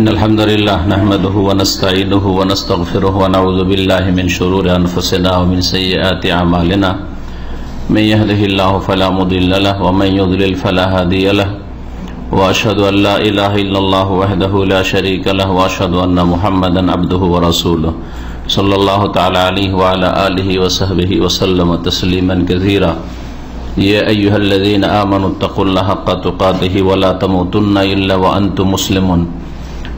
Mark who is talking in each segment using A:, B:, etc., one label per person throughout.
A: إن الحمد لله نحمده ونستعينه ونستغفره ونعوذ بالله من شرور أنفسنا ومن سيئات أعمالنا. من يهده الله فلا مضل له ومن يضلل فلا هادي له. وأشهد أن لا إله إلا الله وحده لا شريك له وأشهد أن محمدا عبده ورسوله. صلى الله تعالى عليه وعلى آله وصحبه وسلم تسليما كثيرا. يا أيها الذين آمنوا اتقوا الله حق تقاته ولا تموتن إلا وأنتم مسلمون.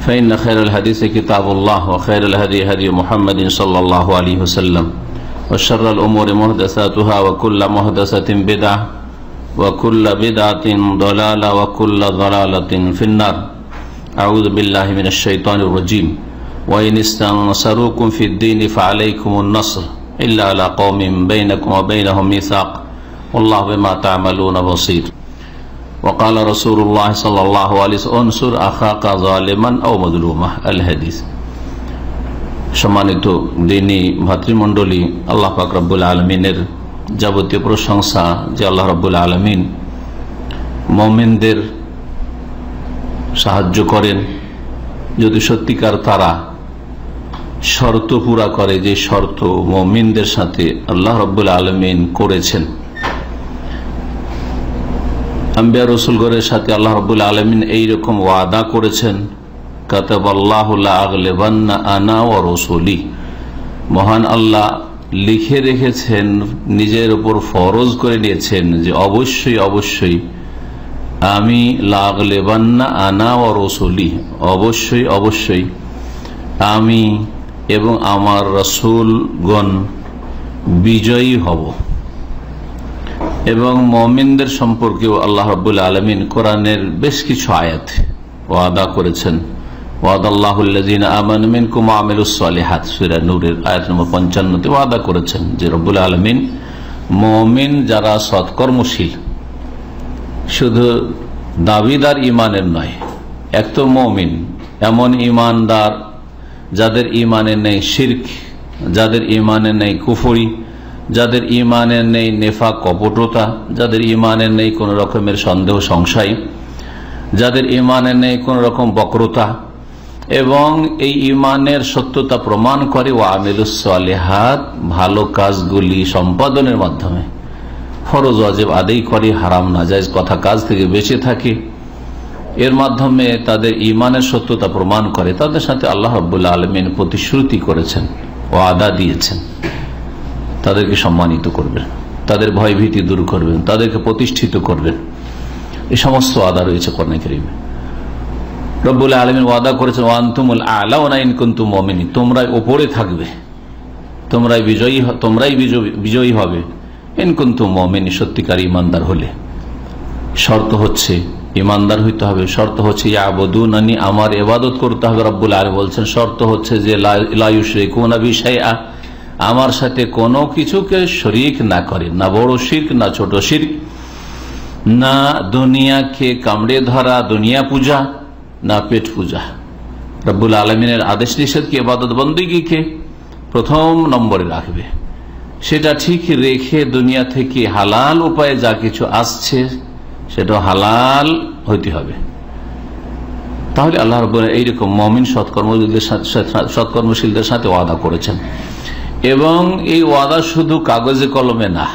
A: فإن خير الحديث كتاب الله وخير الهدي هدي محمد صلى الله عليه وسلم وشر الأمور مهدثاتها وكل مهدثة بدعة وكل بدعة ضلالة وكل ضلالة في النار. أعوذ بالله من الشيطان الرجيم. وإن استنصروكم في الدين فعليكم النصر إلا على قوم بينكم وبينهم ميثاق والله بما تعملون بصير. وقال رسول الله صلى الله عليه وسلم انصر أخاك ظالما أو مظلوما الحديث সম্মানিত দিনী ভাতৃমণ্ডলী আল্লাহ পাক রব্বুল আলমিনের যাবতীয় প্রশংসা যে আল্লাহ রব্বুল আলমিন মমিনদের সাহায্য করেন যদি সত্যিকার তারা শর্ত পুরা করে যে শর্ত মমিনদের সাথে আল্লাহ রব্বুল আলমিন করেছেন আম্বিয়া রসুলগড়ের সাথে আল্লাহ রবুল আলমিন এইরকম ওয়াদা করেছেন কাতাব আনা মহান আল্লাহ লিখে রেখেছেন, নিজের উপর ফরজ করে নিয়েছেন যে অবশ্যই অবশ্যই আমি লাগলেবান্না আনা ও রসুলি, অবশ্যই অবশ্যই আমি এবং আমার রসুলগণ বিজয়ী হব। এবং মমিনদের সম্পর্কেও আল্লাহ রবুল আলমিন কোরআনের বেশ কিছু আয়াত ওয়াদা করেছেন। ওয়াদা করেছেন আলমিন যারা শুধু দাবিদার ইমানের নয়, এক তো মমিন, এমন ইমানদার যাদের ইমানে নেই শির্ক, যাদের ইমানে নেই কুফরি যাদের ইমানে নেই নেফা কপটতা যাদের ইমানে নেই কোন রকমের সন্দেহ, সংশয়, যাদের ইমানের নেই কোন রকম বক্রতা এবং এই ইমানের সত্যতা প্রমাণ করে ও আমিলুসালেহাত ভালো কাজগুলি সম্পাদনের মাধ্যমে। ফরজ অজেব আদেই করে, হারাম নাজাইজ কথা কাজ থেকে বেঁচে থাকে। এর মাধ্যমে তাদের ইমানের সত্যতা প্রমাণ করে, তাদের সাথে আল্লাহ রব্বুল্লা আলমিন প্রতিশ্রুতি করেছেন ও আদা দিয়েছেন। তাদেরকে সম্মানিত করবেন। তাদের ভয়ভীতি দূর করবেন, তাদেরকে প্রতিষ্ঠিত করবেন। এই সমস্ত আদা রয়েছে কর্ণে করিমে। রব্বুল্লাহ আলমিন ওয়াদা করেছেন ওয়ান্তুমুল আলাউনাইন কিন্তু মমিনী তোমরাই ওপরে থাকবে, তোমরাই বিজয়ী তোমরাই বিজয়ী হবে। এন কিন্তু মমিনী সত্যিকার ইমানদার হলে। শর্ত হচ্ছে, ইমানদার হইতে হবে। শর্ত হচ্ছে, ইয়াবুদুনানি, আমার এবাদত করতে হবে। রব্বুল আলী বলছেন, শর্ত হচ্ছে যে লায়ুশ্রী কোন বিষয় আমার সাথে কোনো কিছুকে শরিক না করে, না বড় শির্ক, না ছোট শির্ক। না দুনিয়াকে কামড়ে ধরা দুনিয়া পূজা, না পেট পূজা। রব্বুল আলমিনের আদেশ নিষেধকে এবাদত বন্দীকে প্রথম নম্বরে রাখবে। সেটা ঠিক রেখে দুনিয়া থেকে হালাল উপায়ে যা কিছু আসছে, সেটা হালাল হইতে হবে। তাহলে আল্লাহ রব এইরকম মমিন সৎকর্মশীলদের সৎকর্মশীলদের সাথে ওয়াদা করেছেন। এবং এই ওয়াদা শুধু কাগজে কলমে না,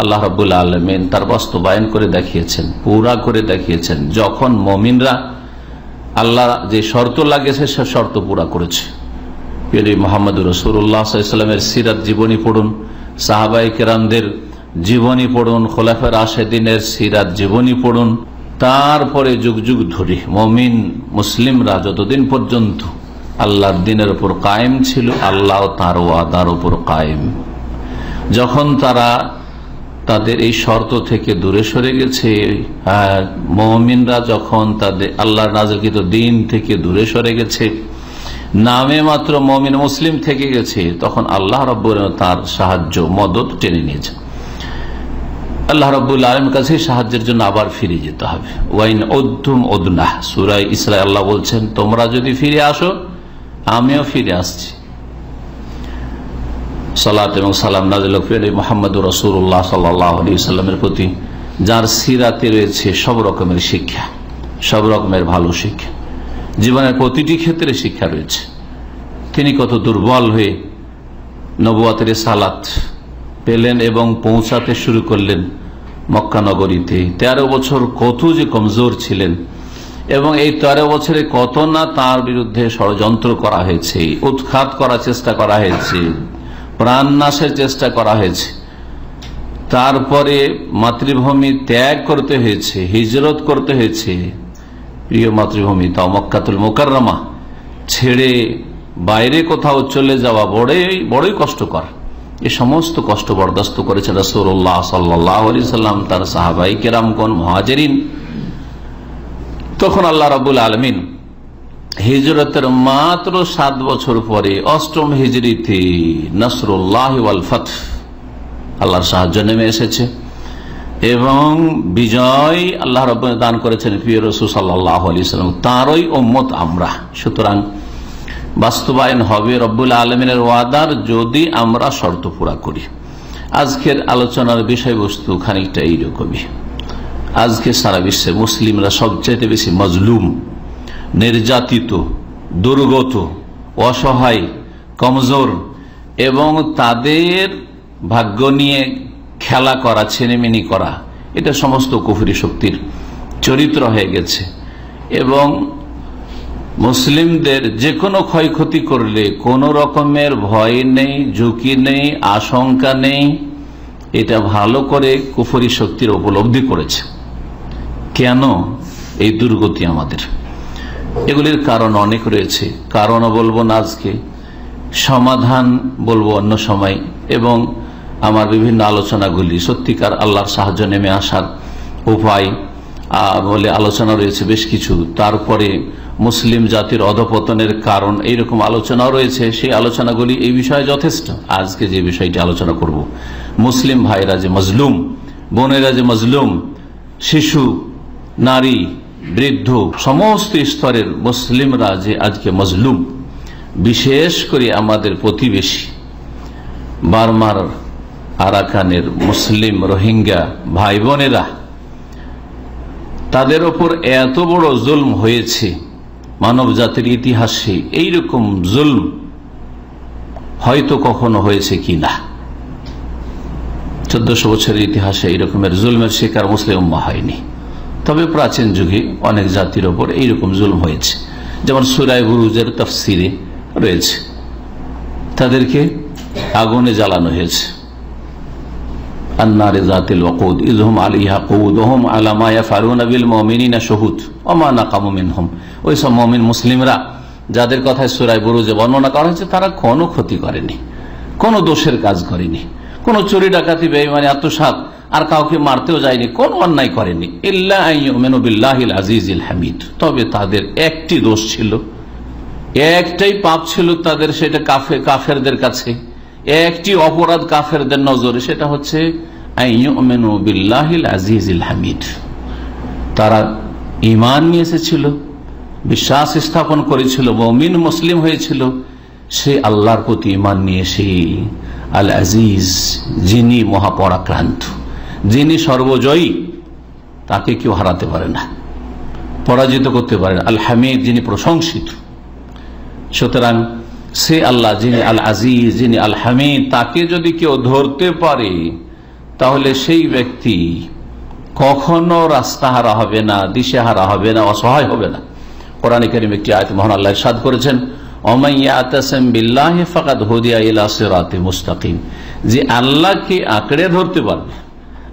A: আল্লাহ রবুল্লা আলমিন তার বাস্তবায়ন করে দেখিয়েছেন, পুরা করে দেখিয়েছেন। যখন মমিনরা আল্লাহ যে শর্ত লাগেছে সে শর্ত পুরা করেছে। মোহাম্মদ রসুল্লাহামের সিরাত জীবনী পড়ুন সাহাবাই কেরামদের জীবনী পড়ুন খোলাফের আশেদিনের সিরাত জীবনী পড়ুন। তারপরে যুগ যুগ ধরে মমিন, মুসলিমরা যতদিন পর্যন্ত আল্লাহর দিনের উপর কায়েম ছিল, আল্লাহ তার ওয়াদার উপর কায়েম। যখন তারা তাদের এই শর্ত থেকে দূরে সরে গেছে মহমিনরা যখন তাদের আল্লাহ নাজরকৃত দিন থেকে দূরে সরে গেছে, নামে মাত্র মমিন মুসলিম থেকে গেছে, তখন আল্লাহ রব তার সাহায্য মদত টেনে নিয়েছে আল্লাহ রবুল্লা আলম কাছে সাহায্যের জন্য আবার ফিরে যেতে হবে। ওয়াইন অদ্যুম অদনাহ সুরাই ইসরা আল্লাহ বলছেন, তোমরা যদি ফিরে আসো আমিও ফিরে আসছি। সালাত এবং সালাম নাজিল মোহাম্মদ রসুল্লাহ সাল্লামের প্রতি, যার সিরাতে রয়েছে সব রকমের শিক্ষা, সব রকমের ভালো শিক্ষা, জীবনের প্রতিটি ক্ষেত্রে শিক্ষা রয়েছে। তিনি কত দুর্বল হয়ে নবুয়াতের সালাত পেলেন এবং পৌঁছাতে শুরু করলেন মক্কানগরীতে তেরো বছর কত যে কমজোর ছিলেন এবং এই তেরো বছরে কত না তার বিরুদ্ধে ষড়যন্ত্র করা হয়েছে, উৎখাত করার চেষ্টা করা হয়েছে, প্রাণ নাশের চেষ্টা করা হয়েছে। তারপরে মাতৃভূমি ত্যাগ করতে হয়েছে, হিজরত করতে হয়েছে। প্রিয় মাতৃভূমি তাও মক্কাতুল মোকাররমা ছেড়ে বাইরে কোথাও চলে যাওয়া বড়ই বড়ই কষ্টকর। এ সমস্ত কষ্ট বরদাস্ত করেছে রসুল্লাহ সাল্লাহ সাল্লাম, তার সাহাবাই কেরামগন মহাজেরিন। তখন আল্লাহ রাবুল আলমিন হিজরতের মাত্র সাত বছর পরে অষ্টম হিজড়িতে নসরুল্লাহ আল্লাহর সাহায্য নেমে এসেছে এবং বিজয় আল্লাহ রব দান করেছেন প্রিয় রসুল সাল্লাহ আলি সাল্লাম তাঁরই ওম্মত আমরা। সুতরাং বাস্তবায়ন হবে রব্বুল আলমিনের ওয়াদার যদি আমরা শর্ত পুরা করি। আজকের আলোচনার বিষয়বস্তু খানিকটা এইরকমই। আজকে সারা বিশ্বে মুসলিমরা সবচাইতে বেশি মজলুম, নির্যাতিত, দুর্গত, অসহায়, কমজোর এবং তাদের ভাগ্য নিয়ে খেলা করা, ছেনেমেনি করা, এটা সমস্ত কুফুরি শক্তির চরিত্র হয়ে গেছে। এবং মুসলিমদের যে কোনো ক্ষয়ক্ষতি করলে কোনো রকমের ভয় নেই, ঝুঁকি নেই, আশঙ্কা নেই, এটা ভালো করে কুফরি শক্তির উপলব্ধি করেছে। কেন এই দুর্গতি আমাদের? এগুলির কারণ অনেক রয়েছে। কারণও বলব না আজকে, সমাধান বলব অন্য সময়, এবং আমার বিভিন্ন আলোচনাগুলি সত্যিকার আল্লাহর সাহায্য নেমে আসার উপায় বলে আলোচনা রয়েছে বেশ কিছু। তারপরে মুসলিম জাতির অধপতনের কারণ, এইরকম আলোচনাও রয়েছে। সেই আলোচনাগুলি এই বিষয়ে যথেষ্ট। আজকে যে বিষয়টি আলোচনা করব। মুসলিম ভাইরা যে মজলুম, বোনেরা যে মজলুম, শিশু নারী, বৃদ্ধ, সমস্ত স্তরের মুসলিমরা যে আজকে মজলুম, বিশেষ করে আমাদের প্রতিবেশী, বার্মার আরাকানের মুসলিম রোহিঙ্গা ভাই বোনেরা তাদের ওপর এত বড় জুলম হয়েছে মানব জাতির ইতিহাসে এইরকম জুলম হয়তো কখনো হয়েছে কি না চোদ্দশো বছরের ইতিহাসে এইরকমের জুলমের শিকার মুসলিম হয়নি। তবে প্রাচীন যুগে অনেক জাতির ওপর এইরকম জুলম হয়েছে। যেমন সুরাই বুরুজের তফসিরে রয়েছে। তাদেরকে আগুনে জ্বালানো হয়েছে। যাদের কথায় সুরাই বুরুজে বর্ণনা করা হয়েছে, তারা কোনো ক্ষতি করেনি, কোনো দোষের কাজ করেনি। কোন চুরি ডাকাতি বেমানি আত্মসাত আর কাউকে মারতেও যায়নি, কোন অন্যায় করেনি। ইল্লাহিল আজিজিল হামিদ। তবে তাদের একটি দোষ ছিল। একটাই পাপ ছিল তাদের, সেটা কাফে কাফেরদের কাছে। একটি অপরাধ কাফেরদের নজরে, সেটা হচ্ছে আজিজিল হামিদ। তারা ইমান নিয়ে এসেছিল, বিশ্বাস স্থাপন করেছিল, মমিন, মুসলিম হয়েছিল। সে আল্লাহর প্রতি ইমান নিয়ে সেই আল আজিজ যিনি মহাপরাক্রান্ত। যিনি সর্বজয়ী, তাকে কেউ হারাতে পারে না, পরাজিত করতে পারে আল হামিদ যিনি প্রশংসিত, সুতরাং সে আল্লাহ যিনি আল আজিজ যিনি আল হামিদ তাকে যদি কেউ ধরতে পারে, তাহলে সেই ব্যক্তি কখনো রাস্তাহারা হবে না দিশেহারা হবে না, অসহায় হবে না। কোরআন করিম একটি আয়ত মহান আল্লাহ সাদ করেছেন যে আল্লাহকে আঁকড়ে ধরতে পারবে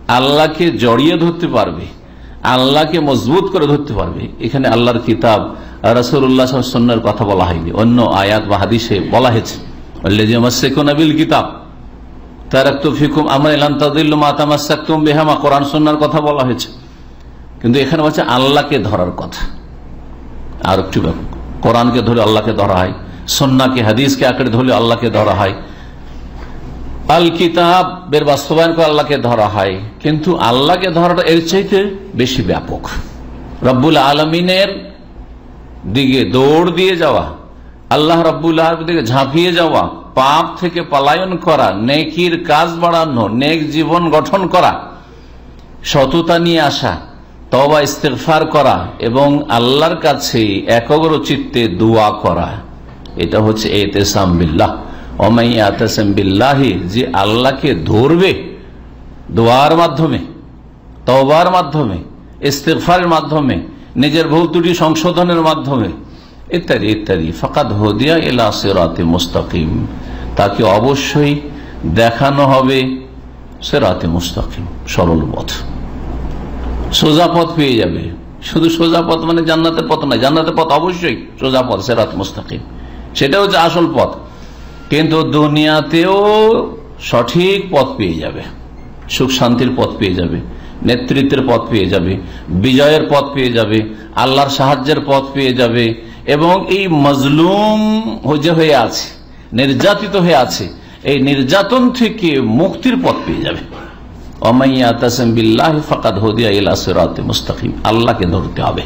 A: আল্লাহকে জড়িয়ে ধরতে পারবে, আল্লাহকে মজবুত করে ধরতে পারবে। এখানে আল্লাহর কিতাব রসুল্লাহামের কথা বলা হয়নি। অন্য আয়াত বা হাদিসে বলা হয়েছে কিতাব সন্ন্যার কথা বলা হয়েছে। কিন্তু এখানে আল্লাহকে ধরার কথা। ধরে আল্লাহকে ধরা হয় সন্নাকে হাদিসকে আঁকড়ে ধরলে আল্লাহকে ধরা হয়। আল কিতাবের বাস্তবায়ন করে আল্লাহকে ধরা হয়। কিন্তু আল্লাহকে ধরাটা এর চাইতে বেশি ব্যাপক। রব্বুল আলমিনের দিকে দৌড় দিয়ে যাওয়া, আল্লাহ রব্বুল আলমের দিকে ঝাঁপিয়ে যাওয়া, পাপ থেকে পলায়ন করা, নেকির কাজ বাড়ানো, নেক জীবন গঠন করা, সততা নিয়ে আসা তবা ইস্তেফার করা এবং আল্লাহর কাছে একগ্র চিত্তে দোয়া করা, এটা হচ্ছে এতেসাম বিল্লাহ। অমাইয়াতেসাম বিল্লাহি, যে আল্লাহকে ধরবে দোয়ার মাধ্যমে তবার মাধ্যমে ইস্তেফারের মাধ্যমে, নিজের ভুল ত্রুটি সংশোধনের মাধ্যমে, ইত্যাদি ইত্যাদি। ফাকাদ হদিয়া এলা সেরাতে মুস্তাকিম। তাকে অবশ্যই দেখানো হবে সেরাতে মুস্তাকিম, সরল পথ। সোজা পথ পেয়ে যাবে। শুধু সোজা পথ মানে জান্নাতের পথ নয়, জান্নাতের পথ অবশ্যই সোজা পথ, সেরাত মুস্তাকিম। সেটা হচ্ছে আসল পথ। কিন্তু দুনিয়াতেও সঠিক পথ পেয়ে যাবে, সুখ শান্তির পথ পেয়ে যাবে, নেতৃত্বের পথ পেয়ে যাবে, বিজয়ের পথ পেয়ে যাবে, আল্লাহর সাহায্যের পথ পেয়ে যাবে এবং এই মজলুম যে হয়ে আছে, নির্যাতিত হয়ে আছে, এই নির্যাতন থেকে মুক্তির পথ পেয়ে যাবে। আল্লাহকে ধরতে হবে।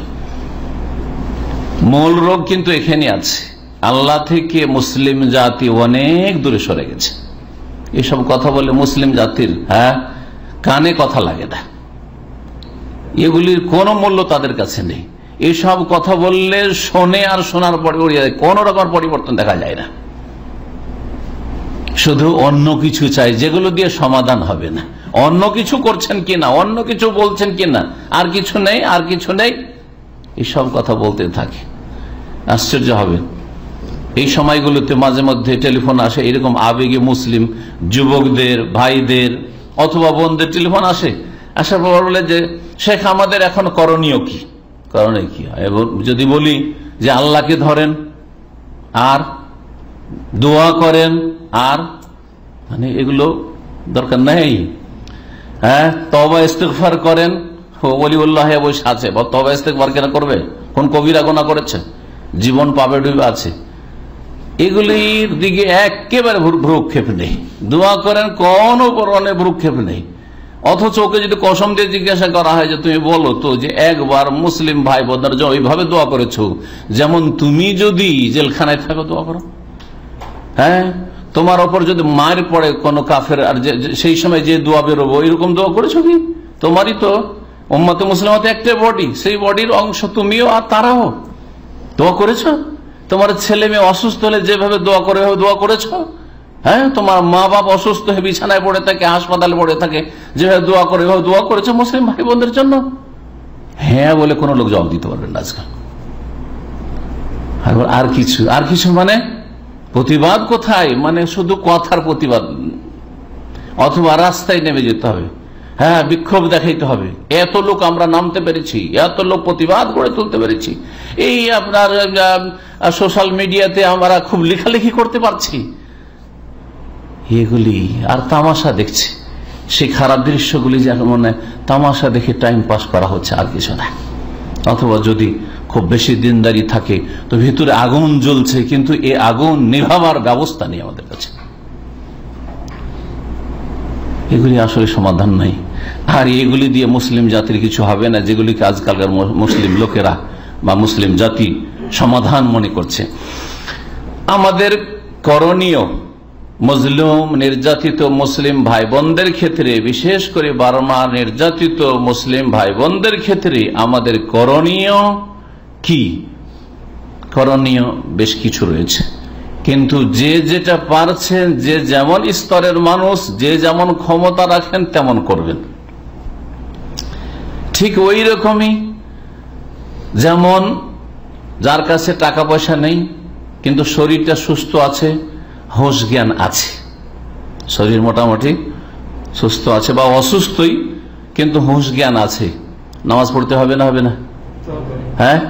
A: মূল রোগ কিন্তু এখানে আছে। আল্লাহ থেকে মুসলিম জাতি অনেক দূরে সরে গেছে। এসব কথা বলে মুসলিম জাতির হ্যাঁ কানে কথা লাগে না। এগুলির কোন মূল্য তাদের কাছে নেই। এসব কথা বললে শোনে আর শোনার পরে কোন রকম পরিবর্তন দেখা যায় না। শুধু অন্য কিছু চাই, যেগুলো দিয়ে সমাধান হবে না। অন্য কিছু করছেন কিনা অন্য কিছু বলছেন কিনা আর কিছু নেই, আর কিছু নেই। এসব কথা বলতে থাকে। আশ্চর্য হবে। এই সময়গুলোতে মাঝে মধ্যে টেলিফোন আসে, এরকম আবেগে মুসলিম যুবকদের, ভাইদের অথবা বোনদের টেলিফোন আসে। আসার পর বলে যে, শেখ, আমাদের এখন করণীয় কি? করণীয় কি? যদি বলি যে, আল্লাহকে ধরেন, আর দোয়া করেন, আর মানে এগুলো দরকার নেই। হ্যাঁ তবা ইস্তেকফার করেন। আছে। তবা ইস্তেকফার কেন করবে? কোন কবিরা গোনা করেছে? জীবন পাবে, ডুবে আছে। এগুলির দিকে একেবারে ভ্রুক্ষেপ নেই। দোয়া করেন, কোন পরনে ভ্রুক্ষেপ নেই। অথচ ওকে যদি কসম দিয়ে জিজ্ঞাসা করা হয় যে, তুমি বলো তো যে একবার মুসলিম ভাই বোনদের ওইভাবে দোয়া করেছ? যেমন তুমি যদি জেলখানায় থাকো, দোয়া করো। হ্যাঁ? তোমার ওপর যদি মায়ের পড়ে কোনো কাফের, আর সেই সময় যে দোয়া বেরোবো এরকম দোয়া করেছ কি? তোমারই তো। ওম্মত মুসলিম একটা বডি সেই বডির অংশ তুমিও আর তারাও। দোয়া করেছ? তোমার ছেলে মেয়ে অসুস্থ হলে যেভাবে দোয়া করে দোয়া করেছ? হ্যাঁ তোমার মা বাপ অসুস্থ হয়ে বিছানায় পড়ে থাকে, হাসপাতালে পড়ে থাকে, যেভাবে দোয়া করে দোয়া করেছ মুসলিম ভাই বোনদের জন্য? হ্যাঁ বলে কোনো লোক জবাব দিতে পারবেন না আজকাল। আর কিছু আর কিছু মানে? প্রতিবাদ কোথায়? মানে শুধু কথার প্রতিবাদ। অথবা রাস্তায় নেমে যেতে হবে। হ্যাঁ বিক্ষোভ দেখাইতে হবে। এত লোক আমরা নামতে পেরেছি, এত লোক প্রতিবাদ গড়ে তুলতে পেরেছি। এই আপনার সোশ্যাল মিডিয়াতে আমরা খুব লেখালেখি করতে পারছি। এগুলি আর তামাশা দেখছি। সেই খারাপ দৃশ্যগুলি যেমন তামাশা দেখে টাইম পাস করা হচ্ছে আর কিছু না। অথবা যদি খুব বেশি দিনদারি থাকে, তো ভিতরে আগুন জ্বলছে, কিন্তু এ আগুন নিভাবার ব্যবস্থা নেই আমাদের কাছে। এগুলি আসলে সমাধান নাই। আর এগুলি দিয়ে মুসলিম জাতির কিছু হবে না, যেগুলিকে আজকালকার মুসলিম লোকেরা বা মুসলিম জাতি সমাধান মনে করছে। আমাদের করণীয় মজলুম নির্যাতিত মুসলিম ভাই বোনদের ক্ষেত্রে, বিশেষ করে বার্মা নির্যাতিত মুসলিম ভাই বোনদের ক্ষেত্রে আমাদের করণীয় কি? করণীয় বেশ কিছু রয়েছে। কিন্তু যে যেটা পারছেন যে যেমন স্তরের মানুষ যে যেমন ক্ষমতা রাখেন তেমন করবেন। ঠিক ওই রকমই যেমন যার কাছে টাকা পয়সা নেই কিন্তু শরীরটা সুস্থ আছে হোশ জ্ঞান আছে। শরীর মোটামুটি সুস্থ আছে বা অসুস্থই কিন্তু হোশ জ্ঞান আছে। নামাজ পড়তে হবে না হবে না? হ্যাঁ?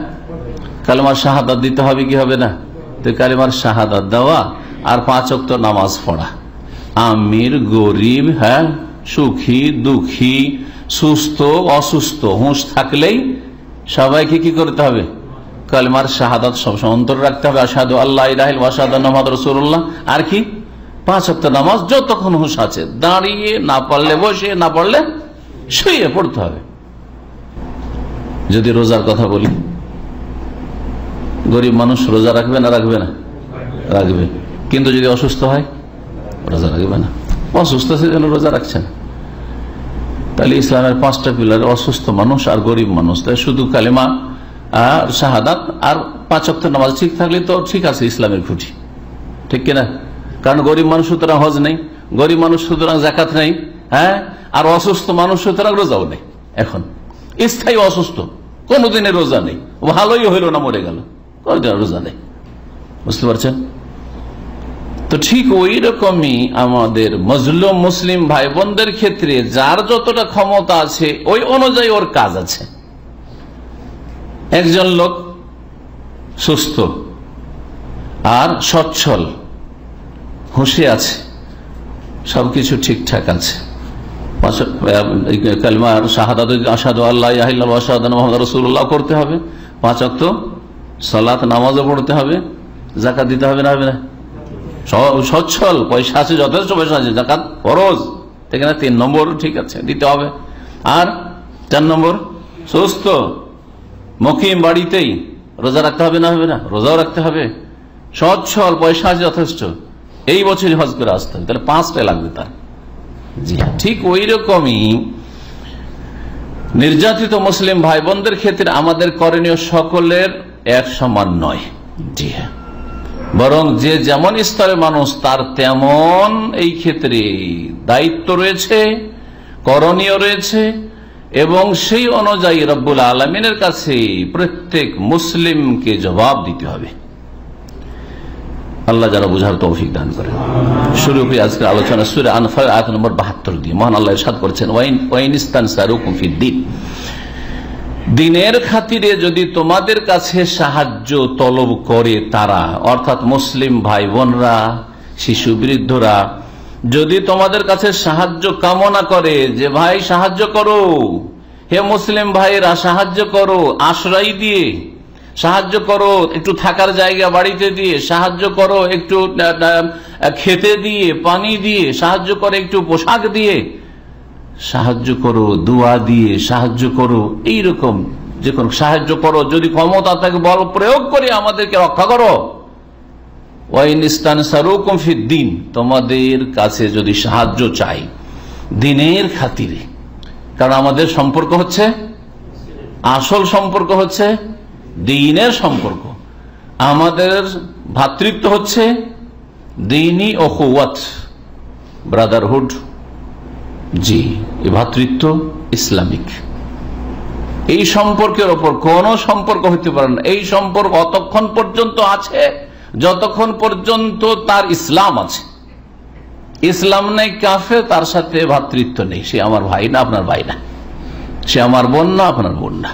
A: কালেমার শাহাদাত দিতে হবে কি হবে না? তো কালেমার শাহাদাত দেওয়া আর পাঁচ অক্ত নামাজ পড়া। আমির, গরিব হ্যাঁ সুখী, দুঃখী, সুস্থ, অসুস্থ, হুঁশ থাকলেই সবাইকে কি করতে হবে? কালমার শাহাদাত সবসময় অন্তর রাখতে হবে। আসাদু আল্লাহ ইরাহিল ওয়াসাদ রসুল্লাহ আর কি? পাঁচ হপ্তাহ নামাজ যতক্ষণ হুঁশ আছে। দাঁড়িয়ে, না পারলে বসে, না পারলে শুয়ে পড়তে হবে। যদি রোজার কথা বলি গরিব মানুষ রোজা রাখবে না রাখবে না? রাখবে। কিন্তু যদি অসুস্থ হয়, রোজা রাখবে না। অসুস্থ সেজন্য রোজা রাখছে না। তাহলে ইসলামের পাঁচটা পিলার, অসুস্থ মানুষ আর গরিব মানুষ। তাই শুধু কালেমা আর শাহাদাত আর পাঁচ অক্ট নামাজ ঠিক থাকলে তো ঠিক আছে ইসলামের খুঁটি ঠিক কিনা? কারণ গরিব মানুষ সুতরাং হজ নেই, গরিব মানুষ সুতরাং জাকাত নেই হ্যাঁ? আর অসুস্থ মানুষ সুতরাং রোজাও নেই। এখন, স্থায়ী অসুস্থ কোনোদিনে রোজা নেই। ভালোই হইল না, মরে গেল। কোনোদিন রোজা নেই বুঝতে পারছেন? তো ঠিক ওই রকমই আমাদের মজলুম মুসলিম ভাই বোনদের ক্ষেত্রে যার যতটা ক্ষমতা আছে, ওই অনুযায়ী ওর কাজ আছে। একজন লোক সুস্থ আর সচ্ছল, হুঁশে আছে, সবকিছু ঠিকঠাক আছে। রসুল্লাহ করতে হবে। পাঁচ অক্ত সালাত নামাজও পড়তে হবে জাকাত দিতে হবে না হবে না? সচ্ছল, পয়সা আছে, যথেষ্ট পয়সা আছে জাকাত ফরজ। ঠিক না তিন নম্বর ঠিক আছে, দিতে হবে। আর চার নম্বর, সুস্থ, মকিম বাড়িতেই রোজা রাখতে হবে না হবে না? রোজাও রাখতে হবে। সচ্ছল, পয়সা আছে, যথেষ্ট। এই বছরই হজ করে আসতে হবে, তাহলে পাঁচটা লাগবে তার। ঠিক ওই রকমই নির্যাতিত মুসলিম ভাই বোনদের ক্ষেত্রে আমাদের করণীয় সকলের এক সমান নয়। জি। হ্যাঁ বরং যে যেমন স্তরের মানুষ, তার তেমন এই ক্ষেত্রে দায়িত্ব রয়েছে, করণীয় রয়েছে এবং সেই অনুযায়ী রব্বুল আলমিনের কাছে প্রত্যেক মুসলিমকে জবাব দিতে হবে। আল্লাহ যারা বুঝার তৌফিক দান করে শুরু করে আজকের আলোচনা সুরে আনফার আয়াত নম্বর বাহাত্তর দিয়ে। মহান আল্লাহ সাদ করছেন, ওয়াইন ওয়াইনিস্তান সারুকুফিদ্দিন দিনের খাতিরে যদি তোমাদের কাছে সাহায্য তলব করে তারা, অর্থাৎ মুসলিম ভাই বোনরা শিশু বৃদ্ধরা যদি তোমাদের কাছে সাহায্য কামনা করে যে, ভাই, সাহায্য করো। হে মুসলিম ভাইরা সাহায্য করো, আশ্রয় দিয়ে। সাহায্য করো, একটু থাকার জায়গা বাড়িতে দিয়ে। সাহায্য করো, একটু খেতে দিয়ে, পানি দিয়ে। সাহায্য করে, একটু পোশাক দিয়ে। সাহায্য করো, দোয়া দিয়ে সাহায্য করো, এইরকম। যে কোন সাহায্য করো, যদি ক্ষমতা থাকে বল প্রয়োগ করে আমাদেরকে রক্ষা করো। দিন, তোমাদের কাছে যদি সাহায্য চাই, দিনের খাতিরে। কারণ আমাদের সম্পর্ক হচ্ছে, আসল সম্পর্ক হচ্ছে দিনের সম্পর্ক। আমাদের ভাতৃত্ব হচ্ছে দিনই ও ব্রাদারহুড। জি, এ ভাতৃত্ব ইসলামিক। এই সম্পর্কের ওপর কোন সম্পর্ক হইতে পারে না। এই সম্পর্ক অতক্ষণ পর্যন্ত আছে, যতক্ষণ পর্যন্ত তার ইসলাম আছে। ইসলাম নেই কাফে তার সাথে ভাতৃত্ব নেই। সে আমার ভাই না, আপনার ভাই না। সে আমার বোন না, আপনার বোন না।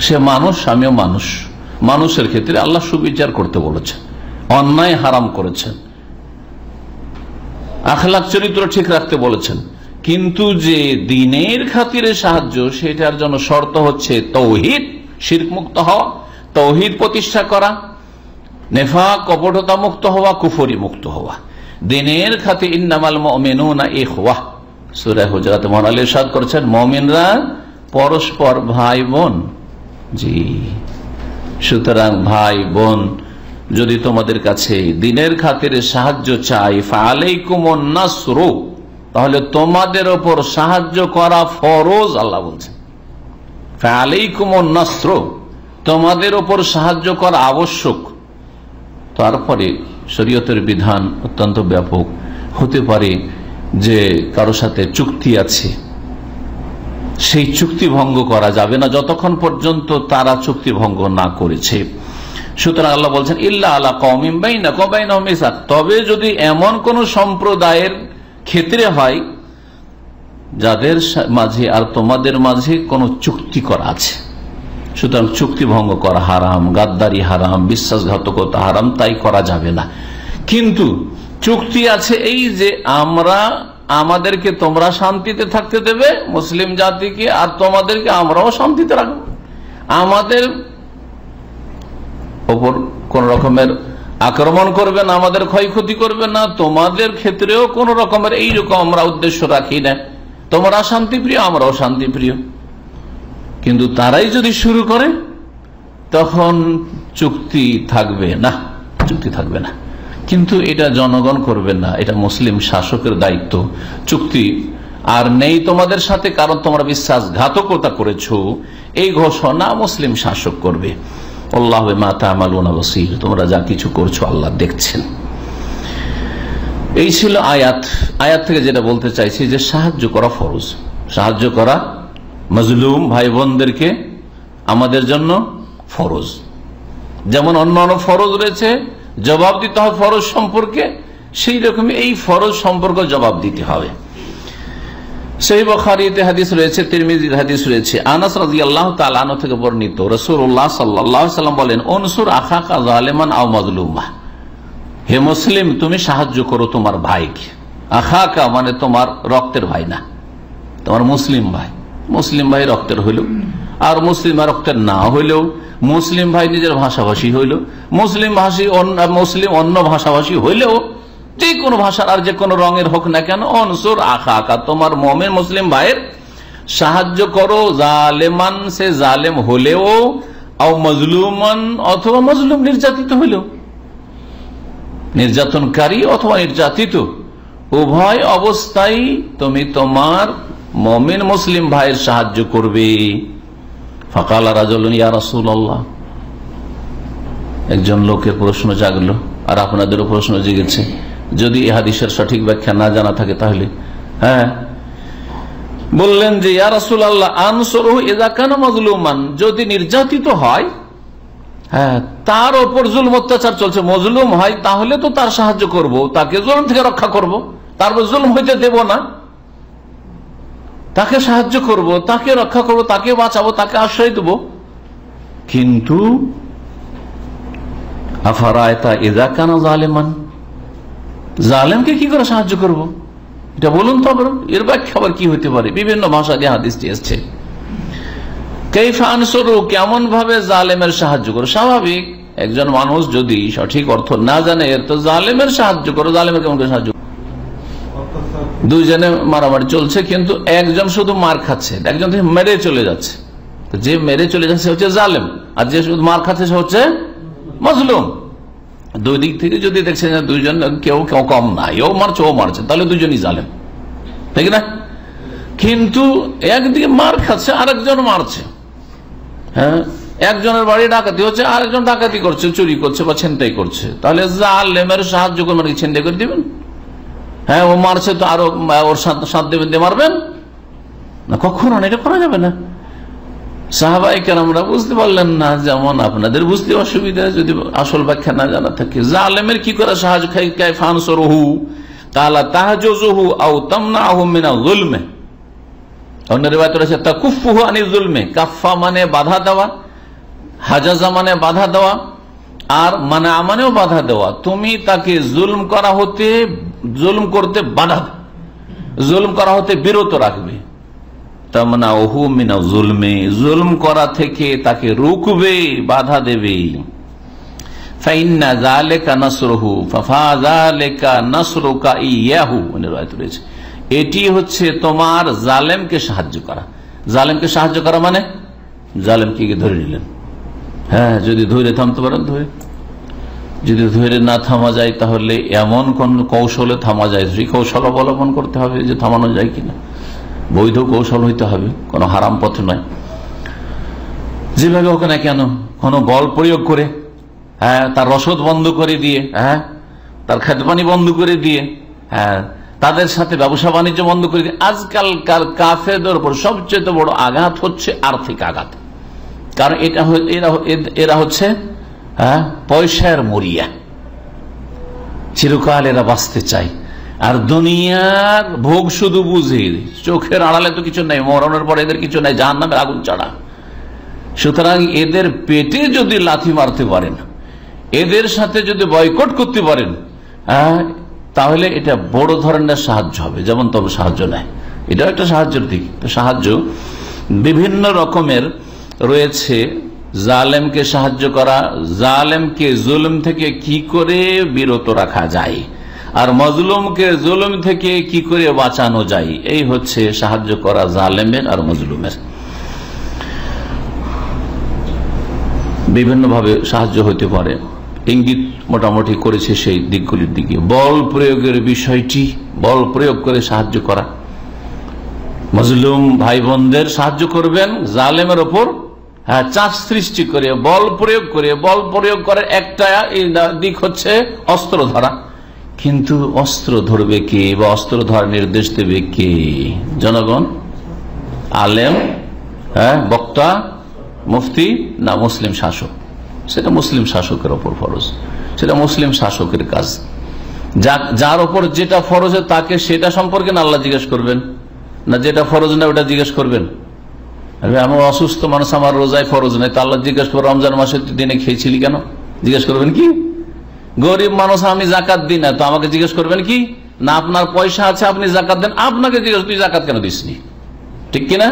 A: সে মানুষ, আমিও মানুষ। মানুষের ক্ষেত্রে আল্লাহ সুবিচার করতে বলেছেন, অন্যায় হারাম করেছেন। আখলাখ চরিত্র ঠিক রাখতে বলেছেন। কিন্তু যে দিনের খাতিরে সাহায্য, সেটার জন্য শর্ত হচ্ছে তৌহিদ শির্ক মুক্ত হওয়া, তৌহিদ প্রতিষ্ঠা করা নেফা কপটতা মুক্ত হওয়া, কুফরি মুক্ত হওয়া। দিনের খাতে ইন্নামাল মেনুনা এ হওয়া সুরায় হুজরাত মহান সাদ করছেন, মমিনরা পরস্পর ভাই বোন জি। সুতরাং ভাই বোন যদি তোমাদের কাছে দিনের খাতিরে সাহায্য চাই ফালাইকুমন নাসরু। তাহলে তোমাদের ওপর সাহায্য করা ফরজ, আল্লাহ বলছেন তোমাদের ওপর সাহায্য করা আবশ্যক। তারপরে শরীয়তের বিধান অত্যন্ত ব্যাপক হতে পারে যে কারও সাথে চুক্তি আছে। সেই চুক্তি ভঙ্গ করা যাবে না যতক্ষণ পর্যন্ত তারা চুক্তি ভঙ্গ না করেছে। সুতরাং আল্লাহ বলছেন, ইল্লা আল্লাহ কমিমবাইনা কবাইন তবে যদি এমন কোন সম্প্রদায়ের ক্ষেত্রে হয়, যাদের মাঝে আর তোমাদের মাঝে কোনো চুক্তি করা আছে। সুতরাং চুক্তি ভঙ্গ করা হারাম, গাদ্দারি হারাম, বিশ্বাসঘাতকতা হারাম, তাই করা যাবে না। কিন্তু চুক্তি আছে এই যে আমরা আমাদেরকে তোমরা শান্তিতে থাকতে দেবে, মুসলিম জাতিকে আর তোমাদেরকে আমরাও শান্তিতে রাখব। আমাদের ওপর কোন রকমের আক্রমণ করবে না আমাদের ক্ষয়ক্ষতি করবে না, তোমাদের ক্ষেত্রেও কোন রকমের এইরকম আমরা উদ্দেশ্য রাখি না। তোমরা শান্তিপ্রিয়, আমরাও শান্তিপ্রিয়। কিন্তু তারাই যদি শুরু করে, তখন চুক্তি থাকবে না, চুক্তি থাকবে না। কিন্তু এটা জনগণ করবে না, এটা মুসলিম শাসকের দায়িত্ব। চুক্তি আর নেই তোমাদের সাথে, কারণ তোমরা বিশ্বাসঘাতকতা করেছ। এই ঘোষণা মুসলিম শাসক করবে। তোমরা যা কিছু করছ আল্লাহ দেখছেন। এই ছিল আয়াত। আয়াত থেকে যেটা বলতে চাইছি যে সাহায্য করা ফরজ। সাহায্য করা মজলুম ভাই বোনদেরকে আমাদের জন্য ফরজ। যেমন অন্য অন্য ফরজ রয়েছে, জবাব দিতে হবে ফরজ সম্পর্কে সেই রকমই এই ফরজ সম্পর্কে জবাব দিতে হবে। তুমি সাহায্য করো তোমার ভাইকে। আখাকা মানে তোমার রক্তের ভাই না, তোমার মুসলিম ভাই। মুসলিম ভাই রক্তের হইল, আর মুসলিম ভাই রক্তের না হইলেও মুসলিম ভাই নিজের ভাষাভাষী হইল। মুসলিম ভাষী মুসলিম অন্য ভাষাভাষী হইলেও যে কোনো ভাষার আর যে কোনো রঙের হোক না কেন, অনসুর আখা আকা তোমার মমের মুসলিম ভাইয়ের সাহায্য করো, জালেমান সে জালেম হলেও মজলুমান অথবা মজলুম নির্যাতিত হইলেও নির্যাতনকারী অথবা নির্যাতিত, উভয় অবস্থায় তুমি তোমার মমিন মুসলিম ভাইয়ের সাহায্য করবে। ফকাল রাজল রাসুল্লাহ একজন লোকের প্রশ্ন জাগলো, আর আপনাদেরও প্রশ্ন জেগেছে। যদি হাদিসের সঠিক ব্যাখ্যা না জানা থাকে তাহলে হ্যাঁ? বললেন যে, ইয়া রাসুল আল্লাহ কেন মজলুমান। যদি নির্যাতিত হয় হ্যাঁ তার ওপর জুলম অত্যাচার চলছে, মজলুম হয়, তাহলে তো তার সাহায্য করব, তাকে জুলম থেকে রক্ষা করব তারপর জুলম হইতে দেব না। তাকে সাহায্য করব, তাকে রক্ষা করব, তাকে বাঁচাবো, তাকে আশ্রয় দেব। কিন্তু, আফারায়তা এদা কেন জালেমান জালেমকে কি করে সাহায্য করব? এটা বলুন তো এর ব্যাখ্যা আবার কি হতে পারে? বিভিন্ন ভাষা দিয়ে হাদিসটি এসছে। কেমন ভাবে জালেমের সাহায্য করো? স্বাভাবিক, একজন মানুষ যদি সঠিক অর্থ না জানে তো জালেমের সাহায্য করো। জালেমের কেমন করে সাহায্য? দুইজনে মারামারি চলছে, কিন্তু একজন শুধু মার খাচ্ছে, একজন মেরে চলে যাচ্ছে। যে মেরে চলে যাচ্ছে হচ্ছে জালেম, আর যে শুধু মার খাচ্ছে সে হচ্ছে মজলুম। দুই দিক থেকে যদি দেখছেন দুইজন কেউ কেউ কম না, এও মারছে, ও মারছে, তাহলে দুজনই জালেম। ঠিক না? কিন্তু একদিকে মার খাচ্ছে, আরেকজন মারছে। হ্যাঁ? একজনের বাড়ি ডাকাতি হচ্ছে, আরেকজন ডাকাতি করছে, চুরি করছে বা ছিনতাই করছে। তাহলে জালেমের সাহায্য করে মানে ছিনতাই করে দিবেন? হ্যাঁ ও মারছে তো আরও, ওর সাথ দেবেন দিয়ে মারবেন? না, কখনো এটা করা যাবে না। সাহাবাই কেন আমরা বুঝতে পারলেন না, যেমন আপনাদের বুঝতে অসুবিধা, যদি আসল ব্যাখ্যা না জানা থাকে। জালেমের কি করে সাহায্য খাই তাহাজহু আউ তামনা আহমিনা কাফা মানে বাধা দেওয়া মানে বাধা দেওয়া, আর মানে আমানেও বাধা দেওয়া। তুমি তাকে করা হতে করতে জুলম করা হতে বিরত রাখবে। তামনা ওহু মিনা জুলমে। জুলম করা থেকে তাকে রুকবে বাধা দেবে। মানে এটি হচ্ছে তোমার জালেমকে সাহায্য করা। জালেমকে সাহায্য করা মানে? জালেমকে ধরে নিলেন? হ্যাঁ যদি ধরে থামতে পারেন ধরে যদি ধরে না থামা যায়, তাহলে এমন কোন কৌশলে থামা যায় সেই কৌশল অবলম্বন করতে হবে যে থামানো যায় কিনা। বৈধ কৌশল হইতে হবে, কোনো হারাম পথ নয়। যেভাবে হোক না কেন, কোন বল প্রয়োগ করে হ্যাঁ তার রসদ বন্ধ করে দিয়ে হ্যাঁ তার খেতপানি বন্ধ করে দিয়ে হ্যাঁ তাদের সাথে ব্যবসা বাণিজ্য বন্ধ করে দিয়ে, আজকালকার কাফেরদের উপর সবচেয়ে বড় আঘাত হচ্ছে আর্থিক আঘাত। কারণ এটা এরা হচ্ছে হ্যাঁ পয়সার মরিয়া। চিরকাল এরা বাঁচতে চায়। আর দুনিয়ার ভোগ শুধু বুঝে। চোখের আড়ালে তো কিছু নেই, মরণের পর এদের কিছু নেই জাহান নামে আগুন চাড়া সুতরাং এদের পেটে যদি লাথি মারতে পারেন, এদের সাথে যদি বয়কট করতে পারেন হ্যাঁ তাহলে এটা বড় ধরনের সাহায্য হবে। যেমন তবে সাহায্য নেয়। এটাও একটা সাহায্যের দিক। সাহায্য বিভিন্ন রকমের রয়েছে। জালেমকে সাহায্য করা, জালেমকে জুলুম থেকে কি করে বিরত রাখা যায়? আর মজলুমকে জুলুম থেকে কি করে বাঁচানো যায়? এই হচ্ছে সাহায্য করা জালেমের আর মজলুমের। বিভিন্নভাবে সাহায্য হতে পারে। ইঙ্গিত মোটামুটি করেছে সেই দিকগুলির দিকে। বল প্রয়োগের বিষয়টি, বল প্রয়োগ করে সাহায্য করা। মজলুম ভাই বোনদের সাহায্য করবেন জালেমের ওপর। হ্যাঁ চাষ সৃষ্টি করে, বল প্রয়োগ করে, বল প্রয়োগ করার একটা দিক হচ্ছে অস্ত্র ধরা কিন্তু অস্ত্র ধরবে কে বা অস্ত্র ধরার নির্দেশ দেবে কে? জনগণ, আলেম হ্যাঁ বক্তা, মুফতি না মুসলিম শাসক? সেটা মুসলিম শাসকের ওপর ফরজ। সেটা মুসলিম শাসকের কাজ। যার ওপর যেটা ফরজ তাকে সেটা সম্পর্কে না আল্লাহ জিজ্ঞেস করবেন? না যেটা ফরজ না ওটা জিজ্ঞেস করবেন? আমার অসুস্থ মানুষ আমার রোজায় ফরজ নাই, তা আল্লাহ জিজ্ঞেস করব রমজান মাসের দিনে খেয়েছিলি কেন? জিজ্ঞেস করবেন কি? গরিব মানুষ, আমি জাকাত দিই না। তো আমাকে জিজ্ঞেস করবেন কি? না, আপনার পয়সা আছে, আপনি জাকাত দেন। আপনাকে জিজ্ঞেস, তুই জাকাত কেন দিসনি? ঠিক কিনা?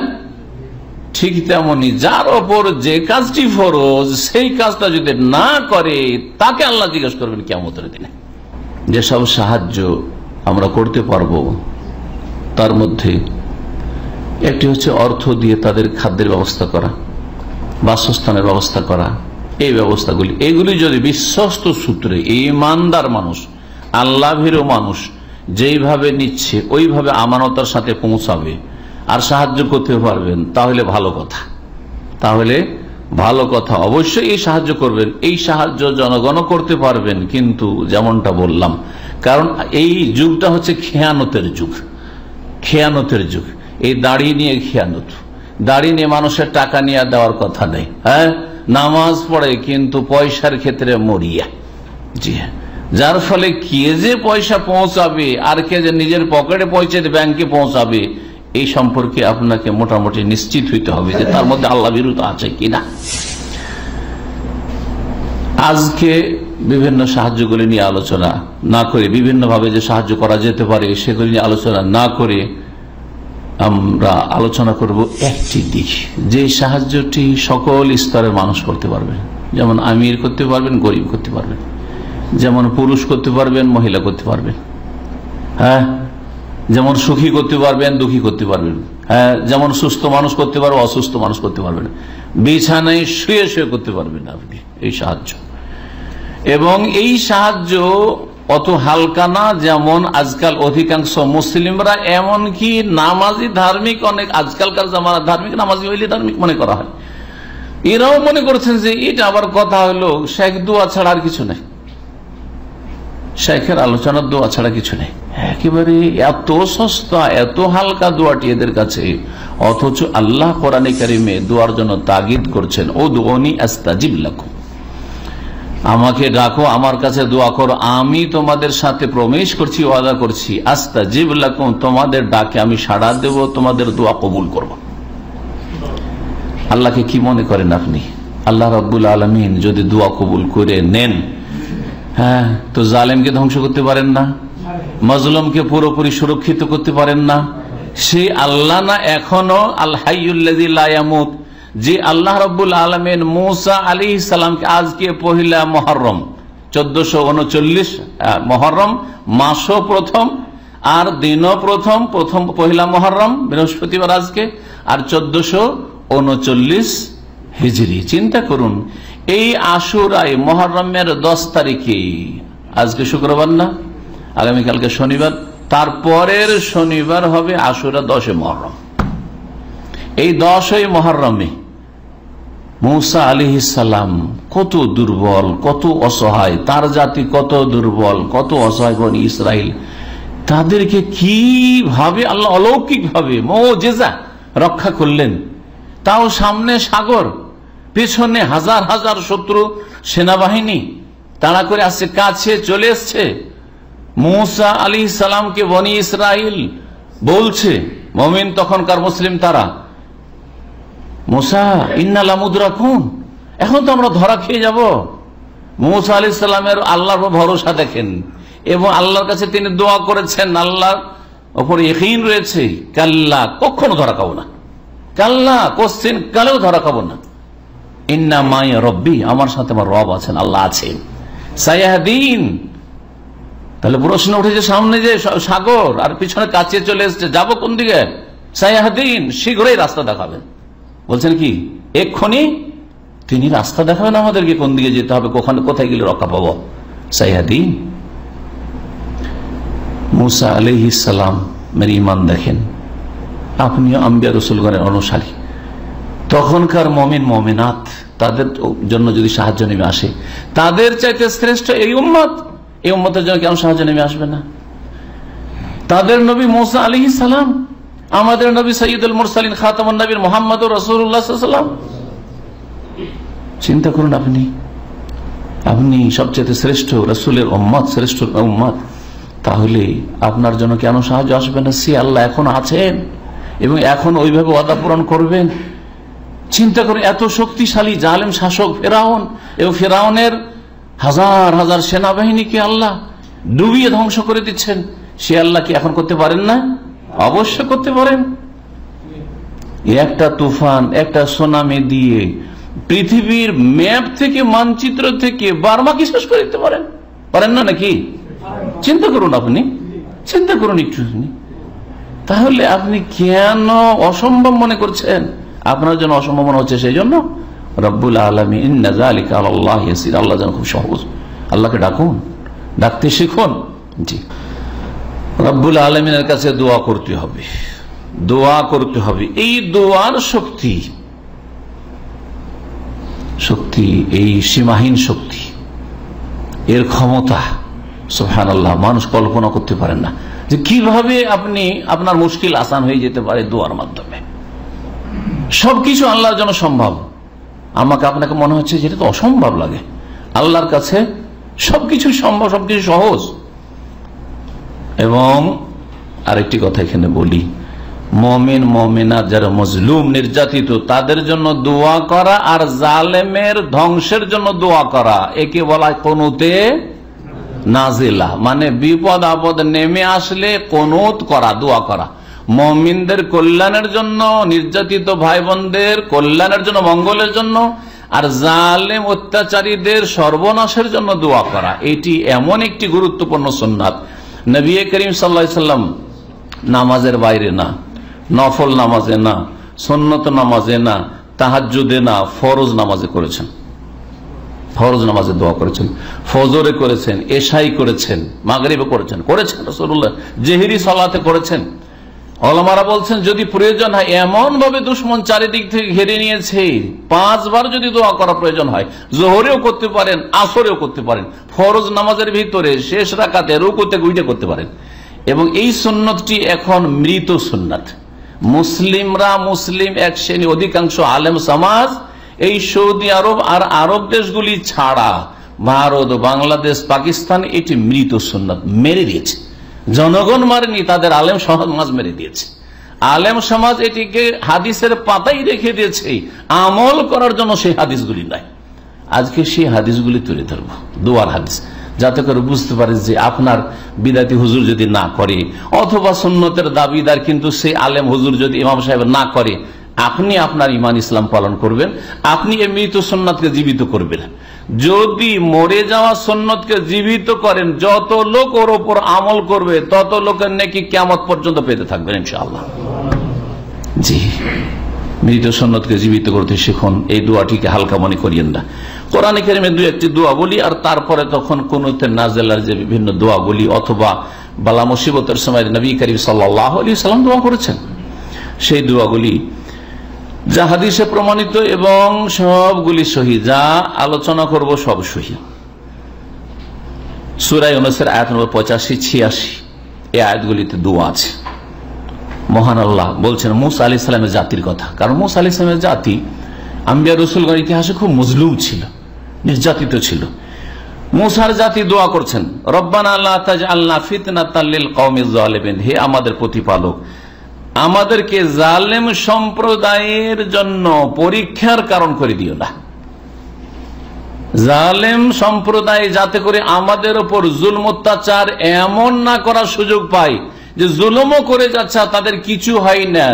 A: ঠিক তেমনি যার ওপর যে কাজটি ফরজ, সেই কাজটা যদি না করে, তাকে আল্লাহ জিজ্ঞেস করবেন কেমতের দিনে। যেসব সাহায্য আমরা করতে পারব, তার মধ্যে একটি হচ্ছে অর্থ দিয়ে তাদের খাদ্যের ব্যবস্থা করা, বাসস্থানের ব্যবস্থা করা এই ব্যবস্থাগুলি। এগুলি যদি বিশ্বস্ত সূত্রে ইমানদার মানুষ, আল্লাভীরও মানুষ, যেইভাবে নিচ্ছে, ওইভাবে আমানতার সাথে পৌঁছাবে আর সাহায্য করতে পারবেন, তাহলে ভালো কথা। তাহলে ভালো কথা। অবশ্যই এই সাহায্য করবেন। এই সাহায্য জনগণ করতে পারবেন, কিন্তু যেমনটা বললাম, কারণ এই যুগটা হচ্ছে খেয়ানতের যুগ। খেয়ানতের যুগ। এই দাড়ি নিয়ে খেয়ানত। দাড়ি নিয়ে মানুষের টাকা নিয়ে দেওয়ার কথা নেই হ্যাঁ? নামাজ পড়ে কিন্তু পয়সার ক্ষেত্রে মরিয়া। জি হ্যাঁ। যার ফলে কে যে পয়সা পৌঁছাবে, আর কে যে নিজের পকেটে পয়সা ব্যাংকে পৌঁছাবে, এই সম্পর্কে আপনাকে মোটামুটি নিশ্চিত হইতে হবে যে তার মধ্যে আল্লাহ বিরুদ্ধ আছে কিনা। আজকে বিভিন্ন সাহায্যগুলি নিয়ে আলোচনা না করে, বিভিন্নভাবে যে সাহায্য করা যেতে পারে, সেগুলি নিয়ে আলোচনা না করে আমরা আলোচনা করব একটি দিক, যে সাহায্যটি সকল স্তরের মানুষ করতে পারবে। যেমন আমির করতে পারবেন, গরিব করতে পারবেন। যেমন পুরুষ করতে পারবেন, মহিলা করতে পারবেন। হ্যাঁ? যেমন সুখী করতে পারবেন, দুঃখী করতে পারবেন। হ্যাঁ? যেমন সুস্থ মানুষ করতে পারবেন, অসুস্থ মানুষ করতে পারবেন। বিছানায় শুয়ে শুয়ে করতে পারবেন আপনি এই সাহায্য। এবং এই সাহায্য অত হালকা না যেমন আজকাল অধিকাংশ মুসলিমরা, এমনকি নামাজি ধার্মিক অনেক, আজকালকার জামানা ধার্মিক, নামাজি হইলে ধার্মিক মনে করা হয়। এরাও মনে করছেন যে এটা আবার কথা হলো, শেখ দোয়া ছাড়া আর কিছু নেই। শেখের আলোচনার দোয়া ছাড়া কিছু নেই। একেবারে এত সস্তা, এত হালকা দোয়াটি এদের কাছে। অথচ আল্লাহ কোরআনে কারিমে দোয়ার জন্য তাগিদ করছেন ও দোয়নি আস্তাজিব লাখো আমাকে ডাকো, আমার কাছে দোয়া করো। আমি তোমাদের সাথে প্রবেশ করছি, ওয়াদা করছি। আস্তা জিব লাকুম, তোমাদের ডাকে আমি সাড়া দেব, তোমাদের দোয়া কবুল করব। আল্লাহকে কি মনে করেন আপনি? আল্লাহ রব্বুল আলমিন যদি দোয়া কবুল করে নেন হ্যাঁ তো জালেমকে ধ্বংস করতে পারেন না, মজলুমকে পুরোপুরি সুরক্ষিত করতে পারেন না। সেই আল্লাহ না, এখনও আল্লাহ যে আল্লাহ রব্বুল আলমেন মৌসা আলী ইসালামকে আজকে পহিলা মহরম? চোদ্দশো উনচল্লিশ মহরম, মাসও প্রথম, আর দিনও প্রথম প্রথম পহিলা মহরম, বৃহস্পতিবার আজকে, আর চোদ্দশো উনচল্লিশ হিজড়ি চিন্তা করুন, এই আশুরাই মহরমের দশ তারিখে, আজকে শুক্রবার না? আগামীকালকে শনিবার, তারপরের শনিবার হবে আশুরা দশে মহরম। এই দশই মহরমে মৌসা আলী সালাম কত দুর্বল, কত অসহায়, তার জাতি কত দুর্বল, কত অসহায় বন ইসরায়েল তাদেরকে কীভাবে, আল্লাহ অলৌকিক ভাবে মৌজেজা রক্ষা করলেন? তাও সামনে সাগর, পেছনে হাজার হাজার শত্রু, সেনাবাহিনী, তাড়া করে আসছে, কাছে চলে এসছে। মৌসা আলী সালামকে বনি ইসরায়েল বলছে, মমিন তখনকার মুসলিম তারা মোসা ইন্নালামুদ্রা খুন এখন তো আমরা ধরা খেয়ে যাব। মৌসা আলি সাল্লামের আল্লাহর ভরসা দেখেন। এবং আল্লাহর কাছে তিনি দোয়া করেছেন, আল্লাহর ওপর ইকিন রয়েছে। কাল্লা, কখনো ধরা খাব না। কাল্লা, কোশ্চিন কালেও ধরা খাব না। ইন্না মাই রব্বি, আমার সাথে আমার রব আছেন, আল্লাহ আছেন। সায়াদিন তাহলে প্রশ্ন উঠেছে সামনে যে সাগর, আর পিছনে কাছে চলে এসছে। যাব কোন দিকে? সায়াদিন শীঘ্রই রাস্তা দেখাবেন। বলছেন কি, এক্ষুনি তিনি রাস্তা দেখাবেন আমাদেরকে কোন দিকে যেতে হবে, কখনো কোথায় গেলে রক্ষা পাবো? সাইহাদিন মুসা আলহিসাম মের ইমান দেখেন। আপনিও আম্বিয়া রসুলগণের অনুসারী। তখনকার মমিন মমিনাথ তাদের জন্য যদি সাহায্য নেমে আসে, তাদের চাইতে শ্রেষ্ঠ এই উম্মত, এই উম্মতের জন্য কেন সাহায্য নেমে আসবে না? তাদের নবী মোসা আলী সালাম আমাদের নবী সঈদুল মুরসালিন খাতাম নবীর মোহাম্মদ রসুল্লাহাম চিন্তা করুন আপনি। আপনি সবচেয়ে শ্রেষ্ঠ রসুলের উম্মত, শ্রেষ্ঠ উম্মত। তাহলে আপনার জন্য কেন সাহায্য আসবে না? সে আল্লাহ এখন আছেন এবং এখন ওইভাবে ওয়াদা পূরণ করবেন। চিন্তা করে এত শক্তিশালী জালেম শাসক ফেরাউন এবং ফেরাউনের হাজার হাজার সেনাবাহিনীকে আল্লাহ ডুবিয়ে ধ্বংস করে দিচ্ছেন। সে আল্লাহ কি এখন করতে পারেন না? অবশ্য করতে পারেন। একটা তুফান, একটা সোনামে দিয়ে পৃথিবীর ম্যাপ থেকে, মানচিত্র থেকে বার্মাকে শেষ করে দিতে পারেন? পারেন না নাকি? চিন্তা করুন আপনি। চিন্তা করুন একটু। তাহলে আপনি কেন অসম্ভব মনে করছেন? আপনার জন্য অসম্ভব মনে হচ্ছে সেই জন্য? রব্বুল আলমী আল্লাহ আল্লাহ যেন খুব সহজ। আল্লাহকে ডাকুন, ডাকতে শিখুন। জি। রব্বুল আলমিনের কাছে দোয়া করতে হবে। দোয়া করতে হবে। এই দোয়ার শক্তি শক্তি, এই সীমাহীন শক্তি, এর ক্ষমতা সোহান আল্লাহ মানুষ কল্পনা করতে পারেন না। যে কীভাবে আপনি আপনার মুশকিল আসান হয়ে যেতে পারে দোয়ার মাধ্যমে। সবকিছু আল্লাহর জন্য সম্ভব। আমাকে আপনাকে মনে হচ্ছে যেটা তো অসম্ভব লাগে। আল্লাহর কাছে সবকিছু সম্ভব, সবকিছু সহজ। এবং আরেকটি কথা এখানে বলি, মমিন মমিনা যারা মজলুম, নির্যাতিত, তাদের জন্য দোয়া করা আর জালেমের ধ্বংসের জন্য দোয়া করা, একে বলা কোনোতে নাজিলা মানে বিপদ আপদ নেমে আসলে কোনোত করা, দোয়া করা। মমিনদের কল্যাণের জন্য, নির্যাতিত ভাই বোনদের কল্যাণের জন্য, মঙ্গলের জন্য আর জালেম অত্যাচারীদের সর্বনাশের জন্য দোয়া করা, এটি এমন একটি গুরুত্বপূর্ণ সন্ন্যাত নবী করিম সাল্লা সাল্লাম নামাজের বাইরে না, নফল নামাজে না, সন্নত নামাজে না তাহাজুদে না, ফরজ নামাজে করেছেন। ফরজ নামাজে দোয়া করেছেন, ফজরে করেছেন, এশাই করেছেন, মাগরিবে করেছেন করেছেন রসুল্লাহ জেহেরি সলাতে করেছেন। অলমারা বলছেন, যদি প্রয়োজন হয় এমন ভাবে দুশ্মন চারিদিক থেকে ঘেরে নিয়েছে, পাঁচবার যদি দোয়া করা প্রয়োজন হয়, জোহরেও করতে পারেন, আসরেও করতে পারেন, ফরজ নামাজের ভিতরে শেষ রাখাতে রুকুতে গুইটে করতে পারেন। এবং এই সুন্নতটি এখন মৃত সুন্নত। মুসলিমরা মুসলিম এক শ্রেণি অধিকাংশ আলেম সমাজ এই সৌদি আরব আর আরব দেশগুলি ছাড়া ভারত, বাংলাদেশ, পাকিস্তান এটি মৃত সুন্নত মেরে দিয়েছে জনগণ মারেনি, তাদের আলেম সমাজ মেরে দিয়েছে। আলেম সমাজ এটিকে হাদিসের পাতাই রেখে দিয়েছে। আমল করার জন্য সেই হাদিসগুলি নাই। আজকে সেই হাদিসগুলি তুলে ধরবো, দুয়ার হাদিস। যাতে করে বুঝতে পারে যে আপনার বিদাতি হুজুর যদি না করে, অথবা সুন্নতের দাবিদার কিন্তু সেই আলেম হুজুর যদি ইমাম সাহেব না করে, আপনি আপনার ইমান ইসলাম পালন করবেন, আপনি এই মৃত সন্ন্যতকে জীবিত করবেন। যদি মরে যাওয়া সন্ন্যতকে জীবিত করেন, যত লোক ওর ওপর আমল করবে, তত লোকের নাকি কেমত পর্যন্ত পেতে থাকবেন ইনশাআল্লাহ। জি, মৃত সন্ন্যতকে জীবিত করতে শিখুন, এই দোয়াটিকে হালকা মনে করিয়েন না। কোরআন কেরিমে দু একটি দোয়া বলি, আর তারপরে তখন কোন নাজেলার যে বিভিন্ন দোয়া বলি, অথবা বালা মুসিবতের সময় নবী করিম সাল্লাহ আলী সাল্লাম দোয়া করেছেন। সেই দোয়াগুলি যা হাদিসে প্রমাণিত এবং সবগুলি সহি, যা আলোচনা করব সব সহি। সুরাই অনুসার আয়াত নম্বর পঁচাশি, ছিয়াশি, এই আয়াতগুলিতে দোয়া আছে। মহান আল্লাহ বলছেন, মুসা আলি সালামের জাতির কথা। কারণ মুসা আলি সালামের জাতি আম্বিয়া রসুলগড় ইতিহাসে খুব মজলুম ছিল, নির্যাতিত ছিল। মুসার জাতি দোয়া করছেন, রব্বান আল্লাহ আল্লাহ ফিতনা তাল্লিল কৌমিজ হে আমাদের প্রতিপালক আমাদেরকে জালেম সম্প্রদায়ের জন্য পরীক্ষার কারণ করে দিও না। জালেম সম্প্রদায় যাতে করে আমাদের ওপর জুলম অত্যাচার এমন না করার সুযোগ পায় যে জুলমও করে যাচ্ছে তাদের কিছু হয় না।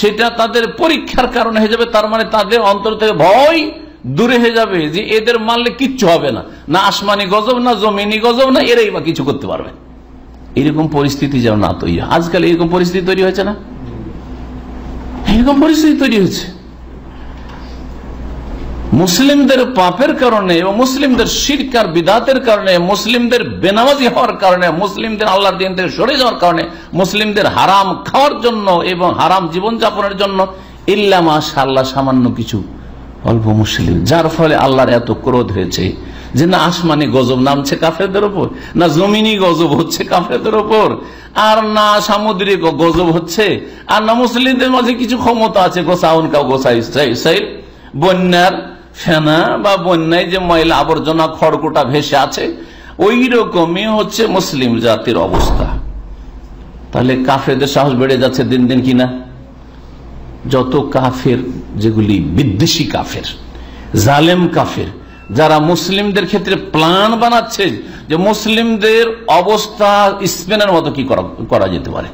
A: সেটা তাদের পরীক্ষার কারণ হয়ে যাবে, তার মানে তাদের অন্তর থেকে ভয় দূরে হয়ে যাবে যে এদের মারলে কিচ্ছু হবে না। না আসমানি গজব, না জমিনি গজব, না এরাই বা কিছু করতে পারবে। এরকম পরিস্থিতি যেন না তৈরি আজকাল এরকম পরিস্থিতি তৈরি হয়েছে না? এরকম পরিস্থিতি তৈরি হয়েছে। মুসলিমদের পাপের কারণে এবং মুসলিমদের শিরকার বিদাতের কারণে, মুসলিমদের বেনামাজি হওয়ার কারণে, মুসলিমদের আল্লাহর দিন থেকে সরে যাওয়ার কারণে, মুসলিমদের হারাম খাওয়ার জন্য এবং হারাম জীবন যাপনের জন্য ইল্লামা সাল্লাহ সামান্য কিছু অল্প মুসলিম। যার ফলে আল্লাহর এত ক্রোধ হয়েছে। যে না আসমানি গজব নামছে কাফেরদের ওপর না জমিনি গজব হচ্ছে কাফেরদের ওপর আর না সামুদ্রিক গজব হচ্ছে, আর না মুসলিমদের মাঝে কিছু ক্ষমতা আছে গোসাউন কাউ গোসাই বন্যার ফেনা বা বন্যায় যে ময়লা আবর্জনা খড়কোটা ভেসে আছে ওই রকমই হচ্ছে মুসলিম জাতির অবস্থা। তাহলে কাফেরদের সাহস বেড়ে যাচ্ছে দিন দিন কিনা? যত কাফের, যেগুলি বিদ্বেষী কাফের, জালেম কাফের যারা মুসলিমদের ক্ষেত্রে প্লান বানাচ্ছে যে মুসলিমদের অবস্থা স্পেনের মতো কি করা যেতে পারে?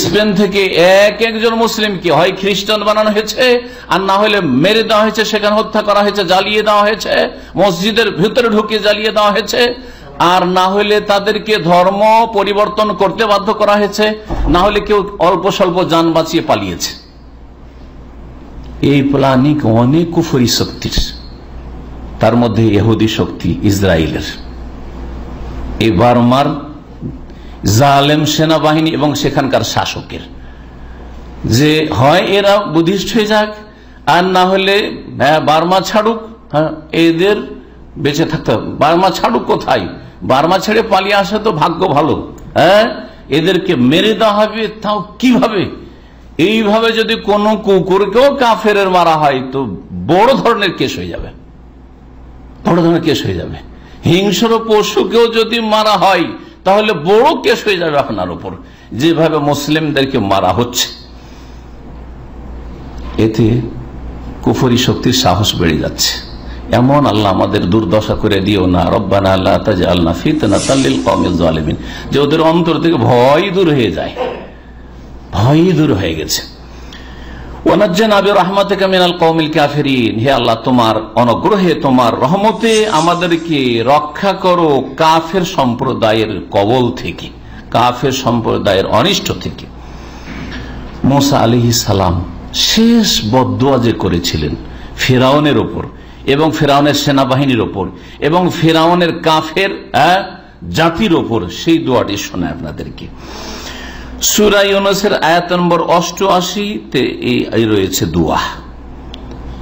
A: স্পেন থেকে এক একজন মুসলিমকে হয় খ্রিস্টান বানানো হয়েছে? আর না হলে মেরে দেওয়া হয়েছে, সেখানে হত্যা করা হয়েছে, জ্বালিয়ে দেওয়া হয়েছে, মসজিদের ভিতরে ঢুকে জ্বালিয়ে দেওয়া হয়েছে। আর না হলে তাদেরকে ধর্ম পরিবর্তন করতে বাধ্য করা হয়েছে, না হলে কেউ অল্প স্বল্প যান বাঁচিয়ে পালিয়েছে। এই প্লানিক অনেক কুফরি শক্তির। তার মধ্যে এহুদি শক্তি ইসরায়েলের। এই বার্মার জালেম সেনাবাহিনী এবং সেখানকার শাসকের। যে হয় এরা বুদ্ধিস্ট হয়ে যাক, আর না হলে বার্মা ছাড়ুক হ্যাঁ এদের বেঁচে থাকতে হবে। বার্মা ছাড়ুক কোথায়? বার্মা ছেড়ে পালিয়ে আসা তো ভাগ্য ভালো হ্যাঁ? এদেরকে মেরে দেওয়া হবে, তাও কীভাবে? এইভাবে যদি কোনো কুকুরকেও কাফের মারা হয়, তো বড় ধরনের কেস হয়ে যাবে। বড় ধরনের কেস হয়ে যাবে। হিংস্র পশুকেও যদি মারা হয়, তাহলে বড় কেস হয়ে যাবে আপনার উপর। যেভাবে মুসলিমদেরকে মারা হচ্ছে। এতে কুফরি শক্তির সাহস বেড়ে যাচ্ছে। এমন আল্লাহ আমাদের দুর্দশা করে দিও না। রব্বানা আল্লাহ তাজ আল্লাহ ফিতনা তাল্লিল কমিল জালিমিন যে ওদের অন্তর থেকে ভয় দূর হয়ে যায়। ভয় দূর হয়ে গেছে। তোমার তোমার রহমতে আমাদেরকে রক্ষা করো কাফের সম্প্রদায়ের কবল থেকে, কাফের সম্প্রদায়ের অনিষ্ট থেকে। মোসা সালাম শেষ বদুয়া যে করেছিলেন ফেরাউনের ওপর এবং ফেরাউনের সেনাবাহিনীর ওপর এবং ফেরাউনের কাফের জাতির ওপর, সেই দোয়াটি শোনায় আপনাদেরকে। সুরা আয়াত নম্বর অষ্টআশিতে এই রয়েছে দোয়া।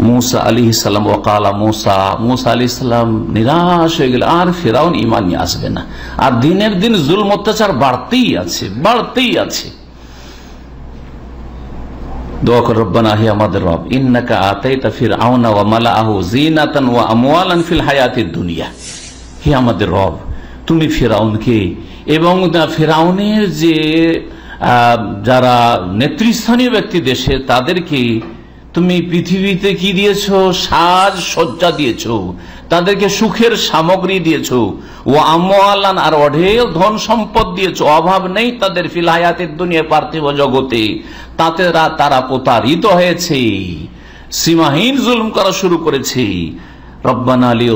A: মুসা আলী ইসলাম ওকালা মুসা মুসা আলী ইসলাম নিরাশ হয়ে গেলে, আর ফেরাউন ইমান নিয়ে আসবে না। আর দিনের দিন জুল অত্যাচার বাড়তেই আছে বাড়তেই আছে। আমাদের রব দুনিয়া। হে আমাদের রব, তুমি ফিরআউনকে এবং ফেরাউনের যে যারা নেতৃস্থানীয় ব্যক্তি দেশে, তাদেরকে তুমি পৃথিবীতে কি দিয়েছ? সাজ সজ্জা দিয়েছ। তাদেরকে সুখের সামগ্রী দিয়েছ। ও আম্লান আর অঢেল ধন সম্পদ দিয়েছ। অভাব নেই তাদের ফিলায়াতের দুনিয়া পার্থিব জগতে। তাতে তারা প্রতারিত হয়েছে। সীমাহীন জুলুম করা শুরু করেছে। রব্বানা আলী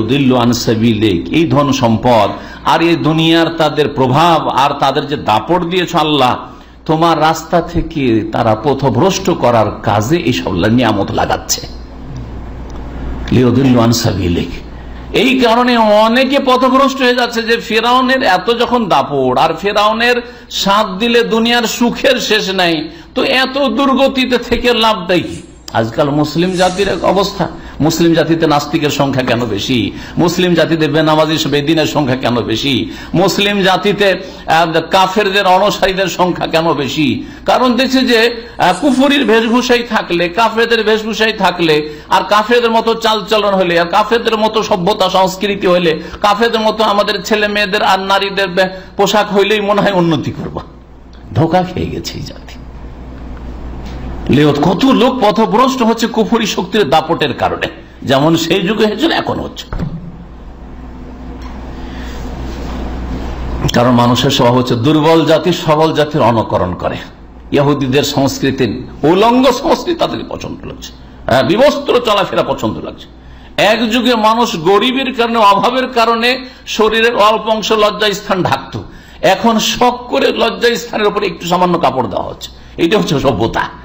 A: এই ধন সম্পদ আর এই দুনিয়ার তাদের প্রভাব আর তাদের যে দাপট দিয়েছ আল্লাহ তোমার রাস্তা থেকে তারা পথভ্রষ্ট করার কাজে এইসব নিয়ামত লাগাচ্ছে। এই কারণে অনেকে পথভ্রষ্ট হয়ে যাচ্ছে যে ফেরাউনের এত যখন দাপড়, আর ফেরাউনের সাত দিলে দুনিয়ার সুখের শেষ নাই, তো এত দুর্গতিতে থেকে লাভ দেয় আজকাল মুসলিম জাতির অবস্থা। মুসলিম জাতিতে নাস্তিকের সংখ্যা কেন বেশি? মুসলিম জাতিতে বেনামাজি বেদিনের সংখ্যা কেন বেশি? মুসলিম জাতিতে কাফেরদের, অনসারীদের সংখ্যা কেন বেশি? কারণ দেখছে যে কুফুরির ভেষভূষাই থাকলে, কাফেরদের ভেষভূষাই থাকলে, আর কাফেরদের মতো চালচলন হলে, আর কাফেরদের মতো সভ্যতা, সংস্কৃতি হলে, কাফেরদের মতো আমাদের ছেলে মেয়েদের আর নারীদের পোশাক হইলেই মনে হয় উন্নতি করব। ধোকা খেয়ে গেছে এই কত লোক পথভ্রষ্ট হচ্ছে কুফুরি শক্তির দাপটের কারণে। যেমন সেই যুগে হয়েছিল এখন হচ্ছে। কারণ মানুষের স্বভাব হচ্ছে দুর্বল জাতি সবল জাতির অনুকরণ করে। ইহুদিদের সংস্কৃতির উলঙ্গ সংস্কৃতি তাদের পছন্দ লাগছে। হ্যাঁ, বিবস্ত্র চলাফেরা পছন্দ লাগছে। এক যুগে মানুষ গরিবের কারণে অভাবের কারণে শরীরের অল্প অংশ লজ্জা স্থান ঢাকত। এখন শখ করে লজ্জা স্থানের উপরে একটু সামান্য কাপড় দেওয়া হচ্ছে। এটা হচ্ছে সভ্যতা।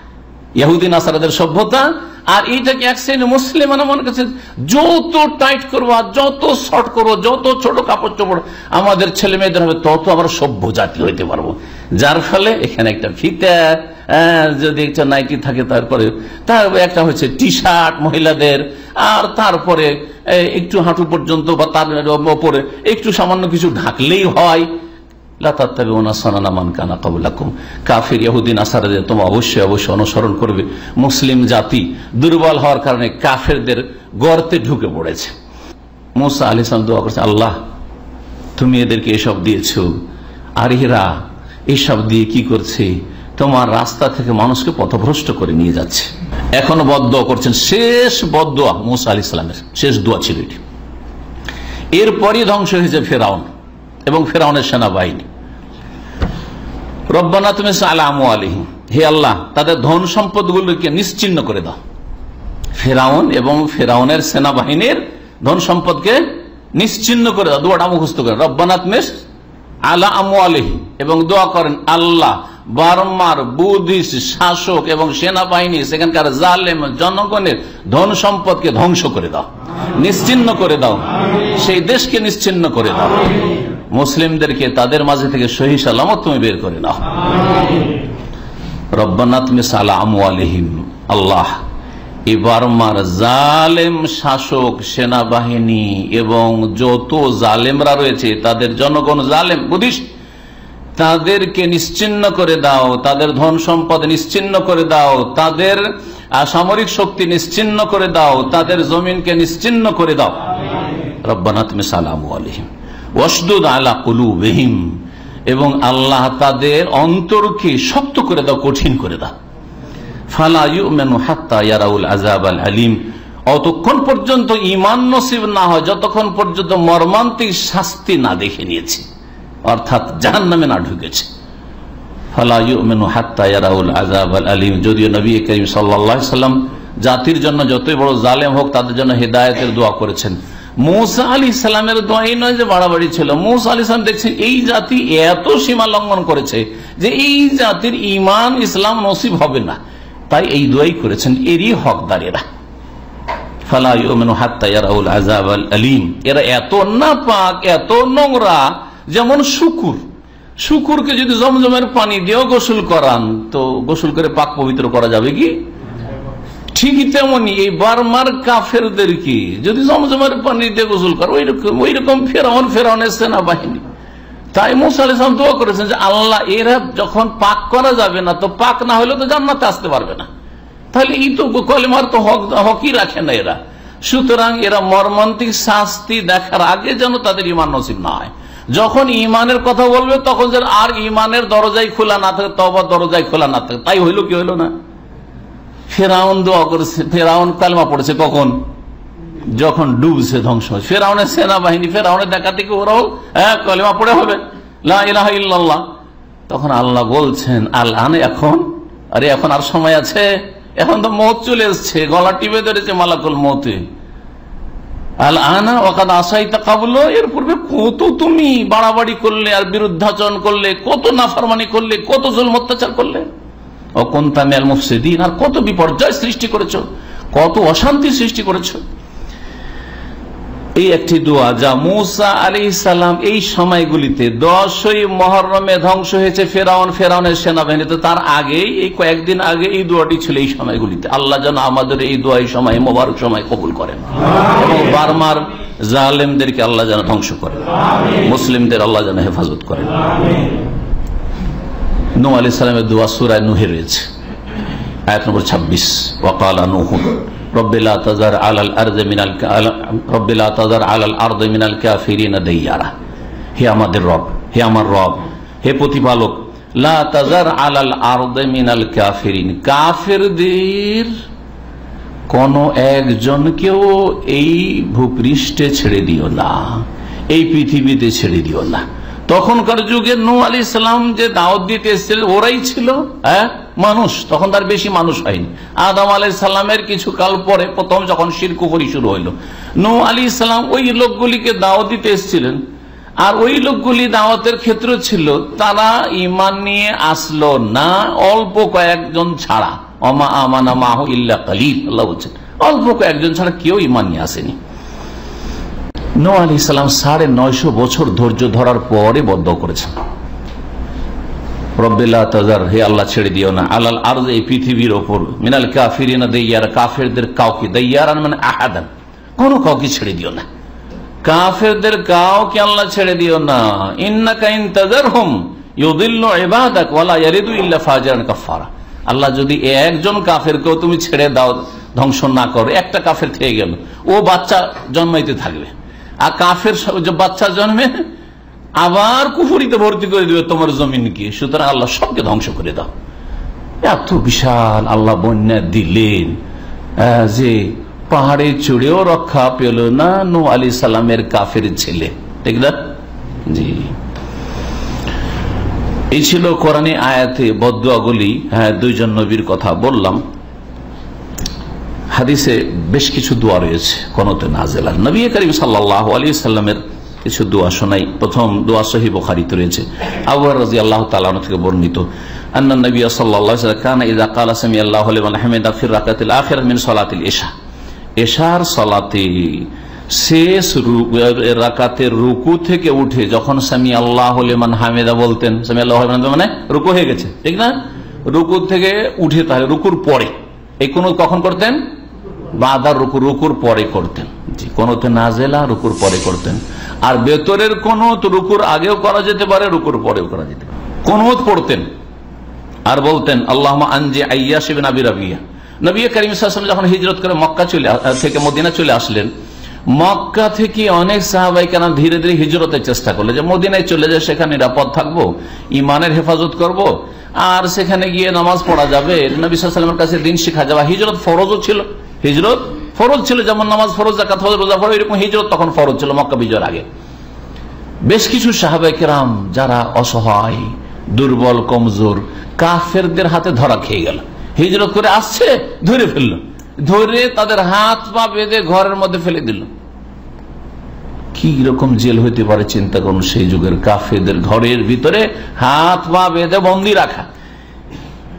A: ইহুদিন আসারাদের সভ্যতা আর এইটাকে এক শ্রেণি মুসলিম মনে করছে যত টাইট করব আর যত শর্ট করব যত ছোট কাপড় চোপড় আমাদের ছেলে মেয়েদের হবে তত আমরা সভ্য জাতি হইতে পারব। যার ফলে এখানে একটা ফিতা আহ, যদি একটা নাইটি থাকে তারপরে তার একটা হচ্ছে টি শার্ট মহিলাদের আর তারপরে একটু হাঁটু পর্যন্ত বা তার ওপরে একটু সামান্য কিছু ঢাকলেই হয়। অবশ্যই অবশ্যই অনুসরণ করবে। মুসলিম জাতি দুর্বল হওয়ার কারণে কাফেরদের গর্তে ঢুকে পড়েছে। মুসা আলি করছে, আল্লাহ, তুমি এদেরকে এসব দিয়েছ। আর এরা এসব দিয়ে কি করছে? তোমার রাস্তা থেকে মানুষকে পথভ্রষ্ট করে নিয়ে যাচ্ছে। এখনও বদ করছেন, শেষ বদোয়া মুসা আলি সালামের, শেষ দোয়া ছিল এটি। এরপরই ধ্বংস হয়েছে ফেরাউন। এবং ফেরাউনের সেনাবাহিনী। রব্বানা তুমি আলামু আলিহিম হে আল্লাহ, তাদের ধন সম্পদ গুলোকে নিশ্চিন্ন করে দাও। ফেরাউন এবং ফেরাউনের সেনাবাহিনীর ধন সম্পদকে নিশ্চিন্ন করে দাও। দোয়াটা মুখস্থ করে। রব্বানা তুমি আলা আমু এবং দোয়া করেন, আল্লাহ, বারমার, বুদ্ধিস্ট, শাসক এবং সেনাবাহিনী, সেখানকার জালেম জনগণের ধন সম্পদকে ধ্বংস করে দাও। নিশ্চিন্ন করে দাও। সেই দেশকে নিশ্চিন্ন করে দাও। মুসলিমদেরকে তাদের মাঝে থেকে সহি সালামত তুমি বের করে নাও। রব্বানাত মিসালা আমু আলহিম আল্লাহ এবারমার জালেম শাসক, সেনাবাহিনী এবং যত জালেমরা রয়েছে, তাদের জনগণ জালেম বুঝিস তাদেরকে নিশ্চিন্ন করে দাও, তাদের ধন সম্পদ নিশ্চিন্ন করে দাও, তাদের সামরিক শক্তি নিশ্চিন্ন করে দাও, তাদের জমিনকে নিশ্চিন্ন করে দাও। রব্বানাত মিসালাম আলহিম ওয়াসদুদ আলা কুলু বেহিম এবং আল্লাহ তাদের অন্তরকে শক্ত করে দাও, কঠিন করে দাও। আলিম, অতক্ষণ পর্যন্ত ইমান না হয়, যতক্ষণ পর্যন্ত মর্মান্তিক শাস্তি না দেখে নিয়েছে, অর্থাৎ না ঢুকেছে। আলিম, যদিও নবী জাতির জন্য যতই বড় জালেম হোক, তাদের জন্য হেদায়তের দোয়া করেছেন। মৌসা আলী ইসলামের দোয়াই নয় যে বাড়াবাড়ি ছিল। মৌসা আলী ইসলাম দেখছেন, এই জাতি এত সীমা লঙ্ঘন করেছে যে এই জাতির ইমান ইসলাম নসিব হবে না। তাই এই দোয়াই করেছেন, এরই হকদারেরা এরা এত না পাক এত নোংরা, যেমন শুকুর। শুকুরকে যদি জমজমের পানি দিয়েও গোসল করান, তো গোসল করে পাক পবিত্র করা যাবে কি? ঠিকই তেমনি এই বারমার কাফেরদেরকে যদি জমজমের পানি দিয়ে গোসল কর ওই রকম ওই রকম ফেরাউন, ফেরাউনের সেনাবাহিনী। তাই মুসা আলাম দোয়া করেছেন যে, আল্লাহ এরা যখন পাক করা যাবে না, তো পাক না হলে তো জান্নাতে আসতে পারবে না। তাহলে এই তো কলিমার তো হক হকই রাখে না এরা। সুতরাং এরা মর্মান্তিক শাস্তি দেখার আগে যেন তাদের ইমান নসিব না হয়। যখন ইমানের কথা বলবে, তখন যেন আর ইমানের দরজায় খোলা না থাকে তবার দরজায় খোলা না থাকে। তাই হইল কি হইল না? ফেরাউন দোয়া করেছে, ফেরাউন কালমা পড়েছে কখন? যখন ডুবছে ধ্বংস ফেরাউনের সেনাবাহিনী, ফেরাউনের দেখা থেকে ওরাও হ্যাঁ কলিমা পড়ে হবে। ইল্লাল্লাহ। তখন আল্লাহ বলছেন আল্লাহ এখন? আরে এখন আর সময় আছে? এখন তো মত চলে এসছে, গলা টিপে ধরেছে মালাকুল মতে আল আনা ওখানে আশাই তাকাবলো এর পূর্বে কত তুমি বাড়াবাড়ি করলে আর বিরুদ্ধাচরণ করলে, কত নাফারমানি করলে, কত জুল অত্যাচার করলে? আর কত বিপর্যয় সৃষ্টি করেছ, কত অশান্তি সৃষ্টি করেছ। এই একটি দোয়া যা মুসা আলী সালাম এই সময়গুলিতে দশই মহরমে ধ্বংস হয়েছে ফেরাউন, ফেরাউনের সেনাবাহিনীতে। তার আগেই, এই কয়েকদিন আগে এই দোয়াটি ছিল এই সময়গুলিতে। আল্লাহ যেন আমাদের এই দোয়া এই সময়, মোবারক সময় কবুল করেন। এবং বারমার জালেমদেরকে আল্লাহ যেন ধ্বংস করেন। মুসলিমদের আল্লাহ যেন হেফাজত করেন। নু আলি সালামের দোয়া সুরায় নুহে রয়েছে। আয়াত নম্বর ছাব্বিশ। ওয়াকালা নুহুন রব্বিলা তাজার আলাল আরদে মিনাল আমাদের রব, হে আমার রব, হে প্রতিপালক, লা তাজার আলাল মিনাল কোন একজনকেও এই ভূপৃষ্ঠে ছেড়ে দিও না, এই পৃথিবীতে ছেড়ে দিও না। তখনকার যুগে নু আলী ইসলাম যে দাওয়াত দিতে এসেছিল, ওরাই ছিল হ্যাঁ মানুষ। তখন তার বেশি মানুষ হয়নি। আদম আলাই সাল্লামের কিছু কাল পরে প্রথম যখন শিরকুপুরি শুরু হইল। নু আলী ইসলাম ওই লোকগুলিকে দাওয়াত দিতে এসেছিলেন। আর ওই লোকগুলি দাওয়াতের ক্ষেত্র ছিল, তারা ইমান নিয়ে আসলো না, অল্প কয়েকজন ছাড়া। অমা আমানা মাহ ইল্লা কালিল, আল্লাহ বলছেন, অল্প কয়েকজন ছাড়া কেউ ইমান নিয়ে আসেনি। নো ইসলাম সাড়ে নয়শো বছর ধৈর্য ধরার পরে বদ্ধ করেছেন। আল্লাহ ছেড়ে দিও না। মানে না। আল্লাহ যদি একজন কাফের কাফেরকেও তুমি ছেড়ে দাও, ধ্বংস না করো, একটা কাফের থেকে গেল। ও বাচ্চা জন্মাইতে থাকবে। আর কাফের বাচ্চা জন্মে আবার কুফুরিতে ভর্তি করে দিবে, তোমার জমিনকে সুতরাং আল্লাহ সবকে ধ্বংস করে দাও। এত বিশাল আল্লাহ বন্যা দিলেন যে পাহাড়ে চড়েও রক্ষা পেল না নু আলী সালামের কাফের ছেলে। ঠিক না? জি। এই ছিল কোরআনে আয়াতে বদুয়াগুলি হ্যাঁ দুইজন নবীর কথা বললাম। হাদিসে বেশ কিছু দোয়া রয়েছে, কোনতে নাজেলা নবী করিম সাল্লাহ আলী সাল্লামের কিছু দোয়া শোনাই, প্রথম দোয়া সহি বখারিতে রয়েছে। আবু রাজি আল্লাহ তালা থেকে বর্ণিত, আন্না নবী সাল্লাহ কানা ইদা কালা সামি আল্লাহ হামিদা ফির রাকাতিল আখির মিন সলাতিল এশা এশার সলাতে শেষ রাকাতের রুকু থেকে উঠে যখন সামি আল্লাহ মান হামেদা বলতেন সামি আল্লাহ মানে রুকু হয়ে গেছে, ঠিক না? রুকু থেকে উঠে তাহলে রুকুর পরে। এই কোন কখন করতেন? বাদার রুকু রুকুর পরে করতেন। জি, কোনতে নাজেলা, রুকুর পরে করতেন। আর বেতরের কোন রুকুর আগেও করা যেতে পারে, রুকুর পরেও করা যেতে পারে। কোনমত পড়তেন আর বলতেন আল্লাহ আনজে আইয়া শিবেন আবির আবিয়া নবী করিম যখন হিজরত করে মক্কা চলে থেকে মদিনা চলে আসলেন, মক্কা থেকে অনেক সাহাবাই কেন ধীরে ধীরে হিজরতের চেষ্টা করল যে, মদিনায় চলে যায় সেখানে নিরাপদ থাকব ইমানের হেফাজত করব আর সেখানে গিয়ে নামাজ পড়া যাবে। নবী সাল্লামের কাছে দিন শিখা যাওয়া হিজরত ফরজও ছিল। হিজরত ফরজ ছিল, যেমন নামাজ ফরজ রোজা ফরজ, এরকম হিজরত তখন ফরজ ছিল মক্কা বিজয়ের আগে। বেশ কিছু সাহাবাই কেরাম যারা অসহায়, দুর্বল, কমজোর, কাফেরদের হাতে ধরা খেয়ে গেল। হিজরত করে আসছে, ধরে ফেলল। ধরে তাদের হাত পা বেঁধে ঘরের মধ্যে ফেলে দিল। কি রকম জেল হইতে পারে চিন্তা করুন, সেই যুগের কাফেদের ঘরের ভিতরে হাত পা বেঁধে বন্দি রাখা।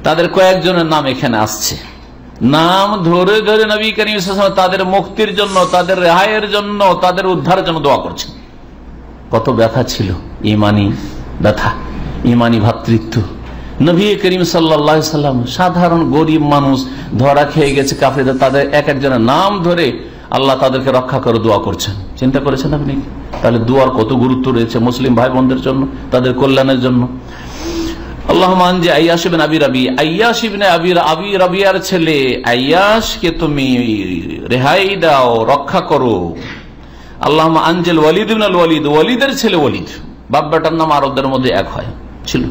A: তাদের কয়েকজনের নাম এখানে আসছে। নাম ধরে ধরে নবী করিম তাদের মুক্তির জন্য, তাদের রেহাইয়ের জন্য, তাদের উদ্ধারের জন্য দোয়া করছেন। কত ব্যথা ছিল, ইমানি ব্যথা, ইমানি ভাতৃত্ব। নবী করিম সাল্লাম সাধারণ গরিব মানুষ ধরা খেয়ে গেছে কাফেরদের, তাদের এক একজনের নাম ধরে আল্লাহ তাদেরকে রক্ষা করে দোয়া করছেন। চিন্তা করেছেন আপনি? তাহলে দোয়ার কত গুরুত্ব রয়েছে মুসলিম ভাই বোনদের জন্য, তাদের কল্যাণের জন্য? তুমি রেহাই দাও, রক্ষা করো। আল্লাহ আঞ্জেল ওয়ালিদ ওয়ালিদ। ওয়ালিদের ছেলে বাব্বাটার নাম আরবদের মধ্যে এক হয়, ছিল।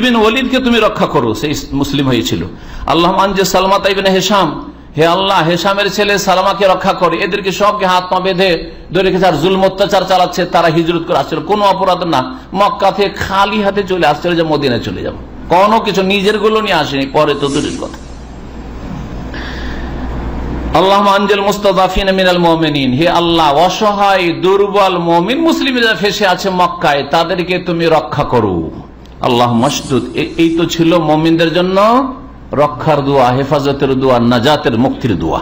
A: বিন তুমি রক্ষা করো, সেই মুসলিম হয়েছিল। আল্লাহ আনজে সালমা হেসাম হে আল্লাহ হেসামের ছেলে, সালামাকে রক্ষা করে। এদেরকে সবকে হাত পা বেঁধে ধরে রেখেছে, আর জুল অত্যাচার চালাচ্ছে, তারা হিজরত করে আসছিল। কোনো অপরাধ না। মক্কা থেকে খালি হাতে চলে আসছিল যে মদিনায় চলে যাব। কোনো কিছু নিজেরগুলো নিয়ে আসেনি, পরে তো দূরের কথা। আল্লাহ তাদেরকে তুমি রক্ষা করো। আল্লাহ মসদুদ এই তো ছিল মমিনদের জন্য রক্ষার দোয়া, হেফাজতের দোয়া, নাজাতের মুক্তির দোয়া।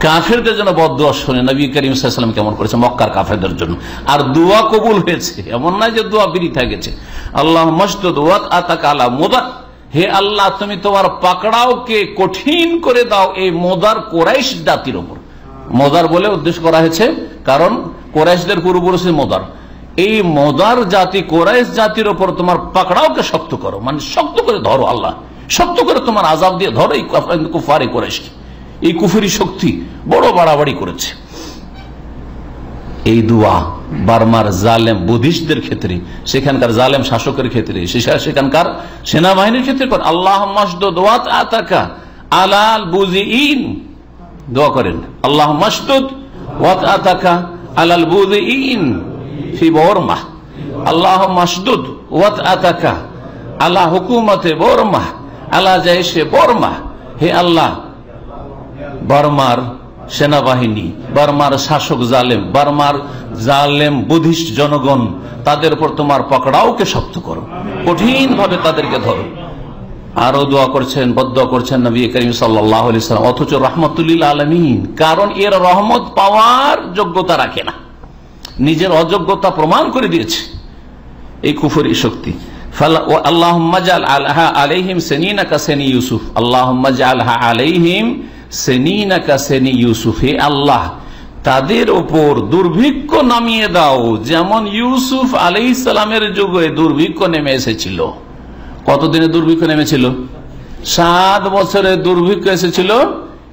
A: কাফেরদের জন্য বদুয়া শুনে নবী করিম সাল্লাম কেমন করেছে? মক্কার কাফেরদের জন্য। আর দোয়া কবুল হয়েছে। এমন নয় যে দোয়া বিরিথা গেছে আল্লাহ মসদুদ ওয়াত আতাক হে আল্লাহ, তুমি তোমার পাকড়াওকে কঠিন করে দাও এই মোদার কোরাইশ জাতির ওপর মোদার বলে উদ্দেশ্য করা হয়েছে, কারণ কোরাইশদের পূর্বপুরুষের মোদার। এই মদার জাতি, কোরাইশ জাতির ওপর তোমার পাকড়াওকে শক্ত করো। মানে শক্ত করে ধরো আল্লাহ। শক্ত করে তোমার আজাব দিয়ে ধরো, এই কুফারে কোরাইশকে। এই কুফুরি শক্তি বড় বাড়াবাড়ি করেছে। এই দুয়া বার্মার জালেম বুদ্ধিস্টদের ক্ষেত্রে, সেখানকার জালেম শাসকের ক্ষেত্রে সেখানকার সেনাবাহিনীর ক্ষেত্রে আল্লাহ আলাল বুজি দোয়া করেন। আল্লাহ মাসদুদ আলাল বুদিন ফি বর্মা আল্লাহ মাসদুদ ওয়াত আতাকা আলা হুকুমতে বর্মা আলা জাইশে বর্মা, হে আল্লাহ, বর্মার সেনাবাহিনী, বর্মার শাসক জালেম, বার্মার জালেম বুদ্ধিস্ট জনগণ, তাদের উপর তোমার পকড়াওকে শক্ত করো কঠিন ভাবে তাদেরকে ধরো। আরও দোয়া করছেন বদ্ধ করছেন নবী করিম সাল্লাম, অথচ রহমতুল্লিল আলমিন, কারণ এর রহমত পাওয়ার যোগ্যতা রাখে না। নিজের অযোগ্যতা প্রমাণ করে দিয়েছে। এই কুফরি শক্তি। ইউসুফ। আল্লাহ, তাদের ওপর দুর্ভিক্ষ নামিয়ে দাও, যেমন ইউসুফ আলি ইসলামের যুগে দুর্ভিক্ষ নেমে এসেছিল। কতদিনে দুর্ভিক্ষ নেমেছিল? সাত বছরে দুর্ভিক্ষ এসেছিল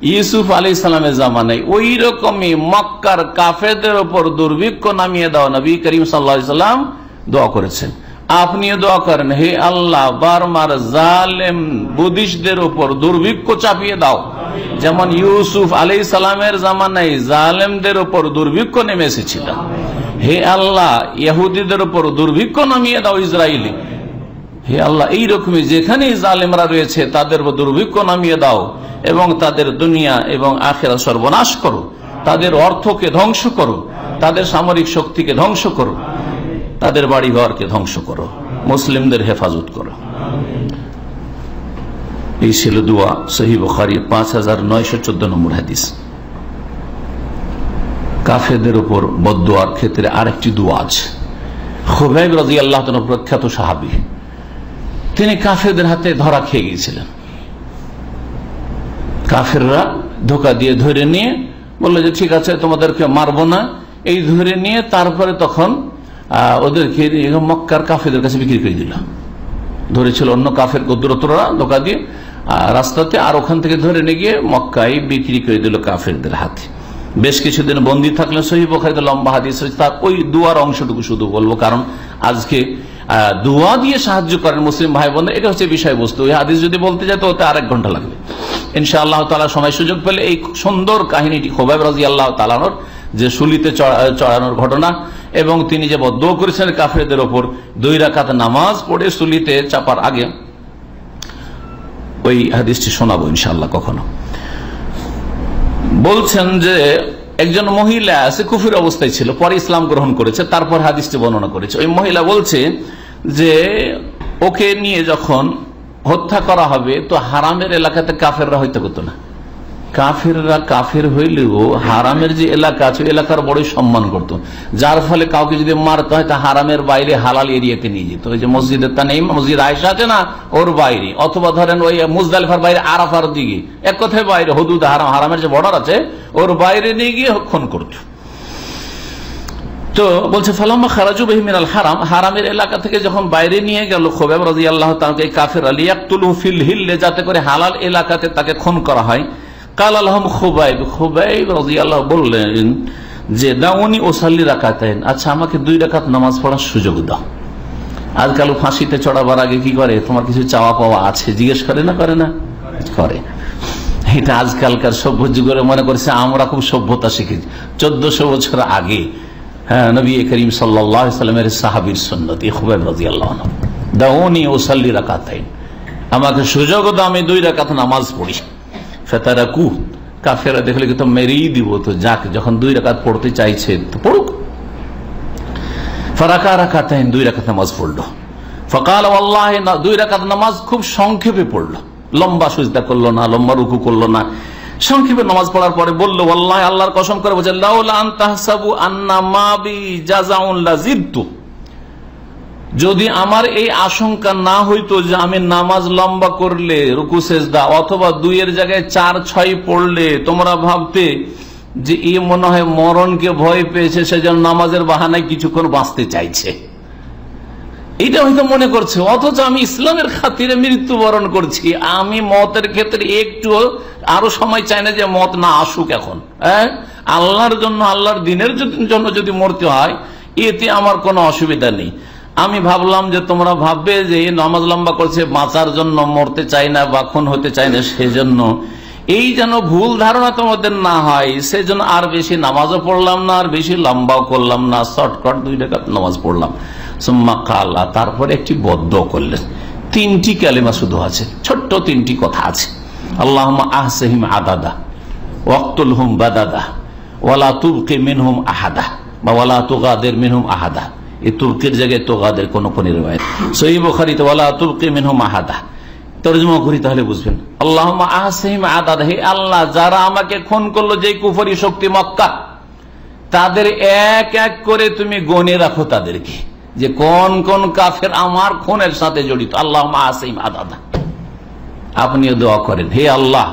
A: ইউসুফ আলী ইসলামের জামানায়। ওই রকমই মক্কার কাফেদের ওপর দুর্ভিক্ষ নামিয়ে দাও, নবী করিম সাল্লাম দোয়া করেছেন। আপনিও দোয়া করেন, হে আল্লাহ, বারমার জালেম বুদ্ধিস্টদের উপর দুর্ভিক্ষ চাপিয়ে দাও। যেমন ইউসুফ আলী সালামের জামানায় জালেমদের উপর দুর্ভিক্ষ নেমে এসেছিল। হে আল্লাহ, ইহুদিদের উপর দুর্ভিক্ষ নামিয়ে দাও ইসরায়েলি। হে আল্লাহ, এইরকমই যেখানেই জালেমরা রয়েছে, তাদের দুর্ভিক্ষ নামিয়ে দাও এবং তাদের দুনিয়া এবং আখেরা সর্বনাশ করো। তাদের অর্থকে ধ্বংস করো। তাদের সামরিক শক্তিকে ধ্বংস করো। তাদের বাড়ি ঘরকে ধ্বংস করো, মুসলিমদের হেফাজত করো। এই ছিল দোয়া সহি পাঁচ হাজার নয়শো চোদ্দ নম্বর হাদিস। কাফেদের উপর বদোয়ার ক্ষেত্রে আরেকটি দোয়া আছে। খুবাইব রাজি আল্লাহ প্রখ্যাত সাহাবি, তিনি কাফেরদের হাতে ধরা খেয়ে গিয়েছিলেন। কাফেররা ধোকা দিয়ে ধরে নিয়ে বলল যে, ঠিক আছে, তোমাদেরকে মারবো না। এই ধরে নিয়ে তারপরে তখন ওদেরকে মক্কার কাফেদের কাছে বিক্রি করে দিল। ধরেছিল অন্য কাফের দূরতরা ধোকা দিয়ে রাস্তাতে আর ওখান থেকে ধরে নিয়ে গিয়ে মক্কায় বিক্রি করে দিল কাফেরদের হাতে। বেশ কিছুদিন বন্দী থাকলে সহি লম্বা হাদিস তার ওই দুয়ার অংশটুকু শুধু বলব, কারণ আজকে দোয়া দিয়ে সাহায্য করেন মুসলিম ভাই বোন এটা হচ্ছে বিষয়বস্তু। এই হাদিস যদি বলতে যায় তো ওতে আরেক ঘণ্টা লাগবে। ইনশা আল্লাহ তালা সময় সুযোগ পেলে এই সুন্দর কাহিনীটি খোবাইব রাজি আল্লাহ তালানোর যে সুলিতে চড়ানোর ঘটনা এবং তিনি যে বদ্ধ করেছেন কাফেরদের ওপর দুই রাকাত নামাজ পড়ে সুলিতে চাপার আগে, ওই হাদিসটি শোনাবো ইনশাল্লাহ কখনো। বলছেন যে একজন মহিলা, সে কুফির অবস্থায় ছিল, পরে ইসলাম গ্রহণ করেছে, তারপর হাদিসটি বর্ণনা করেছে। ওই মহিলা বলছে যে ওকে নিয়ে যখন হত্যা করা হবে, তো হারামের এলাকাতে কাফেররা হত্যা করতো না। কাফেররা কাফের হইলেও হারামের যে এলাকা আছে এলাকার বড়ই সম্মান করত। যার ফলে কাউকে যদি মারতে হয়, তা হারামের বাইরে হালাল এরিয়াতে নিয়ে যেত। ওই যে মসজিদের তা নেই মসজিদ আয়সা আছে না, ওর বাইরে। অথবা ধরেন ওই মুজদালিফার বাইরে আরাফার দিকে। এক কথায় বাইরে, হদুদ হারাম, হারামের যে বর্ডার আছে, ওর বাইরে নিয়ে গিয়ে খুন করত। তো বলছে, ফালাম্মা খারাজু বহিমিনাল হারাম। হারামের এলাকা থেকে যখন বাইরে নিয়ে গেল খোবেব রাজি আল্লাহ তাকে কাফের আলী একতুলু ফিল হিল্লে যাতে করে হালাল এলাকাতে তাকে খুন করা হয়। কাল আলহম খুবাইব খুবাইব রাজি আল্লাহ বললেন যে দাউনি ওসাল্লি রাখাতেন আচ্ছা আমাকে দুই রাখাত নামাজ পড়ার সুযোগ দাও। আজকাল ফাঁসিতে চড়াবার আগে কি করে? তোমার কিছু চাওয়া পাওয়া আছে? জিজ্ঞেস করে না করে না? করে। এটা আজকালকার সভ্য যুগের মনে করছে, আমরা খুব সভ্যতা শিখেছি। চোদ্দশো বছর আগে হ্যাঁ নবী করিম সাল্লামের সাহাবির সন্ন্যতি খুবাইব রাজি আল্লাহ দাউনি ওসাল্লি রাখাতেন আমাকে সুযোগ দাও, আমি দুই রাকাত নামাজ পড়ি। ফেতারা কাফেরা দেখলে তো মেরেই দিব তো যাক, যখন দুই পড়তে চাইছে তো পড়ুক। ফারাকা দুই নামাজ ফকাল আল্লাহ দুই নামাজ খুব সংক্ষেপে পড়ল। লম্বা সুজদা করল না, লম্বা রুকু করল না। সংক্ষেপে নামাজ পড়ার পরে বলল আল্লাহ আল্লাহর কসম করে বলছে যদি আমার এই আশঙ্কা না হইতো যে আমি নামাজ লম্বা করলে রুকু, সেজদা, অথবা দুইয়ের জায়গায় চার, ছয় পড়লে, তোমরা ভাবতে যে এ মনে হয় মরণকে ভয় পেয়েছে, সেজন্য নামাজের বাহানায় কিছুক্ষণ বাঁচতে চাইছে। এটা হয়তো মনে করছে, অথচ আমি ইসলামের খাতিরে মৃত্যুবরণ করছি। আমি মতের ক্ষেত্রে একটু আরও সময় চাই না যে মত না আসুক এখন হ্যাঁ? আল্লাহর জন্য, আল্লাহর দিনের জন্য যদি মরতে হয়, এতে আমার কোনো অসুবিধা নেই। আমি ভাবলাম যে তোমরা ভাববে যে নামাজ লম্বা করছে, বাঁচার জন্য মরতে চাই না বা খুন হতে চাই না, সেজন্য এই যেন ভুল ধারণা তোমাদের না হয়, সেজন্য আর বেশি নামাজও পড়লাম না, আর বেশি লম্বাও করলাম না, শর্টকাট দুই টাকা নামাজ পড়লাম। সুম্মা কাল্লা, তারপরে একটি বদ্ধ করলেন। তিনটি ক্যালেমা শুধু আছে, ছোট্ট তিনটি কথা আছে। আল্লাহ আহসহিম আদাদা ওয়াক্তুল হুম বাদাদা, ওয়ালা তুবকে মিনহুম আহাদা, বা ওয়ালা তুগাদের মিনহুম আহাদা। এই তুর্কির জায়গায় তোগাদের কোন কোন রেবায়ত সহি বখারিতে ওয়ালা তুবকে মিনহুম আহাদা। তর্জমা করি তাহলে বুঝবেন। আল্লাহ আহসহিম আদাদা হে আল্লাহ যারা আমাকে খুন করল যে কুফরি শক্তি মক্কা, তাদের এক এক করে তুমি গনে রাখো তাদেরকে। যে কোন কোন কাফের আমার খুনের সাথে জড়িত। আল্লাহ আসিম আদাদা। আপনিও দোয়া করেন, হে আল্লাহ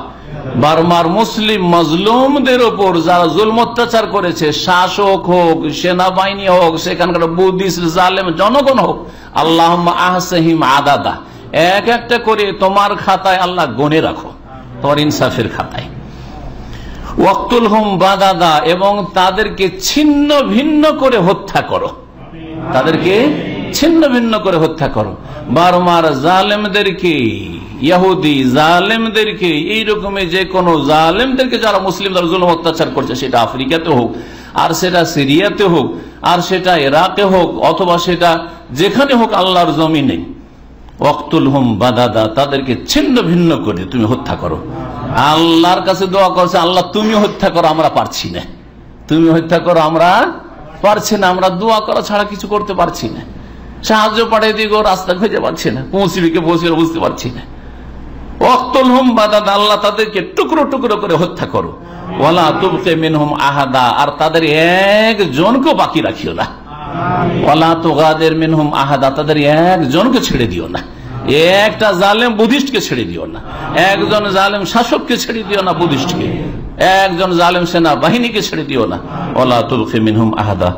A: বারমার মুসলিম মজলুমদের ওপর যারা জুলম অত্যাচার করেছে, শাসক হোক, সেনাবাহিনী হোক, সেখানকার বুদ্ধিস্ট, জালেম, জনগণ হোক আল্লাহ আহসহিম আদাদা। এক একটা করে তোমার খাতায় আল্লাহ গনে রাখো, তোমার ইনসাফের খাতায়। ওয়াক্তুল হুম বাদাদা, এবং তাদেরকে ছিন্ন ভিন্ন করে হত্যা করো। তাদেরকে ছিন্ন ভিন্ন করে হত্যা করো। বারমার জালেমদেরকে ইয়াহুদি জালেমদেরকে এইরকমের যে কোনো জালেমদেরকে যারা মুসলিম দ্বারা জুলুম অত্যাচার করছে, সেটা আফ্রিকাতে হোক, আর সেটা সিরিয়াতে হোক, আর সেটা ইরাকে হোক, অথবা সেটা যেখানে হোক, আল্লাহর জমিনে। অক্তুল হুম বাদাদা, তাদেরকে ছিন্ন ভিন্ন করে তুমি হত্যা করো। আল্লাহর কাছে দোয়া করছে আল্লাহ তুমি হত্যা করো, আমরা পারছি না। তুমি হত্যা করো, আমরা পারছি না, আমরা দোয়া করা ছাড়া কিছু করতে পারছি না। সাহায্য পাঠিয়ে দিকে রাস্তা খুঁজে পাচ্ছি না পৌঁছিবিকে পৌঁছে বুঝতে পারছি না। অক্তল হোম বাদাদা, আল্লাহ তাদেরকে টুকরো টুকরো করে হত্যা করো। ওয়ালা তুবকে মিনহুম আহাদা, আর তাদের একজনকেও বাকি রাখিও না। আহাদা, তাদের একজনকে ছেড়ে দিও না। একটা জালেম বুদ্ধিস্টকে ছেড়ে দিও না। একজন জালেম শাসককে ছেড়ে দিও না বুদ্ধিস্টকে। একজন জালেম সেনা বাহিনীকে ছেড়ে দিও না। ওলা তুলফে মিনহুম আহাদা।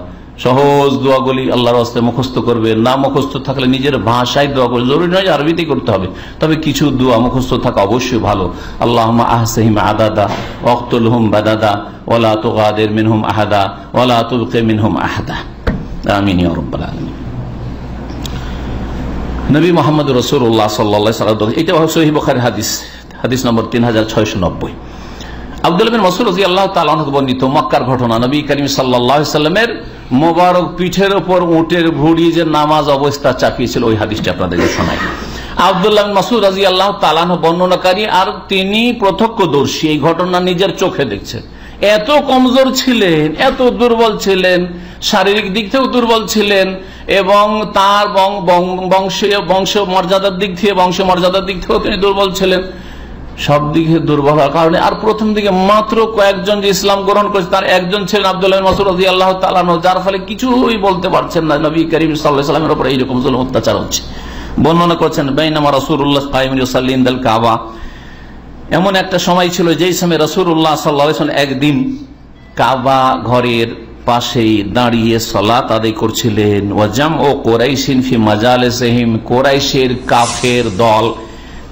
A: সহজ দোয়াগুলি আল্লাহর হস্তে মুখস্থ করবে। না মুখস্থ থাকলে নিজের ভাষায় দোয়া করবে। জরুরি নয় আরবিতে করতে হবে। তবে কিছু দোয়া মুখস্থ থাকা অবশ্যই ভালো। আল্লাহ আহসহিম আদাদা অক্তুল হুম বাদাদা ওলা তোগাদের মিনহুম আহাদা ওলা তুলকে মিনহুম আহাদা। আমিন নবী মোহাম্মদ রসুল্লাহ সাল্লাহ এটা সহি বখারি হাদিস। হাদিস নম্বর তিন হাজার ছয়শো নব্বই। আব্দুল বিন মসুর রাজি আল্লাহ তালাহ বর্ণিত, মক্কার ঘটনা। নবী করিম সাল্লামের মোবারক পিঠের ওপর উটের ভুড়ি যে নামাজ অবস্থা চাপিয়েছিল, ওই হাদিসটা আপনাদেরকে শোনাই। আবদুল্লাহ মাসুদ রাজি আল্লাহ তালাহ বর্ণনাকারী আর তিনি প্রত্যক্ষদর্শী, এই ঘটনা নিজের চোখে দেখছে। এত কমজোর ছিলেন, এত দুর্বল ছিলেন, শারীরিক দিক থেকেও দুর্বল ছিলেন এবং তার বংশীয় বংশ মর্যাদার দিক থেকে, বংশ মর্যাদার দিক থেকেও তিনি দুর্বল ছিলেন। সব দিকে দুর্বল হওয়ার কারণে। আর প্রথম দিকে মাত্র কয়েকজন যে ইসলাম গ্রহণ করেছে, তার একজন ছিলেন আবদুল্লাহ আল্লাহ যার ফলে কিছুই বলতে পারছেন না। নবী করিম সাল্লাহ সাল্লামের উপর এইরকম জুলুম, অত্যাচার হচ্ছে। বর্ণনা করছেন, বাইনামা রসুল্লাহ কাইমুসাল্লিন্দাল কাবা। এমন একটা সময় ছিল যেই সময় রসুল্লাহ সাল্লাহ একদিন কাবা ঘরের পাশেই দাঁড়িয়ে সলাত আদায় করছিলেন। ওয়াজাম ও কোরাইশিন ফি মাজাল সেহিম কোরাইশের কাফের দল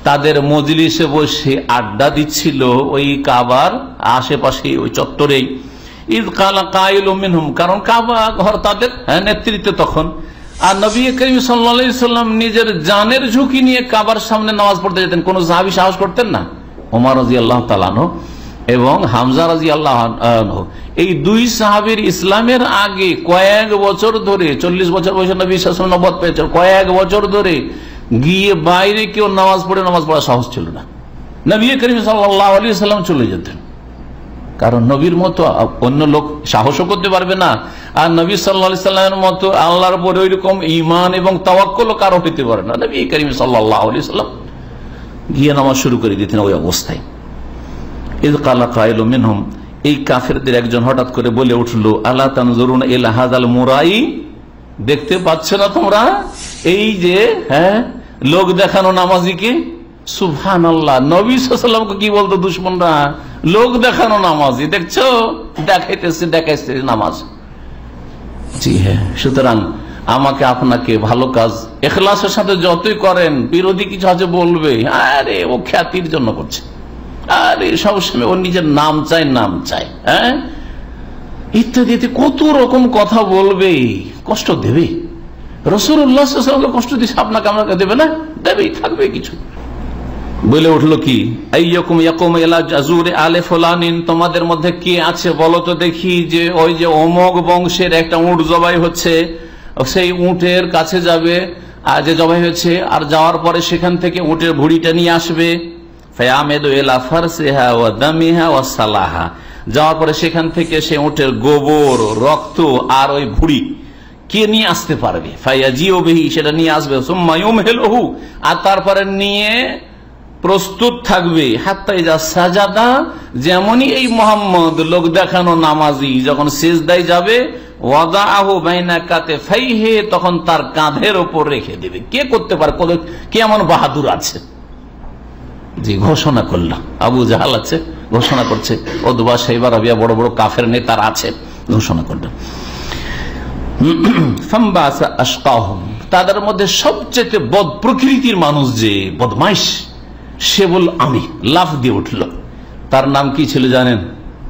A: তাদের মজলিসে বসে আড্ডা দিচ্ছিল ওই কাবার আশেপাশে, ওই চত্বরেই। ঈদ কালা কাইল মিনহুম, কারণ কাবা ঘর তাদের নেতৃত্বে তখন। আর নবী করিম সাল্লাম নিজের জানের ঝুঁকি নিয়ে কাবার সামনে নামাজ পড়তে যেতেন। কোন সাহাবি সাহস করতেন না? ওমর রাজি আল্লাহ তালানো এবং হামজা রাজি আল্লাহ এই দুই সাহাবির ইসলামের আগে কয়েক বছর ধরে, চল্লিশ বছর বয়সে নবী শাসন নবদ পেয়েছে কয়েক বছর ধরে গিয়ে বাইরে কেউ নামাজ পড়ে নামাজ পড়া সাহস ছিল না। নবী করিম সাল্লাম চলে যেতেন। কারণ নবীর মতো অন্য লোক সাহসও করতে পারবে না। আর নবী সাল্লা সাল্লামের মতো আল্লাহর পরে ওই রকম ইমান এবং তাওয়াক্কল কারও হইতে পারে না। নবী করিম সাল্লাহ সাল্লাম গিয়ে নামাজ শুরু করে দিতেন ওই অবস্থায়। ঈদ কালা মিনহম, এই কাফেরদের একজন হঠাৎ করে বলে উঠল আল্লাহ তানজরুন এলাহাদ আল মুরাই? দেখতে পাচ্ছ না তোমরা? এই যে হ্যাঁ লোক দেখানো নামাজিকে সুফান আল্লাহ নবী সাল্লামকে কি বলতো দুশ্মনরা? লোক দেখানো নামাজি, দেখছ? দেখাইতেছে দেখাইছে নামাজ। জি হ্যাঁ সুতরাং আমাকে আপনাকে ভালো কাজ, এখলাসের সাথে যতই করেন, বিরোধী কিছু আছে বলবে, আরে, ও খ্যাতির জন্য করছে। আরে সবসময় ও নিজের নাম চাই নাম চাই হ্যাঁ? ইত্যাদি কত রকম কথা বলবে, কষ্ট দেবে। রসুল্লাহকে কষ্ট দিচ্ছে আপনাকে আমাকে দেবে না? দেবেই, থাকবে কিছু। বলে উঠল কি? তোমাদের মধ্যে কে আছে বলো তো দেখি যে ওই যে অমক বংশের একটা উঁট জবাই হচ্ছে, সেই উঁটের কাছে যাবে, আর যে জবাই হয়েছে আর যাওয়ার পরে সেখান থেকে উঁটের ভুড়িটা নিয়ে আসবে। যাওয়ার পরে সেখান থেকে সে উঁটের গোবর, রক্ত আর ওই ভুড়ি কে নিয়ে আসতে পারবে? ফাইয়াজিও বেহি, সেটা নিয়ে আসবে। সোম্মায়ুম হেলহু আর তারপরে নিয়ে প্রস্তুত থাকবে। হাত্তাইজা সাজাদা, যেমনই এই মোহাম্মদ লোক দেখানো নামাজি, যখন যাবে ওয়াদা আহু বাইনা কাতে তখন তার কাঁধের ওপর রেখে দেবে। কে করতে পারে? কে এমন বাহাদুর আছে? জি, ঘোষণা করল আবু জাহাল আছে, ঘোষণা করছে। ওদবা সাইবার বড় বড় কাফের নেতার আছে, ঘোষণা করল তাদের মধ্যে সবচেয়ে বদ প্রকৃতির মানুষ যে বদমাইশ, সে বল আমি, লাফ দিয়ে উঠল। তার নাম কি ছিল জানেন?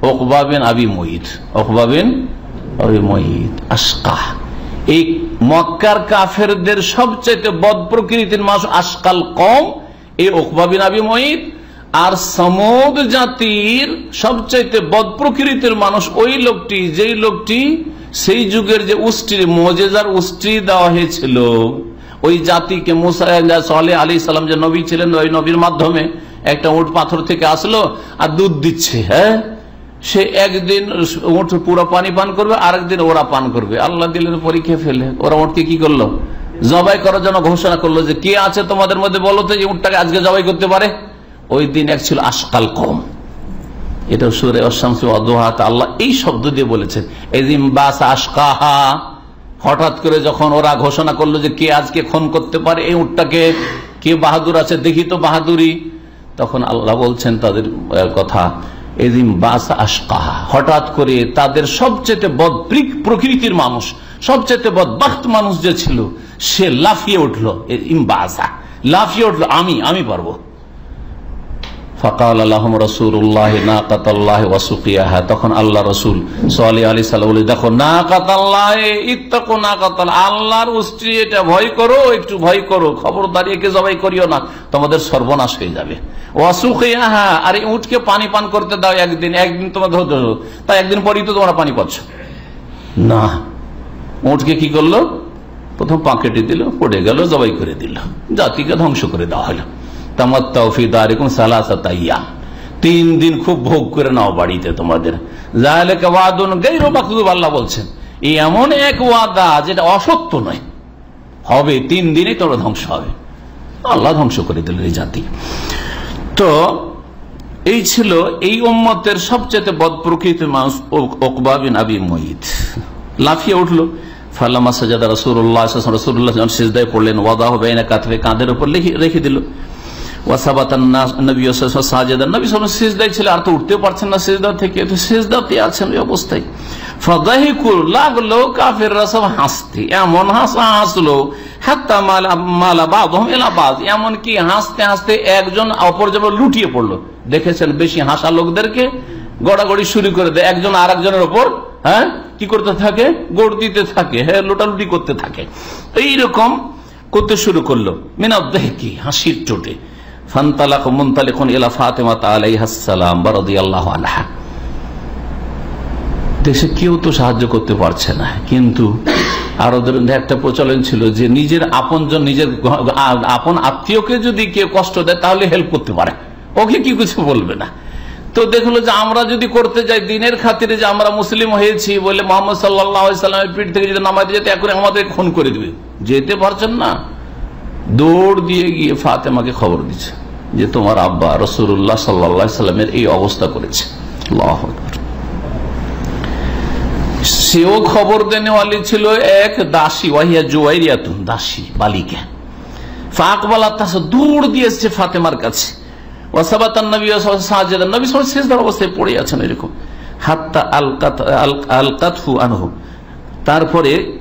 A: ওকবাবেন আবি মহিদ ওকবাবেন আবি মহিদ আসকাহ এই মক্কার কাফেরদের সবচেয়ে বদ প্রকৃতির মানুষ আজকাল কম এই ওকবাবিন আবি মহিদ আর সমুদ জাতির সবচাইতে বদ প্রকৃতির মানুষ ওই লোকটি, যেই লোকটি সেই যুগের যে উষ্টি মজেজার উষ্টি দেওয়া হয়েছিল, ওই জাতিকে মুসা আলী সালাম যে নবী ছিলেন, ওই নবীর মাধ্যমে একটা উঠ পাথর থেকে আসলো আর দুধ দিচ্ছে হ্যাঁ? সে একদিন উঠ পুরো পানি পান করবে, আরেকদিন ওরা পান করবে। আল্লাহ দিলেন পরীক্ষা ফেলে। ওরা উঠকে কি করল? জবাই করার জন্য ঘোষণা করল যে, কে আছে তোমাদের মধ্যে বলো তো যে উঠটাকে আজকে জবাই করতে পারে? ওই দিন এক ছিল আশকাল কম এটা সুরে অশামসি আল্লাহ এই শব্দ দিয়ে বলেছেন এদিন বাস আশকাহা, হঠাৎ করে যখন ওরা ঘোষণা করল যে কে আজকে খুন করতে পারে এই উঠটাকে কে বাহাদুর আছে দেখি তো বাহাদুরি। তখন আল্লাহ বলছেন তাদের কথা এদিন বাস আশকাহা, হঠাৎ করে তাদের সবচেয়ে বদ প্রকৃতির মানুষ, সবচেয়ে বদবাক্ত মানুষ যে ছিল, সে লাফিয়ে উঠল ইমবাসা লাফিয়ে উঠল, আমি আমি পারব। ফকাল আল্লাহম রসুল্লাহ না কাতাল্লাহ ওয়াসুকিয়াহা তখন আল্লাহ রসুল সোয়ালি আলী সাল্লাহ বলি, দেখো না কাতাল্লাহ ইত্তাকো না কাতাল আল্লাহর উস্ত্রী এটা ভয় করো, একটু ভয় করো, খবরদারি একে জবাই করিও না, তোমাদের সর্বনাশ হয়ে যাবে। ওয়াসুকিয়াহা আর এই উঠকে পানি পান করতে দাও একদিন একদিন তোমার ধরতে তাই একদিন পরই তো তোমরা পানি পাচ্ছ। না উঠকে কি করল? প্রথম পাকেটে দিল, পড়ে গেল, জবাই করে দিল। জাতিকে ধ্বংস করে দেওয়া হলো। তিন দিন খুব ভোগ করে নাও বাড়িতে তোমাদের। আল্লাহ বলছেন এমন এক ওয়াদা যেটা অসত্য নয়। হবে, তিন দিনে তোমরা ধ্বংস হবে। আল্লাহ ধ্বংস করে দিল এই জাতি। তো, এই ছিল এই উম্মতের সবচেয়ে বদ প্রকৃতির মানুষ ওকবাবিন আবি মঈদ লাফিয়ে উঠল। ফাল্লামা সাজাদা রসুল্লাহ রসুল্লাহ সিজদায় পড়লেন ওয়াদা হবে না কাঁধে কাঁধের উপর রেখে দিল। আর তো পারছেন না থেকে। লাগল হাসতে, এমন মালা মালা বাদ। এমন কি হাসতে হাসতে একজন অপরজন লুটিয়ে পড়ল। দেখেছেন বেশি হাসা লোকদেরকে গড়াগড়ি শুরু করে দেয়। একজন আর একজনের ওপর হ্যাঁ কি করতে থাকে? গোড় দিতে থাকে হ্যাঁ লোটালুটি করতে থাকে। এইরকম করতে শুরু করল। মিনাদ্দেহ কি হাসির চোটে ফান্তালাক মুন্তালিকুন ইলা ফাতেমা আলাইহাসসালাম বারদিয়াল্লাহু আনহা। দেশে কেউ তো সাহায্য করতে পারছে না। কিন্তু আর একটা প্রচলন ছিল যে নিজের আপনজন, নিজের আপন আত্মীয়কে যদি কেউ কষ্ট দেয়, তাহলে হেল্প করতে পারে। ওকে কি কিছু বলবে না। তো দেখল যে আমরা যদি করতে যাই, দিনের খাতিরে যে আমরা মুসলিম হয়েছি বলে মোহাম্মদ সাল্লামের পিঠ থেকে যদি নামাতে যেতে, এখন আমাদের খুন করে দিবে। যেতে পারছেন না। দৌড় দিয়ে গিয়ে ফাতেমাকে খবর দিচ্ছে। যে তোমার আব্বা রসুল্লাহ সাল্লা সাল্লামের এই অবস্থা করেছে। সেও খবর দেনেওয়ালি ছিল এক দাসী, ওয়াহিয়া জুয়াইরিয়াতুন দাসী, বালিকা। ফাঁকবালা তাসা দৌড় দিয়ে এসছে ফাতেমার কাছে। অবস্থায় পড়ে আছেন এরকম। আনহু। তারপরে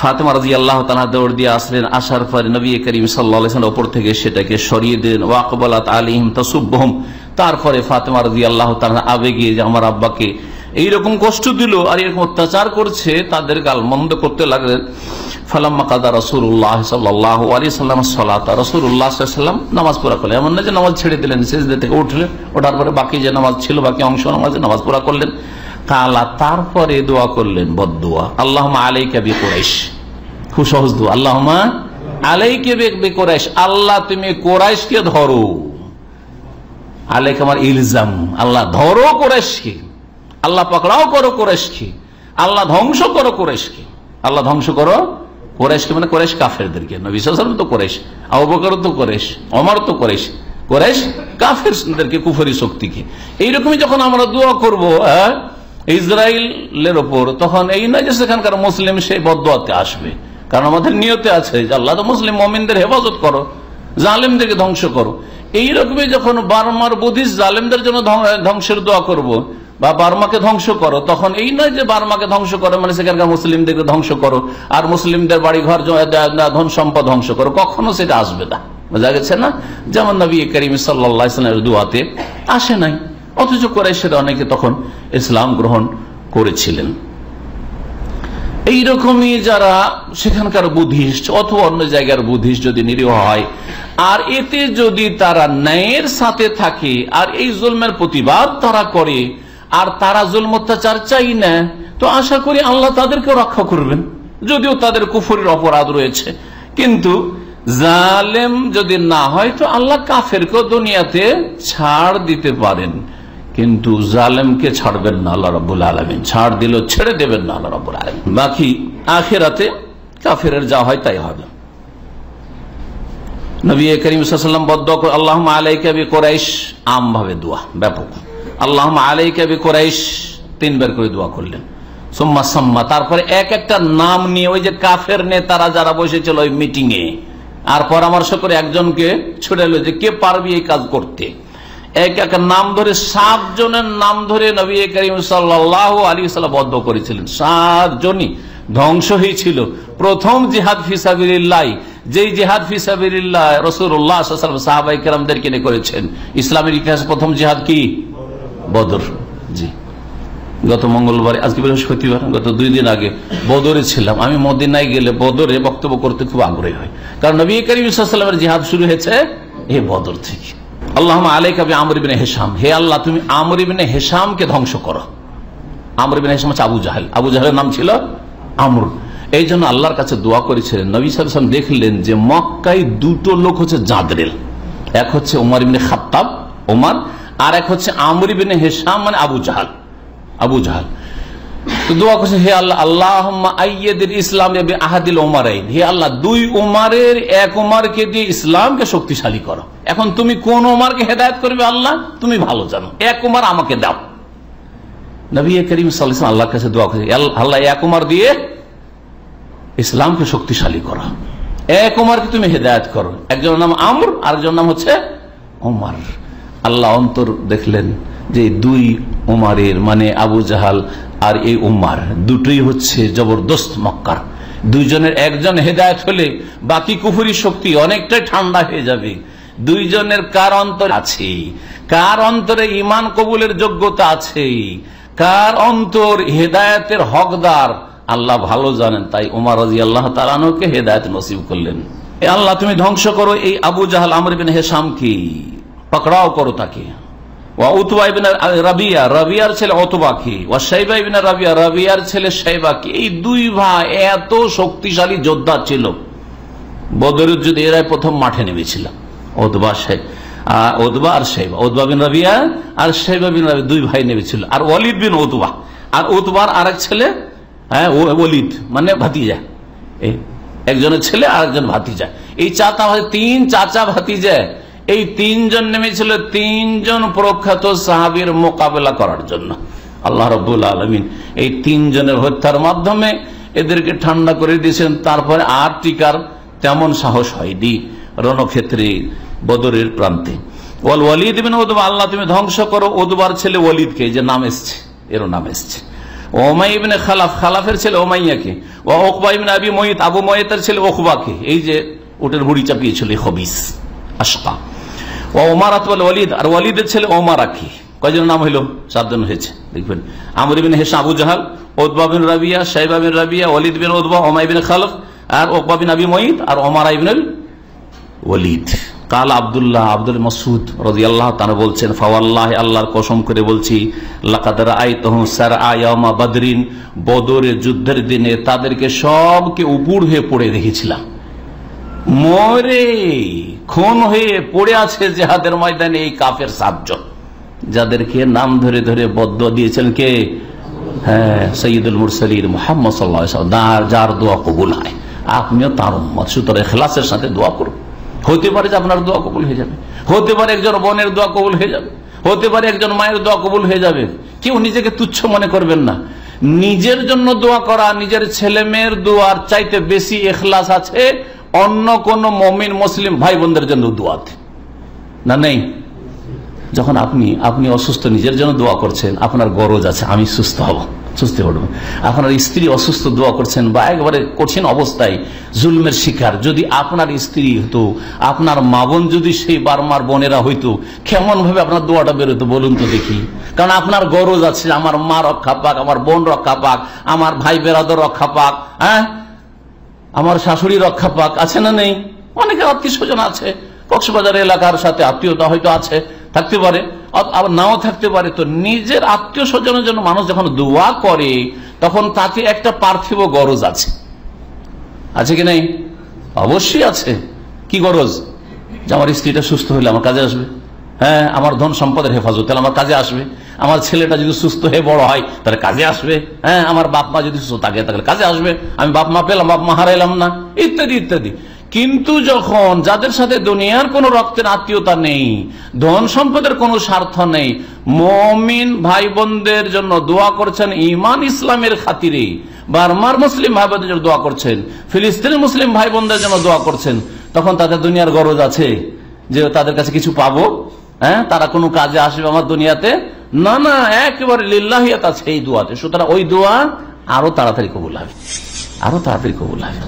A: ফাতেমা রাজি আল্লাহ তালা দৌড় দিয়ে আসলেন, আসার পরে নবী করিম সাল্লা ওপর থেকে সেটাকে সরিয়ে দিলেন, ওয়াকবালাত আলিম তসুব্বহম তারপরে ফাতেমা রাজি আল্লাহ তালা আবেগে যে আমার আব্বাকে এইরকম কষ্ট দিল আর এরকম অত্যাচার করছে, তাদের গাল মন্দ করতে লাগলেন। ফালাম্মা কাদা রসুল্লাহ সাল্লাহ আলী সাল্লাম সলাতা। রসুল্লাহ সাল্লাম নামাজ পুরা করলেন। এমন না যে নামাজ ছেড়ে দিলেন শেষ থেকে উঠলেন, ওঠার পরে বাকি যে নামাজ ছিল, বাকি অংশ নামাজে নামাজ পুরা করলেন। কালা তারপরে দোয়া করলেন বদুয়া আল্লাহ আলাই কাবি কোরাইশ। খুব সহজ দোয়া। আল্লাহ আলাই কে কোরাইশ। আল্লাহ তুমি কোরাইশকে ধরো। আলেক আমার ইলজাম। আল্লাহ ধরো কোরেশকে আল্লাহ পকড়াও করো কোরেশকে আল্লাহ ধ্বংস করো কোরেশকে আল্লাহ ধ্বংস করো কোরেশকে মানে কোরেশ কাফেরদেরকে। বিশ্বাস তো কোরেশ আবকর তো কোরেশ অমর তো কোরেশ কোরেশ কাফেরদেরকে কুফরি শক্তিকে। এইরকমই যখন আমরা দোয়া করব ইসরায়েলের ওপর, তখন এই নয় যে সেখানকার মুসলিম সেই বদুয়াতে আসবে। কারণ আমাদের নিয়তে আছে যে আল্লাহ তো মুসলিম মমিনদের হেফাজত করো, জালেমদেরকে ধ্বংস করো। এইরকমই যখন বার্মার বুদ্ধিস্ট জালেমদের জন্য ধ্বংসের দোয়া করব, বা বার্মাকে ধ্বংস করো, তখন এই নয় যে বার্মাকে ধ্বংস করো মানে সেখানকার মুসলিমদেরকে ধ্বংস করো, আর মুসলিমদের বাড়ি ঘর ধন সম্পদ ধ্বংস করো, কখনো সেটা আসবে না। বোঝা গেছে না? যেমন নবী করিম সাল্লামের দোয়াতে আসে নাই। অথচ করে সেটা অনেকে তখন ইসলাম গ্রহণ করেছিলেন। এইরকমই যারা সেখানকার বুদ্ধিস্ট অথবা অন্য জায়গার বুদ্ধিস্ট যদি নিরীহ হয়, আর এতে যদি তারা ন্যায়ের সাথে থাকে, আর এই জুলমের প্রতিবাদ তারা করে, আর তারা জুলম অত্যাচার চাই না, তো আশা করি আল্লাহ তাদেরকে রক্ষা করবেন। যদিও তাদের কুফুরের অপরাধ রয়েছে, কিন্তু জালেম যদি না হয়, তো আল্লাহ কাফেরকেও দুনিয়াতে ছাড় দিতে পারেন। কিন্তু জালেমকে ছাড়বেন না আল্লাহ রব্বুল আলমিন। ছাড় দিল, ছেড়ে দেবেন না আল্লাহ রব্বুল আলমিন। বাকি আখেরাতে কাফের যা হয় তাই হবে। নবী করিম সাল্লাম আল্লাহ আলাইকাবি কোরাইশ। আম ভাবে দোয়া, ব্যাপক। আল্লাহ আলাইকাবি কোরাইশ। তিনবার করে দোয়া করলেন। সোম্মা সম্মা। তারপরে এক একটা নাম নিয়ে ওই যে কাফের নেতারা যারা বসেছিল ওই মিটিং এ আর পরামর্শ করে একজনকে ছুটে যে কে পারবি এই কাজ করতে? এক এক নাম ধরে সাত জনের নাম ধরে নবী করিম সাল্লাহ আলী সাল্লাম বদ্ধ করেছিলেন। সাত জনই ধ্বংস হয়েছিল। প্রথম জিহাদ ফিসাবিল্লাহ যেই জিহাদ ফিসাবিল্লাহ রসুল্লাহ সাহাবাই কেরামদেরকে নিয়ে করেছেন। ইসলামের ইতিহাসে প্রথম জেহাদ কি? বদর। জি। গত মঙ্গলবার, আজকে বৃহস্পতিবার, গত দুই দিন আগে বদরে ছিলাম। আমি মদিনায় গেলে বদরে বক্তব্য করতে খুব আগ্রহী হয়। কারণ নবী করিম ইসলামের জিহাদ শুরু হয়েছে এই বদর থেকে। আল্লাহ আলাই কবি আমরিবিনে হেসাম হে আল্লাহ, তুমি আমরিবিনে হেসামকে ধ্বংস করো। আমরিবিনে হেসাম হচ্ছে আবু জাহেল। আবু জাহেলের নাম ছিল আমর। এই জন্য আল্লাহর কাছে দোয়া করেছিলেন। নবী সালাম দেখলেন যে মক্কায় দুটো লোক হচ্ছে জাদরেল। এক হচ্ছে ওমর ইবিনে খাত্তাব ওমার আর এক হচ্ছে আমরিবিনে হেসাম মানে আবু জাহাল। আবু জাহাল। তো দোয়া করছে হে আল্লাহ আল্লাহ আইয়েদের ইসলাম আহাদিল হে আল্লাহ, দুই এক দিয়ে ইসলামকে শক্তিশালী করো। এখন তুমি কোন ওমারকে হেদায়ত করবে আল্লাহ? তুমি ভালো জানো। এক ওমার আমাকে দাও। নবী করিম কাছে দোয়া করছে আল্লাহ এক দিয়ে ইসলামকে শক্তিশালী করো। এক তুমি হেদায়ত করো। একজনের নাম আমর, আরেকজনের নাম হচ্ছে ওমার। আল্লাহ অন্তর দেখলেন যে দুই উমারের মানে আবু জাহাল আর এই উম্মার, দুটোই হচ্ছে জবরদস্ত মক্কার। দুইজনের একজন হেদায়ত হলে বাকি কুফুরি শক্তি অনেকটাই ঠান্ডা হয়ে যাবে। দুইজনের কার অন্তর আছে? কার অন্তরে ইমান কবুলের যোগ্যতা আছে? কার অন্তর হেদায়তের হকদার? আল্লাহ ভালো জানেন, তাই উমার রাজি আল্লাহ তালানোকে হেদায়ত নসিব করলেন। আল্লাহ, তুমি ধ্বংস করো এই আবু জাহাল আমর বিন হেসামকে পকড়াও করো তাকে। রাবিয়া, রাবিয়ার ছেলে অতবাকি ও সাইবা ছেলে এই দুই ভাই এত শক্তিশালী যোদ্ধা ছিল। প্রথম মাঠে নেমেছিল। আর সাইবা বিন রাবিয়া আর সাইবা বিন দুই ভাই নেমেছিল। আর বিন আর ওতবার আরেক ছেলে হ্যাঁ মানে ভাতিজা। একজনের ছেলে আর একজন ভাতিজা। এই চাচা তিন চাচা ভাতিজা। এই তিনজন নেমেছিল, তিনজন প্রখ্যাত সাহাবির মোকাবেলা করার জন্য। আল্লাহ রবুল আলমিন এই তিনজনের হত্যার মাধ্যমে এদেরকে ঠান্ডা করে দিয়েছেন। তারপরে আর টিকার তেমন সাহস হয়নি রণক্ষেত্রে বদরের প্রান্তে। ওদবা আল্লাহ তুমি ধ্বংস করো। ওদবার ছেলে ওয়ালিদকে, যে নাম এসছে, এরও নাম এসছে। ওমাই ইবনে খালাফ, খালাফের ছেলে ওমাইয়াকে। ও ওকবা ইবনে আবি মহিত আবু মহিতের ছেলে ওকবাকে এই যে ওটের ভুড়ি চাপিয়েছিল হবিস আশকা। ও ওমার আতবাল ওয়ালিদ, আর ওয়ালিদের ছেলে ওমার আখি কয়জন নাম হইল? সাতজন হয়েছে, দেখবেন। আমর বিন হেসা আবু জাহাল ওদবা বিন রাবিয়া সাইবা বিন রাবিয়া, ওয়ালিদ বিন ওদবা ওমাই বিন খালফ আর ওকবাবিন আবি মঈদ, আর ওমার ইবনুল ওলিদ কাল আবদুল্লাহ আব্দুল মসুদ রাজি আল্লাহ তারা বলছেন, ফাওয়াল্লাহ, আল্লাহর কসম করে বলছি বাদরিন, বদরের যুদ্ধের দিনে তাদেরকে সবকে উপুড় হয়ে পড়ে দেখেছিলাম মরে খুন হয়ে পড়ে আছে জেহাদের ময়দানে এই কাফের সাতজন। যাদেরকে নাম ধরে ধরে বদ্ধ দিয়েছেন কে? হ্যাঁ যার দোয়া কবুল আপনিও তার সাথে দোয়া হতে পারে যে আপনার দোয়া কবুল হয়ে যাবে। হতে পারে একজন বোনের দোয়া কবুল হয়ে যাবে। হতে পারে একজন মায়ের দোয়া কবুল হয়ে যাবে। কেউ নিজেকে তুচ্ছ মনে করবেন না। নিজের জন্য দোয়া করা, নিজের ছেলে মেয়ের দোয়ার চাইতে বেশি এখলাস আছে অন্য কোন মমিন মুসলিম ভাই বোনদের জন্য দোয়াতে না নেই? যখন আপনি আপনি অসুস্থ, নিজের জন্য দোয়া করছেন, আপনার গরজ আছে, আমি সুস্থ হব সুস্থ হব। আপনার স্ত্রী অসুস্থ দোয়া করছেন বা একবারে কঠিন অবস্থায় জুলমের শিকার, যদি আপনার স্ত্রী হতো, আপনার মা বোন যদি সেই বারমার বোনেরা হইতো কেমন ভাবে আপনার দোয়াটা বেরোতো বলুন তো দেখি। কারণ আপনার গরজ আছে, আমার মা রক্ষা পাক, আমার বোন রক্ষা পাক, আমার ভাই বেরাদর রক্ষা পাক হ্যাঁ? আমার শাশুড়ি রক্ষা পাক আছে না নেই? অনেকের আত্মীয় স্বজন আছে। কক্সবাজার এলাকার সাথে আত্মীয়তা হয়তো আছে, থাকতে পারে। আবার নাও থাকতে পারে। তো নিজের আত্মীয় স্বজনের জন্য মানুষ যখন দোয়া করে, তখন তাকে একটা পার্থিব গরজ আছে। আছে কি নেই? অবশ্যই আছে। কি গরজ? যে আমার স্ত্রীটা সুস্থ হলে আমার কাজে আসবে। হ্যাঁ আমার ধন সম্পদের হেফাজত, তাহলে আমার কাজে আসবে। আমার ছেলেটা যদি সুস্থ হয়ে বড় হয়, তাহলে কাজে আসবে। হ্যাঁ আমার বাপ মা যদি সুস্থ থাকে, তাহলে কাজে আসবে। আমি বাপ মা পেলাম, বাপ মা হারাইলাম না। ইত্যাদি ইত্যাদি। কিন্তু যখন যাদের সাথে দুনিয়ার কোন রক্তের আত্মীয়তা নেই, ধন সম্পদের কোনো স্বার্থ নেই, মমিন ভাই বোনদের জন্য দোয়া করছেন ইমান ইসলামের খাতিরে। বারমার মুসলিম ভাই বোনদের জন্য দোয়া করছেন, ফিলিস্তিনি মুসলিম ভাই বোনদের জন্য দোয়া করছেন। তখন তাদের দুনিয়ার গরজ আছে যে তাদের কাছে কিছু পাবো। হ্যাঁ তারা কোনো কাজে আসবে আমার দুনিয়াতে? না না, একেবারে লিল্লাহিয়াত আছে এই দোয়াতে। সুতরাং ওই দোয়া আরও তাড়াতাড়ি কবুল হবে। আরও তাড়াতাড়ি কবুল হবে।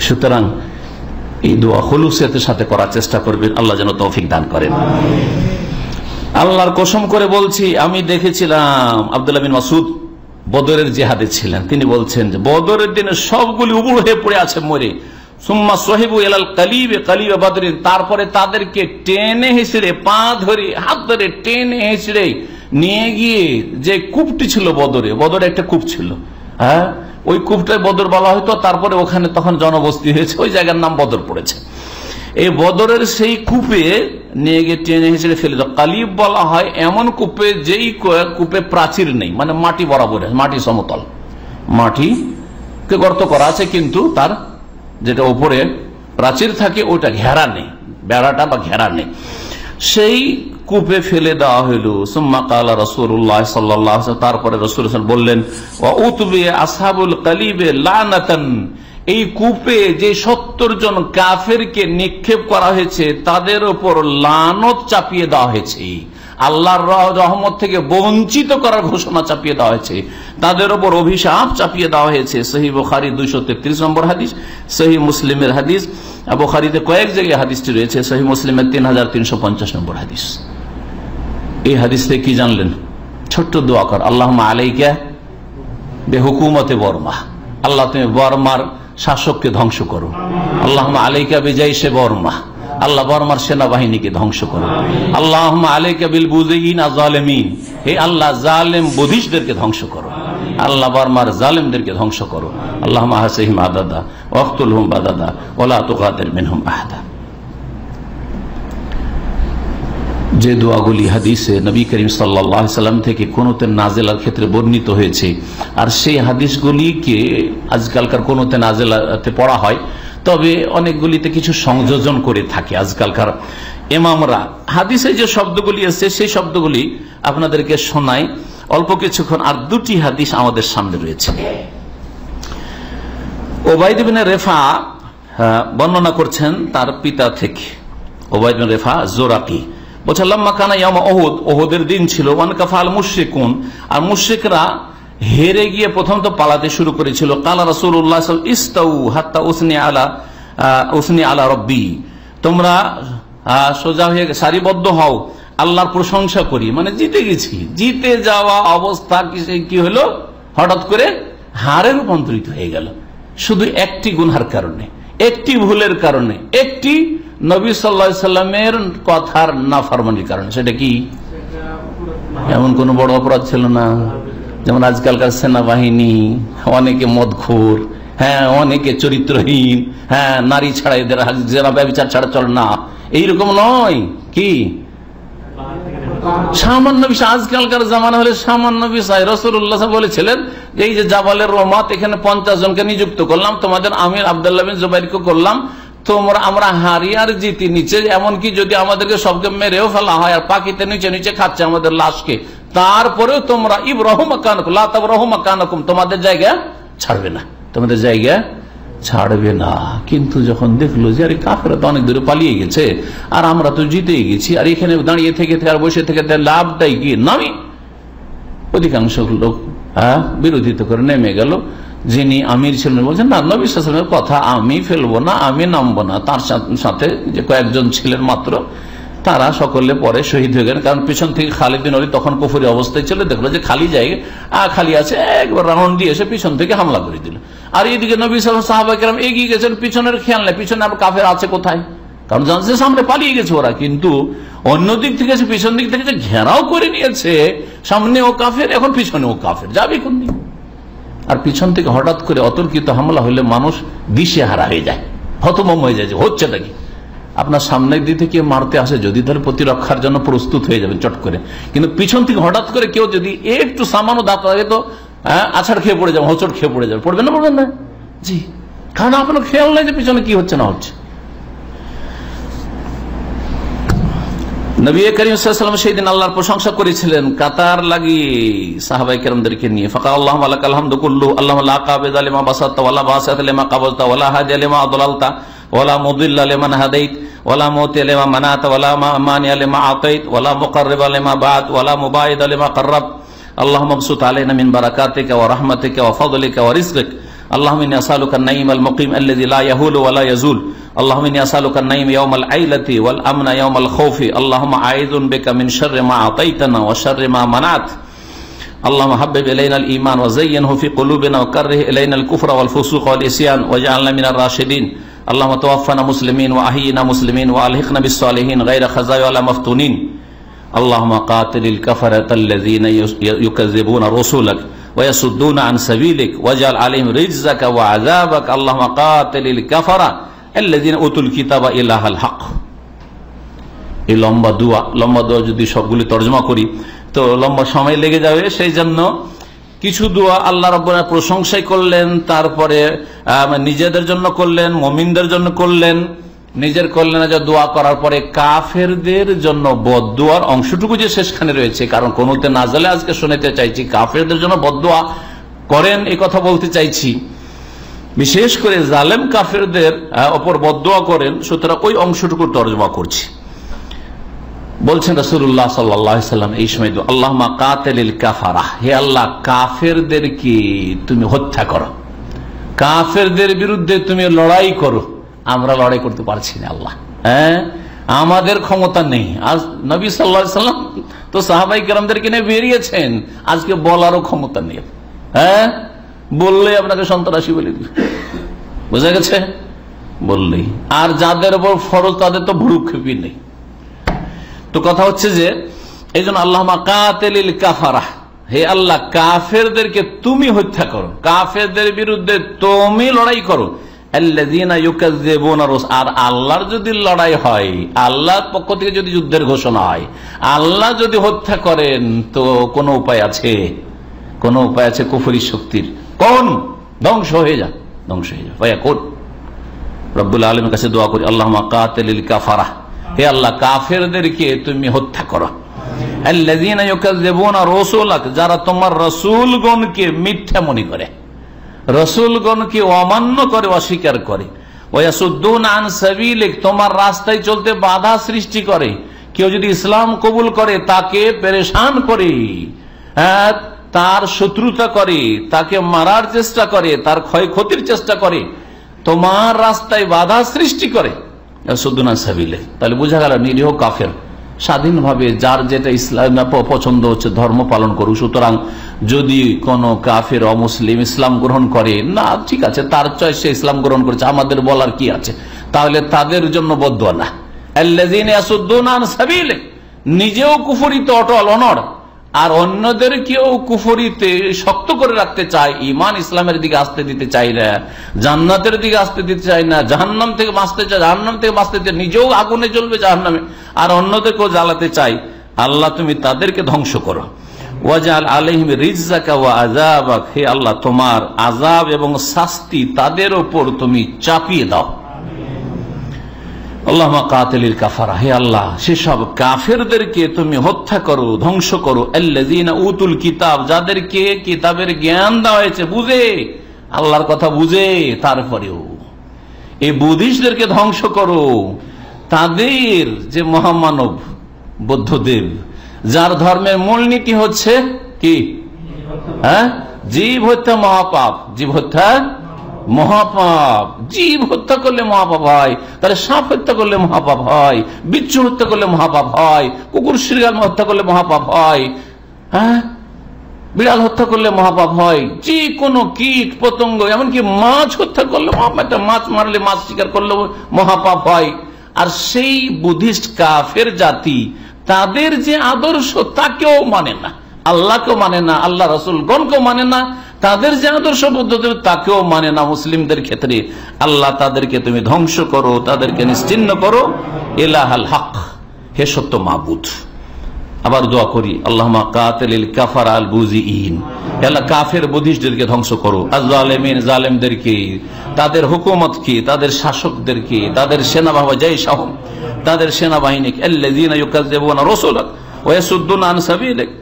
A: সুতরাং এই দোয়া হলুসিয়াতের সাথে করার চেষ্টা করবেন। আল্লাহ যেন তৌফিক দান করেন। আল্লাহর কসম করে বলছি, আমি দেখেছিলাম আবদুল্লাহ বিন মাসুদ বদরের জেহাদে ছিলেন। তিনি বলছেন যে, বদরের দিনে সবগুলি উবুড় হয়ে পড়ে আছে মরে। সুম্মা সহিবু এলাল কালিবে কালিবে বদরিন। তারপরে তাদেরকে টেনে হেসড়ে পা ধরে, হাত ধরে টেনে হেসড়ে নিয়ে গিয়ে যে কূপটি ছিল বদরে বদরে একটা কূপ ছিল হ্যাঁ? ওই কূপটায় বদর বলা হয়তো তারপরে ওখানে তখন জনবস্তি হয়েছে, ওই জায়গার নাম বদর পড়েছে। এই বদরের সেই কূপে নিয়ে গিয়ে টেনে হিসেবে ফেলে দাও কালিব বলা হয় এমন কূপে যেই কূপে প্রাচীর নেই মানে মাটি বরাবর, মাটি সমতল। মাটি গর্ত করা আছে, কিন্তু তার যেটা ওপরে প্রাচীর থাকে ওটা ঘেরা নেই। বেড়াটা বা ঘেরা নেই। সেই কূপে ফেলে দেওয়া হইল। সুম্মা কালা রসুল্লাহ সাল্লাহ তারপরে রসুল বললেন আসাবুল কালিবে এই কূপে যে সত্তর জন কাফেরকে নিক্ষেপ করা হয়েছে, তাদের ওপর লানত চাপিয়ে দেওয়া হয়েছে। আল্লাহর রহমত থেকে বঞ্চিত করার ঘোষণা চাপিয়ে দেওয়া হয়েছে। তাদের ওপর অভিশাপ চাপিয়ে দেওয়া হয়েছে। সহি বখারি দুইশো তেত্রিশ নম্বর হাদিস, সহি মুসলিমের হাদিস বখারিতে কয়েক জায়গায় হাদিসটি রয়েছে, সহি মুসলিমের তিন হাজার তিনশো পঞ্চাশ নম্বর হাদিস। এই হাদিস থেকে কি জানলেন? ছোট্ট দোয়া কর আল্লাহ আলাইকা বেহুকুমতে বর্মা। আল্লাহ তুমি বর্মার শাসককে ধ্বংস করো। আল্লাহ আলাইকা বেজাই সে বর্মা। আল্লাহ বর্মার সেনাবাহিনীকে ধ্বংস করো আল্লাহ আল্লাহ, জালেম বুধিশদেরকে ধ্বংস করো। আল্লাহ বর্মার জালেমদেরকে ধ্বংস করো। আল্লাহ আদাদা ওয়াক্তুল হুম বাদাদা ওলা মিনহুম আহাদা। যে দোয়াগুলি হাদিসে নবী করিম সাল্লাম থেকে কোনোতে নাজেলার ক্ষেত্রে বর্ণিত হয়েছে, আর সেই হাদিসগুলিকে আজকালকার কোনোতে নাজেলাতে পড়া হয় তবে অনেকগুলিতে কিছু সংযোজন করে থাকে আজকালকার এমামরা হাদিসে যে শব্দগুলি আছে, সেই শব্দগুলি আপনাদেরকে শোনায় অল্প কিছুক্ষণ আর দুটি হাদিস আমাদের সামনে রয়েছে। ওবায়দিন রেফা বর্ণনা করছেন তার পিতা থেকে। ওবায়দিন রেফা জোরাকি। বলছে আল্লাহ কানা ইয়ামা ওহুদ ওহুদের দিন ছিল। ওয়ান কাফাল মুশ্রিকুন। আর মুশ্রিকরা হেরে গিয়ে প্রথম তো পালাতে শুরু করেছিল। কালা রাসুল্লাহ ইস্তাউ হাত্তা উসনি আলা উসনি আলা রব্বি। তোমরা সোজা হয়ে সারিবদ্ধ হও। আল্লাহর প্রশংসা করি। মানে জিতে গেছি। জিতে যাওয়া অবস্থা কি হলো? হঠাৎ করে হারে রূপান্তরিত হয়ে গেল। শুধু একটি গুনহার কারণে, একটি ভুলের কারণে, একটি নবী সাল্লা সাল্লামের কথার নাফারমানির কারণে। সেটা কি? এমন কোন বড় অপরাধ ছিল না? যেমন আজকালকার সেনাবাহিনী, অনেকে মদখোর হ্যাঁ অনেকে চরিত্রহীন হ্যাঁ নারী ছাড়া এদের জেনা ব্যবচার ছাড়া চল না। এইরকম নয়। কি? সামান্য বিষয়, আজকালকার জামানা হলে সামান্য বিষয়। রসুল্লাহ বলেছিলেন, এই যে জাবালের রোমাত এখানে পঞ্চাশ জনকে নিযুক্ত করলাম, তোমাদের আমির আবদুল্লাহ বিন জুবাইরকে করলাম, তোমরা, আমরা হারি আর জিতি নিচে, এমনকি যদি আমাদেরকে সবকে মেরেও ফেলা হয় আর পাখিতে নিচে নিচে খাচ্ছে আমাদের লাশকে তারপরেও তোমরা ইব্রাহিম রহম কানকুম তোমাদের জায়গা ছাড়বে না। তোমাদের জায়গা ছাড়বে না। কিন্তু যখন দেখল যে, আরে কাফেরা তো অনেক দূরে পালিয়ে গেছে, আর আমরা তো জিতেই গেছি, আর এখানে দাঁড়িয়ে থেকে আর বসে থেকে লাভটাই কি? নামি অধিকাংশ লোক হ্যাঁ বিরোধিতা করে নেমে গেল। যিনি আমির ছিলেন, বলছেন, না, নবী কথা আমি ফেলব না, আমি নামবো না। তার সাথে যে কয়েকজন ছিলেন মাত্র তারা সকলে পরে শহীদ হয়ে গেলেন। কারণ পিছন থেকে খালিদিন অলি তখন পুফুরি অবস্থায় ছিল, দেখল যে খালি জায়গা খালি আছে, একবার রাউন্ড দিয়ে এসে পিছন থেকে হামলা করে দিল। আর এইদিকে নবী সাহাবাহাম এগিয়ে গেছেন, পিছনের খেয়াল নেই, পিছনে আর কাফের আছে কোথায়? কারণ জানছে সামনে পালিয়ে গেছে ওরা, কিন্তু অন্য দিক থেকে পিছন দিক থেকে যে ঘেরাও করে নিয়েছে, সামনে ও কাফের, এখন পিছনে ও কাফের, যাবে কোন আর পিছন থেকে হঠাৎ করে অতর্কিত হামলা হলে মানুষ দিশে হারা হয়ে যায়, হতমম হয়ে যায় যে হচ্ছেটা কি আপনার সামনের দিক থেকে মারতে আসে, যদি তাহলে প্রতিরক্ষার জন্য প্রস্তুত হয়ে যাবেন চট করে। কিন্তু পিছন থেকে হঠাৎ করে কেউ যদি একটু সামান্য দাঁত লাগে তো আছাড় খেয়ে পড়ে যাবে, হোচট খেয়ে পড়ে যাবে। পড়বেন না পড়বেন না? জি। কারণ আপনার খেয়াল নাই যে পিছনে কি হচ্ছে না হচ্ছে। আল্লাহ আল্লাহ ولا مضل لمن هديت ولا موت لما منعت ولا مانع لما أعطيت ولا مقرب لما بعد ولا مباعد لما قربت. اللهم ابسط علينا من بركاتك ورحمتك وفضلك ورزقك. اللهم إني أسألك النعيم المقيم الذي لا يهول ولا يزول. اللهم إني أسألك النعيم يوم العيلة والأمن يوم الخوف. اللهم أعيذ بك من شر ما أعطيتنا وشر ما منعت. اللهم حبب إلينا الإيمان وزينه في قلوبنا وكره إلينا الكفر والفسوق والإسيان واجعلنا من الراشدين. اللهم توفنا مسلمين واحينا مسلمين والحقنا بالصالحين غير خزايا ولا مفتونين اللهم قاتل الكفرة الذين يكذبون رسلك ويصدون عن سبيلك واجعل عليهم رجزك وعذابك اللهم قاتل الكفرة الذين اوتوا الكتاب اله الحق এই লম্বা দোয়া লম্বা দোয়া যদি সবগুলি তর্জমা করি তো লম্বা সময় লেগে যাবে সেই জন্য কিছু দোয়া আল্লাহ রব্বনা প্রশংসাই করলেন, তারপরে নিজেদের জন্য করলেন, মমিনদের জন্য করলেন। নিজের কল্যাণে যা দোয়া করার পরে কাফেরদের জন্য বদুয়ার অংশটুকু যে শেষখানে রয়েছে, কারণ কোনোতে না জালে আজকে শুনেতে চাইছি, কাফেরদের জন্য বদুয়া করেন এই কথা বলতে চাইছি। বিশেষ করে জালেম কাফেরদের ওপর বদুয়া করেন, সুতরাং ওই অংশটুকু তর্জমা করছি। বলছেন রসুল্লাহ সাল্লাম এই সময় আল্লাহ কাতেল কাফারা হে আল্লাহ, কাফেরদেরকে তুমি হত্যা করো। কাফেরদের বিরুদ্ধে তুমি লড়াই করো। আমরা লড়াই করতে পারছি না, আল্লাহ। হ্যাঁ? আমাদের ক্ষমতা নেই। আজ নবী সাল্লাম তো সাহাবাই কেরামদেরকে নিয়ে বেরিয়েছেন। আজকে বলারও ক্ষমতা নেই। হ্যাঁ? বললে আপনাকে সন্ত্রাসী বলে দিবে। বোঝা গেছে? বললেই। আর যাদের ওপর ফরজ, তাদের তো ভুরুক্ষেপই নেই। তো কথা হচ্ছে যে এই জন্য আল্লাহ কাতেলিল কাফারা। হে আল্লাহ, কাফেরদেরকে তুমি হত্যা করো। কাফেরদের বিরুদ্ধে তুমি লড়াই করো। আর আল্লাহর যদি লড়াই হয়, আল্লাহর পক্ষ থেকে যদি যুদ্ধের ঘোষণা হয়, আল্লাহ যদি হত্যা করেন, তো কোনো উপায় আছে? কোন উপায় আছে কুফরি শক্তির? কোন? ধ্বংস হয়ে যা ধ্বংস হয়ে যা ভাইয়া কোন রব্বুল আলমের কাছে দোয়া করি আল্লাহ কাতিল কাফারা। হে আল্লাহ, কাফেরদেরকে তুমি হত্যা করো। যারা তোমার রসুলগণকে মিথ্যা মনে করে, রসুলগণকে অমান্য করে, অস্বীকার করে। তোমার রাস্তায় চলতে বাধা সৃষ্টি করে। কেউ যদি ইসলাম কবুল করে, তাকে পেরেশান করে হ্যাঁ তার শত্রুতা করে, তাকে মারার চেষ্টা করে, তার ক্ষয়ক্ষতির চেষ্টা করে, তোমার রাস্তায় বাধা সৃষ্টি করে। সুদ্দুনা সাবিলে। তাহলে বোঝা গেল নিরীহ কাফের। স্বাধীনভাবে যার যেটা ইসলাম পছন্দ হচ্ছে ধর্ম পালন করুক। সুতরাং যদি কোন কাফের অমুসলিম ইসলাম গ্রহণ করে, না, ঠিক আছে, তার চয়েস সে ইসলাম গ্রহণ করেছে, আমাদের বলার কি আছে? তাহলে তাদের জন্য বদ্ধ না। নিজেও কুফরিতে অটল, অনড়। আর অন্যদেরকেও কুফরিতে শক্ত করে রাখতে চায় ইমান ইসলামের দিকে আসতে দিতে চাই না, জান্নাতের দিকে আসতে দিতে চাই না, জাহান্নাম থেকে বাঁচতে চায়, জাহান্নাম থেকে বাঁচতে চায়, নিজেও আগুনে জ্বলবে জাহান্নামে, আর অন্যদেরকেও জ্বালাতে চাই আল্লাহ, তুমি তাদেরকে ধ্বংস করো। আজাবাক হে আল্লাহ, তোমার আজাব এবং শাস্তি তাদের ওপর তুমি চাপিয়ে দাও। তুমি হত্যা করো, ধ্বংস করো। কিতাব, যাদেরকে কিতাবের জ্ঞান দেওয়া হয়েছে, বুঝে। আল্লাহর কথা বুঝে, তারপরেও। বুদ্ধিস্টদেরকে ধ্বংস করো। তাদের যে মহামানব বৌদ্ধদেব যার ধর্মের মূলনীতি হচ্ছে কি? হ্যাঁ? জীব হত্যা মহাপাপ। জীব হত্যা মহাপাপ। জীব হত্যা করলে মহাপাপ হয়, তাহলে সাপ হত্যা করলে মহাপাপ হয়, বিচ্ছু হত্যা করলে মহাপাপ হয়, কুকুর শ্রীগাল হত্যা করলে মহাপাপ হয় হ্যাঁ? বিড়াল হত্যা করলে মহাপাপ হয় যে কোনো কীট, পতঙ্গ, এমনকি মাছ হত্যা করলে একটা মাছ মারলে মাছ শিকার করলে মহাপাপ হয়। আর সেই বুদ্ধিস্ট কাফের জাতি, তাদের যে আদর্শ তাকেও মানে না, আল্লাহকেও মানে না, আল্লাহ রসুল গণকেও মানে না তাদের যে আদর্শ পদ্ধতি তাকেও মানে না মুসলিমদের ক্ষেত্রে। আল্লাহ তাদেরকে তুমি ধ্বংস করো, তাদেরকে নিশ্চিন্ন করো। এলাহাল হক, হে সত্য মাবুদ। আবার দোয়া করি আল্লাহ ধ্বংস করো। তাদের হুকুমতকে তাদের তাদের সেনাবাহিনী জয় তাদের ওয়া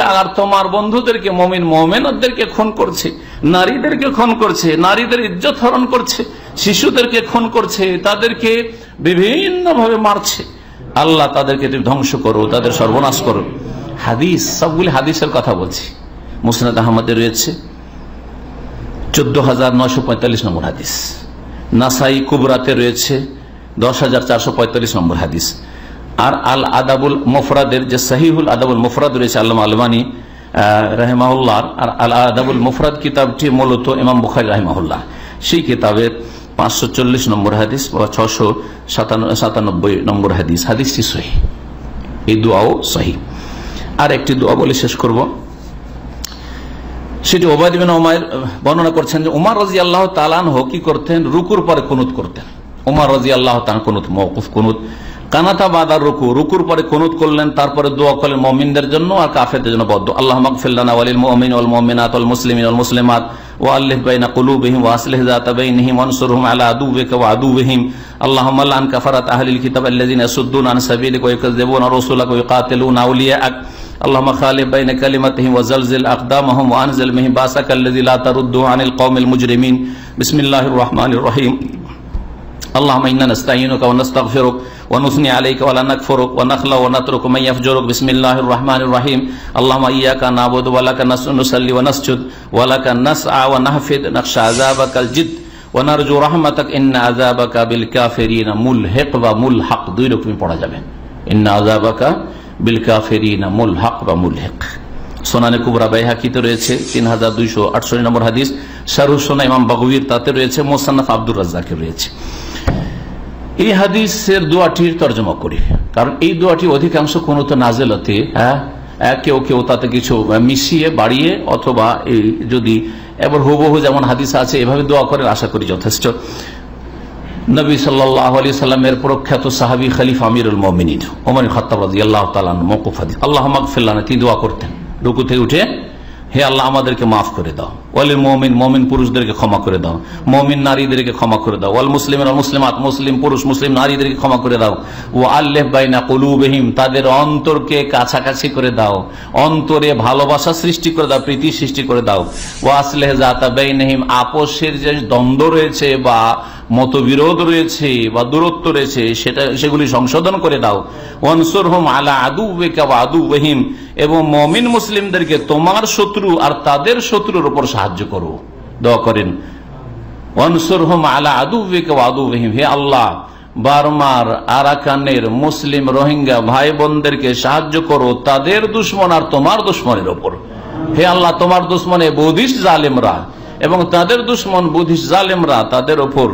A: আর তোমার বন্ধুদেরকে, মুমিন মুমিনাতদেরকে খুন করছে, নারীদেরকে খুন করছে, নারীদের ইজ্জত হরণ করছে, শিশুদেরকে খুন করছে, তাদেরকে বিভিন্নভাবে মারছে। আল্লাহ তাদেরকে তুমি ধ্বংস করো, তাদের সর্বনাশ করো। হাদিস, সবগুলি হাদিসের কথা বলছি। মুসনাদ আহমদের রয়েছে। চোদ্দ হাজার নয়শো পঁয়তাল্লিশ নম্বর হাদিস। নাসাই কুবরাতে রয়েছে। দশ হাজার চারশো পঁয়তাল্লিশ নম্বর হাদিস। আর আল আদাবুল মুফরাদের যে সাহিহুল আদাবুল মুফরাদ রয়েছে আল্লাহ আলমানি রাহেমাউল্লাহ আর আল আদাবুল মুফরাদ কিতাবটি মূলত ইমাম বুখারি রাহেমাহুল্লাহ। সেই কিতাবের পাঁচশো চল্লিশ নম্বর হাদিস বা ছশো সাতানব্বই নম্বর হাদিস। হাদিসটি সহি। এই দোয়াও সহি। আর একটি দোয়া বলে শেষ করব। সেটি ওবায়দিন ওমায়ের বর্ণনা করছেন যে উমার রাজি আল্লাহ তালান কি করতেন? রুকুর পরে কুনুত করতেন। উমার রাজি আল্লাহ তালান কুনুত মৌকুফ কুনুত। কানাতা বাদার রুকু রুকুর পরে কুনুত করলেন তারপরে দোয়া করলেন মমিনদের জন্য আর কাফেরদের জন্য বদ্ধ আল্লাহ মাকফিল্লানা ওয়ালিল মুমিন ওয়াল মুমিনাত ওয়াল মুসলিমিন ওয়াল মুসলিমাত وألف بين قلوبهم وأصلح ذات بينهم وانصرهم على عدوك وعدوهم اللهم لعن كفرة أهل الكتاب الذين يصدون عن سبيلك ويكذبون رسلك ويقاتلون أولياءك اللهم خالف بين كلمتهم وزلزل أقدامهم وأنزل بهم باسك الذي لا ترده عن القوم المجرمين بسم الله الرحمن الرحيم اللهم إنا نستعينك ونستغفرك ونثني عليك ولا نكفرك ونخلع ونترك من يفجرك بسم الله الرحمن الرحيم اللهم إياك نعبد ولك نصلي ونسجد ولك نسعى ونحفظ نخشى عذابك الجد ونرجو رحمتك إن عذابك بالكافرين ملحق وملحق দুই রকমই পড়া যাবে إن عذابك بالكافرين ملحق وملحق সোনানে কুবরা বাইহাকিতে রয়েছে তিন হাজার দুইশো আটষট্টি নম্বর হাদিস শারুখ সোনা ইমাম বাগুবির তাতে রয়েছে মোসান্নাফ আব্দুর রাজ্জাকে রয়েছে এই হাদিসের দোয়াটির তর্জমা করি। কারণ এই দোয়াটি অধিকাংশ কোন তো নাজেলতে হ্যাঁ কেউ কেউ তাতে কিছু মিশিয়ে, বাড়িয়ে অথবা এই যদি এবার হুবহু যেমন হাদিস আছে, এভাবে দোয়া করে আশা করি যথেষ্ট। নবী সাল্লাহ আলি সাল্লামের প্রখ্যাত সাহাবি খালিফ আমিরুল মমিনিন ওমর খত্তাব আল্লাহ তালান মকুফ হাদিস। আল্লাহ মাকফিল্লানা তিনি দোয়া করতেন। রুকু থেকে উঠে, হে আল্লাহ, আমাদেরকে মাফ করে দাও। ওয়াল মমিন মমিন পুরুষদেরকে ক্ষমা করে দাও। মমিন নারীদেরকে ক্ষমা করে দাও। ওয়াল মুসলিম মুসলিমাত, মুসলিম পুরুষ, মুসলিম নারীদেরকে ক্ষমা করে দাও। ও আল্লেহ বাইনা কলুবহিম, তাদের অন্তরকে কাছাকাছি করে দাও। অন্তরে ভালোবাসা সৃষ্টি করে দাও, প্রীতি সৃষ্টি করে দাও। ও আসলেহ জাতা বেইনহিম, আপোষের যে দ্বন্দ্ব রয়েছে বা মতবিরোধ রয়েছে বা দূরত্ব রয়েছে, সেটা, সেগুলি সংশোধন করে দাও। অনসর হোম আলা আদু আদু ওহিম এবং মমিন মুসলিমদেরকে তোমার শত্রু আর তাদের শত্রুর উপর সাহায্য করো। দোয়া করেন আল্লাহ, বার্মার, আরাকানের মুসলিম রোহিঙ্গা ভাই বোনদেরকে সাহায্য করো, তাদের দুশ্মন আর তোমার দুশ্মনের ওপর। হে আল্লাহ, তোমার দুশ্মনে জালেমরা এবং তাদের দুশ্মন জালেমরা, তাদের ওপর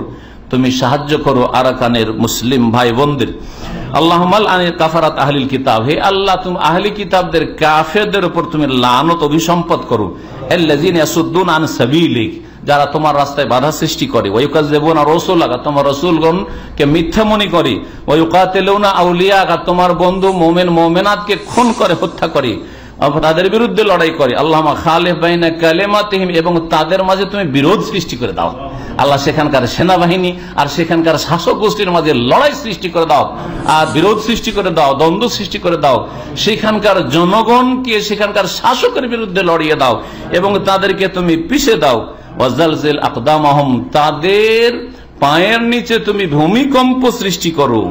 A: তুমি সাহায্য করো আরাকানের মুসলিম ভাই বোনদের কাফারাত আহলিল কিতাব, হে আল্লাহ, তুমি আহলি কিতাবদের কাফেরদের উপর তুমি লানত, অভিসম্পদ করো। যারা তোমার রাস্তায় বাধা সৃষ্টি করে। ওয়ুকাজেবনা রসুল আগা তোমার রসুলগণ কে মিথ্যা মনে করে। ওই আউলিয়াকা তোমার বন্ধু মোমেন মোমেনাতকে খুন করে, হত্যা করে। তাদের বিরুদ্ধে লড়াই করে। আল্লাহ কালেমাতিহিম এবং তাদের মাঝে তুমি বিরোধ সৃষ্টি করে দাও। আল্লাহ সেখানকার সেনাবাহিনী আর সেখানকার শাসক গোষ্ঠীর মাঝে লড়াই সৃষ্টি করে দাও, আর বিরোধ সৃষ্টি করে দাও, দ্বন্দ্ব সৃষ্টি করে দাও। সেখানকার জনগণকে সেখানকার শাসকের বিরুদ্ধে লড়িয়ে দাও এবং তাদেরকে তুমি পিষে দাও। ওয়াজালজিল আকদামাহম, তাদের পায়ের নিচে তুমি ভূমিকম্প সৃষ্টি করো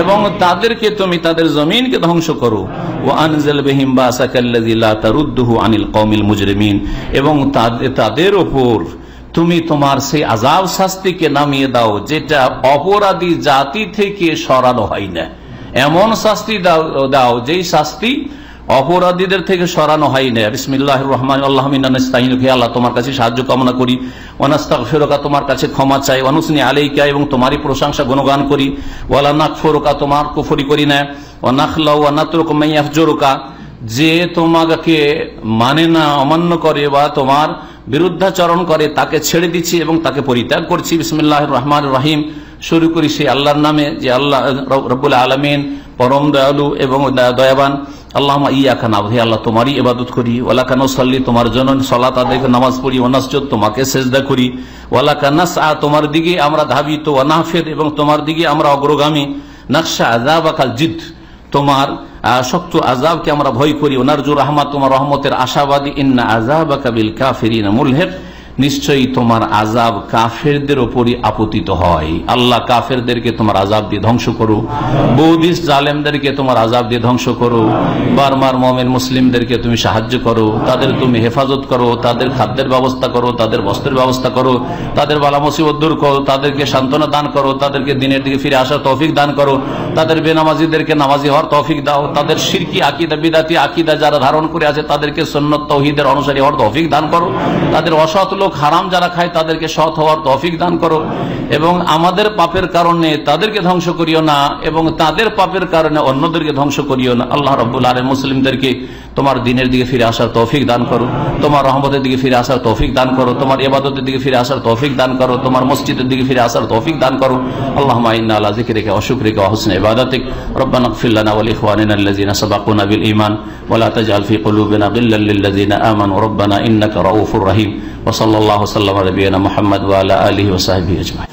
A: এবং তাদেরকে তুমি তাদের জমিনকে ধ্বংস করো। ও আনজেল আনিল কমিল মুজরিমিন। এবং তাদের ওপর তুমি তোমার সেই আজাব শাস্তিকে নামিয়ে দাও যেটা অপরাধী জাতি থেকে সরানো হয় না। এমন শাস্তি দাও দাও যেই শাস্তি অপরাধীদের থেকে সরানো হয় না বিসমিল্লাহ রহমান, আল্লাহ আল্লাহ তোমার কাছে সাহায্য কামনা করি। ওয়ানাস্তাক ফেরোকা তোমার কাছে ক্ষমা চাই। অনুসনি আলাইকা, এবং তোমারই প্রশংসা গুণগান করি। ওয়ালা নাক ফেরোকা তোমার কুফরি করি না। ওয়ানাখলা ওয়ানাতুরকা যে তোমাকে মানে না, অমান্য করে বা তোমার বিরুদ্ধাচরণ করে, তাকে ছেড়ে দিচ্ছি এবং তাকে পরিত্যাগ করছি। বিসমিল্লাহ রহমান রাহিম। শুরু করি সেই আল্লাহর নামে, যে আল্লাহ রব্বুল আলমিন, পরম দয়ালু এবং দয়াবান। আল্লাহ ইবাদত করি। করি কানাস তোমার দিকে আমরা তোমার আমরা অগ্রগামী। নকশা আজাব তোমার শক্ত আজাবকে আমরা ভয় করি। ওনারজুর রহমত, তোমার রহমতের আশাবাদী। ইন্না আজাব কাবিল কাফিরিনা নিশ্চয়ই তোমার আজাব কাফেরদের ওপরই আপতিত হয়। আল্লাহ কাফেরদেরকে তোমার আজাব দিয়ে ধ্বংস করো বৌদিস জালেমদেরকে তোমার আজাব দিয়ে ধ্বংস করো বারমার মমেন মুসলিমদেরকে তুমি সাহায্য করো। তাদের তুমি হেফাজত করো। তাদের খাদ্যের ব্যবস্থা করো। তাদের বস্ত্রের ব্যবস্থা করো। তাদের বালা মুসিবত দূর করো। তাদেরকে সান্ত্বনা দান করো। তাদেরকে দিনের দিকে ফিরে আসার তৌফিক দান করো। তাদের বেনামাজিদেরকে নামাজি হওয়ার তৌফিক দাও। তাদের সিরকি আকিদা, বিদাতি, আকিদা যারা ধারণ করে আছে, তাদেরকে সন্ন্যত তৌহিদের অনুসারী হওয়ার তৌফিক দান করো। তাদের অসৎ লোক হারাম যারা খায় তাদেরকে সৎ হওয়ার তফিক দান করো এবং আমাদের পাপের কারণে তাদেরকে ধ্বংস করিও না এবং তাদের পাপের কারণে অন্যদেরকে ধ্বংস করিও না আল্লাহ রব্বুল আলম মুসলিমদেরকে তোমার দিনের দিকে ফিরে আসার তৌফিক দান করো তোমার রহমতের দিকে ফিরে আসার তৌফিক দান করো তোমার ইবাদতের দিকে ফিরে আসার তৌফিক দান করো তোমার মসজিদের দিকে ফিরে আসার তৌফিক দান করো আল্লাহ মাইন্না আল্লাহ জিকে রেখে অসুখ রেখে অহসন ইবাদতিক ربنا اغفر لنا ولإخواننا الذين سبقونا بالإيمان ولا تجعل في قلوبنا غلا للذين آمنوا ربنا إنك رؤوف رحيم وصلى صلى الله وسلم على نبينا محمد وعلى آله وصحبه أجمعين.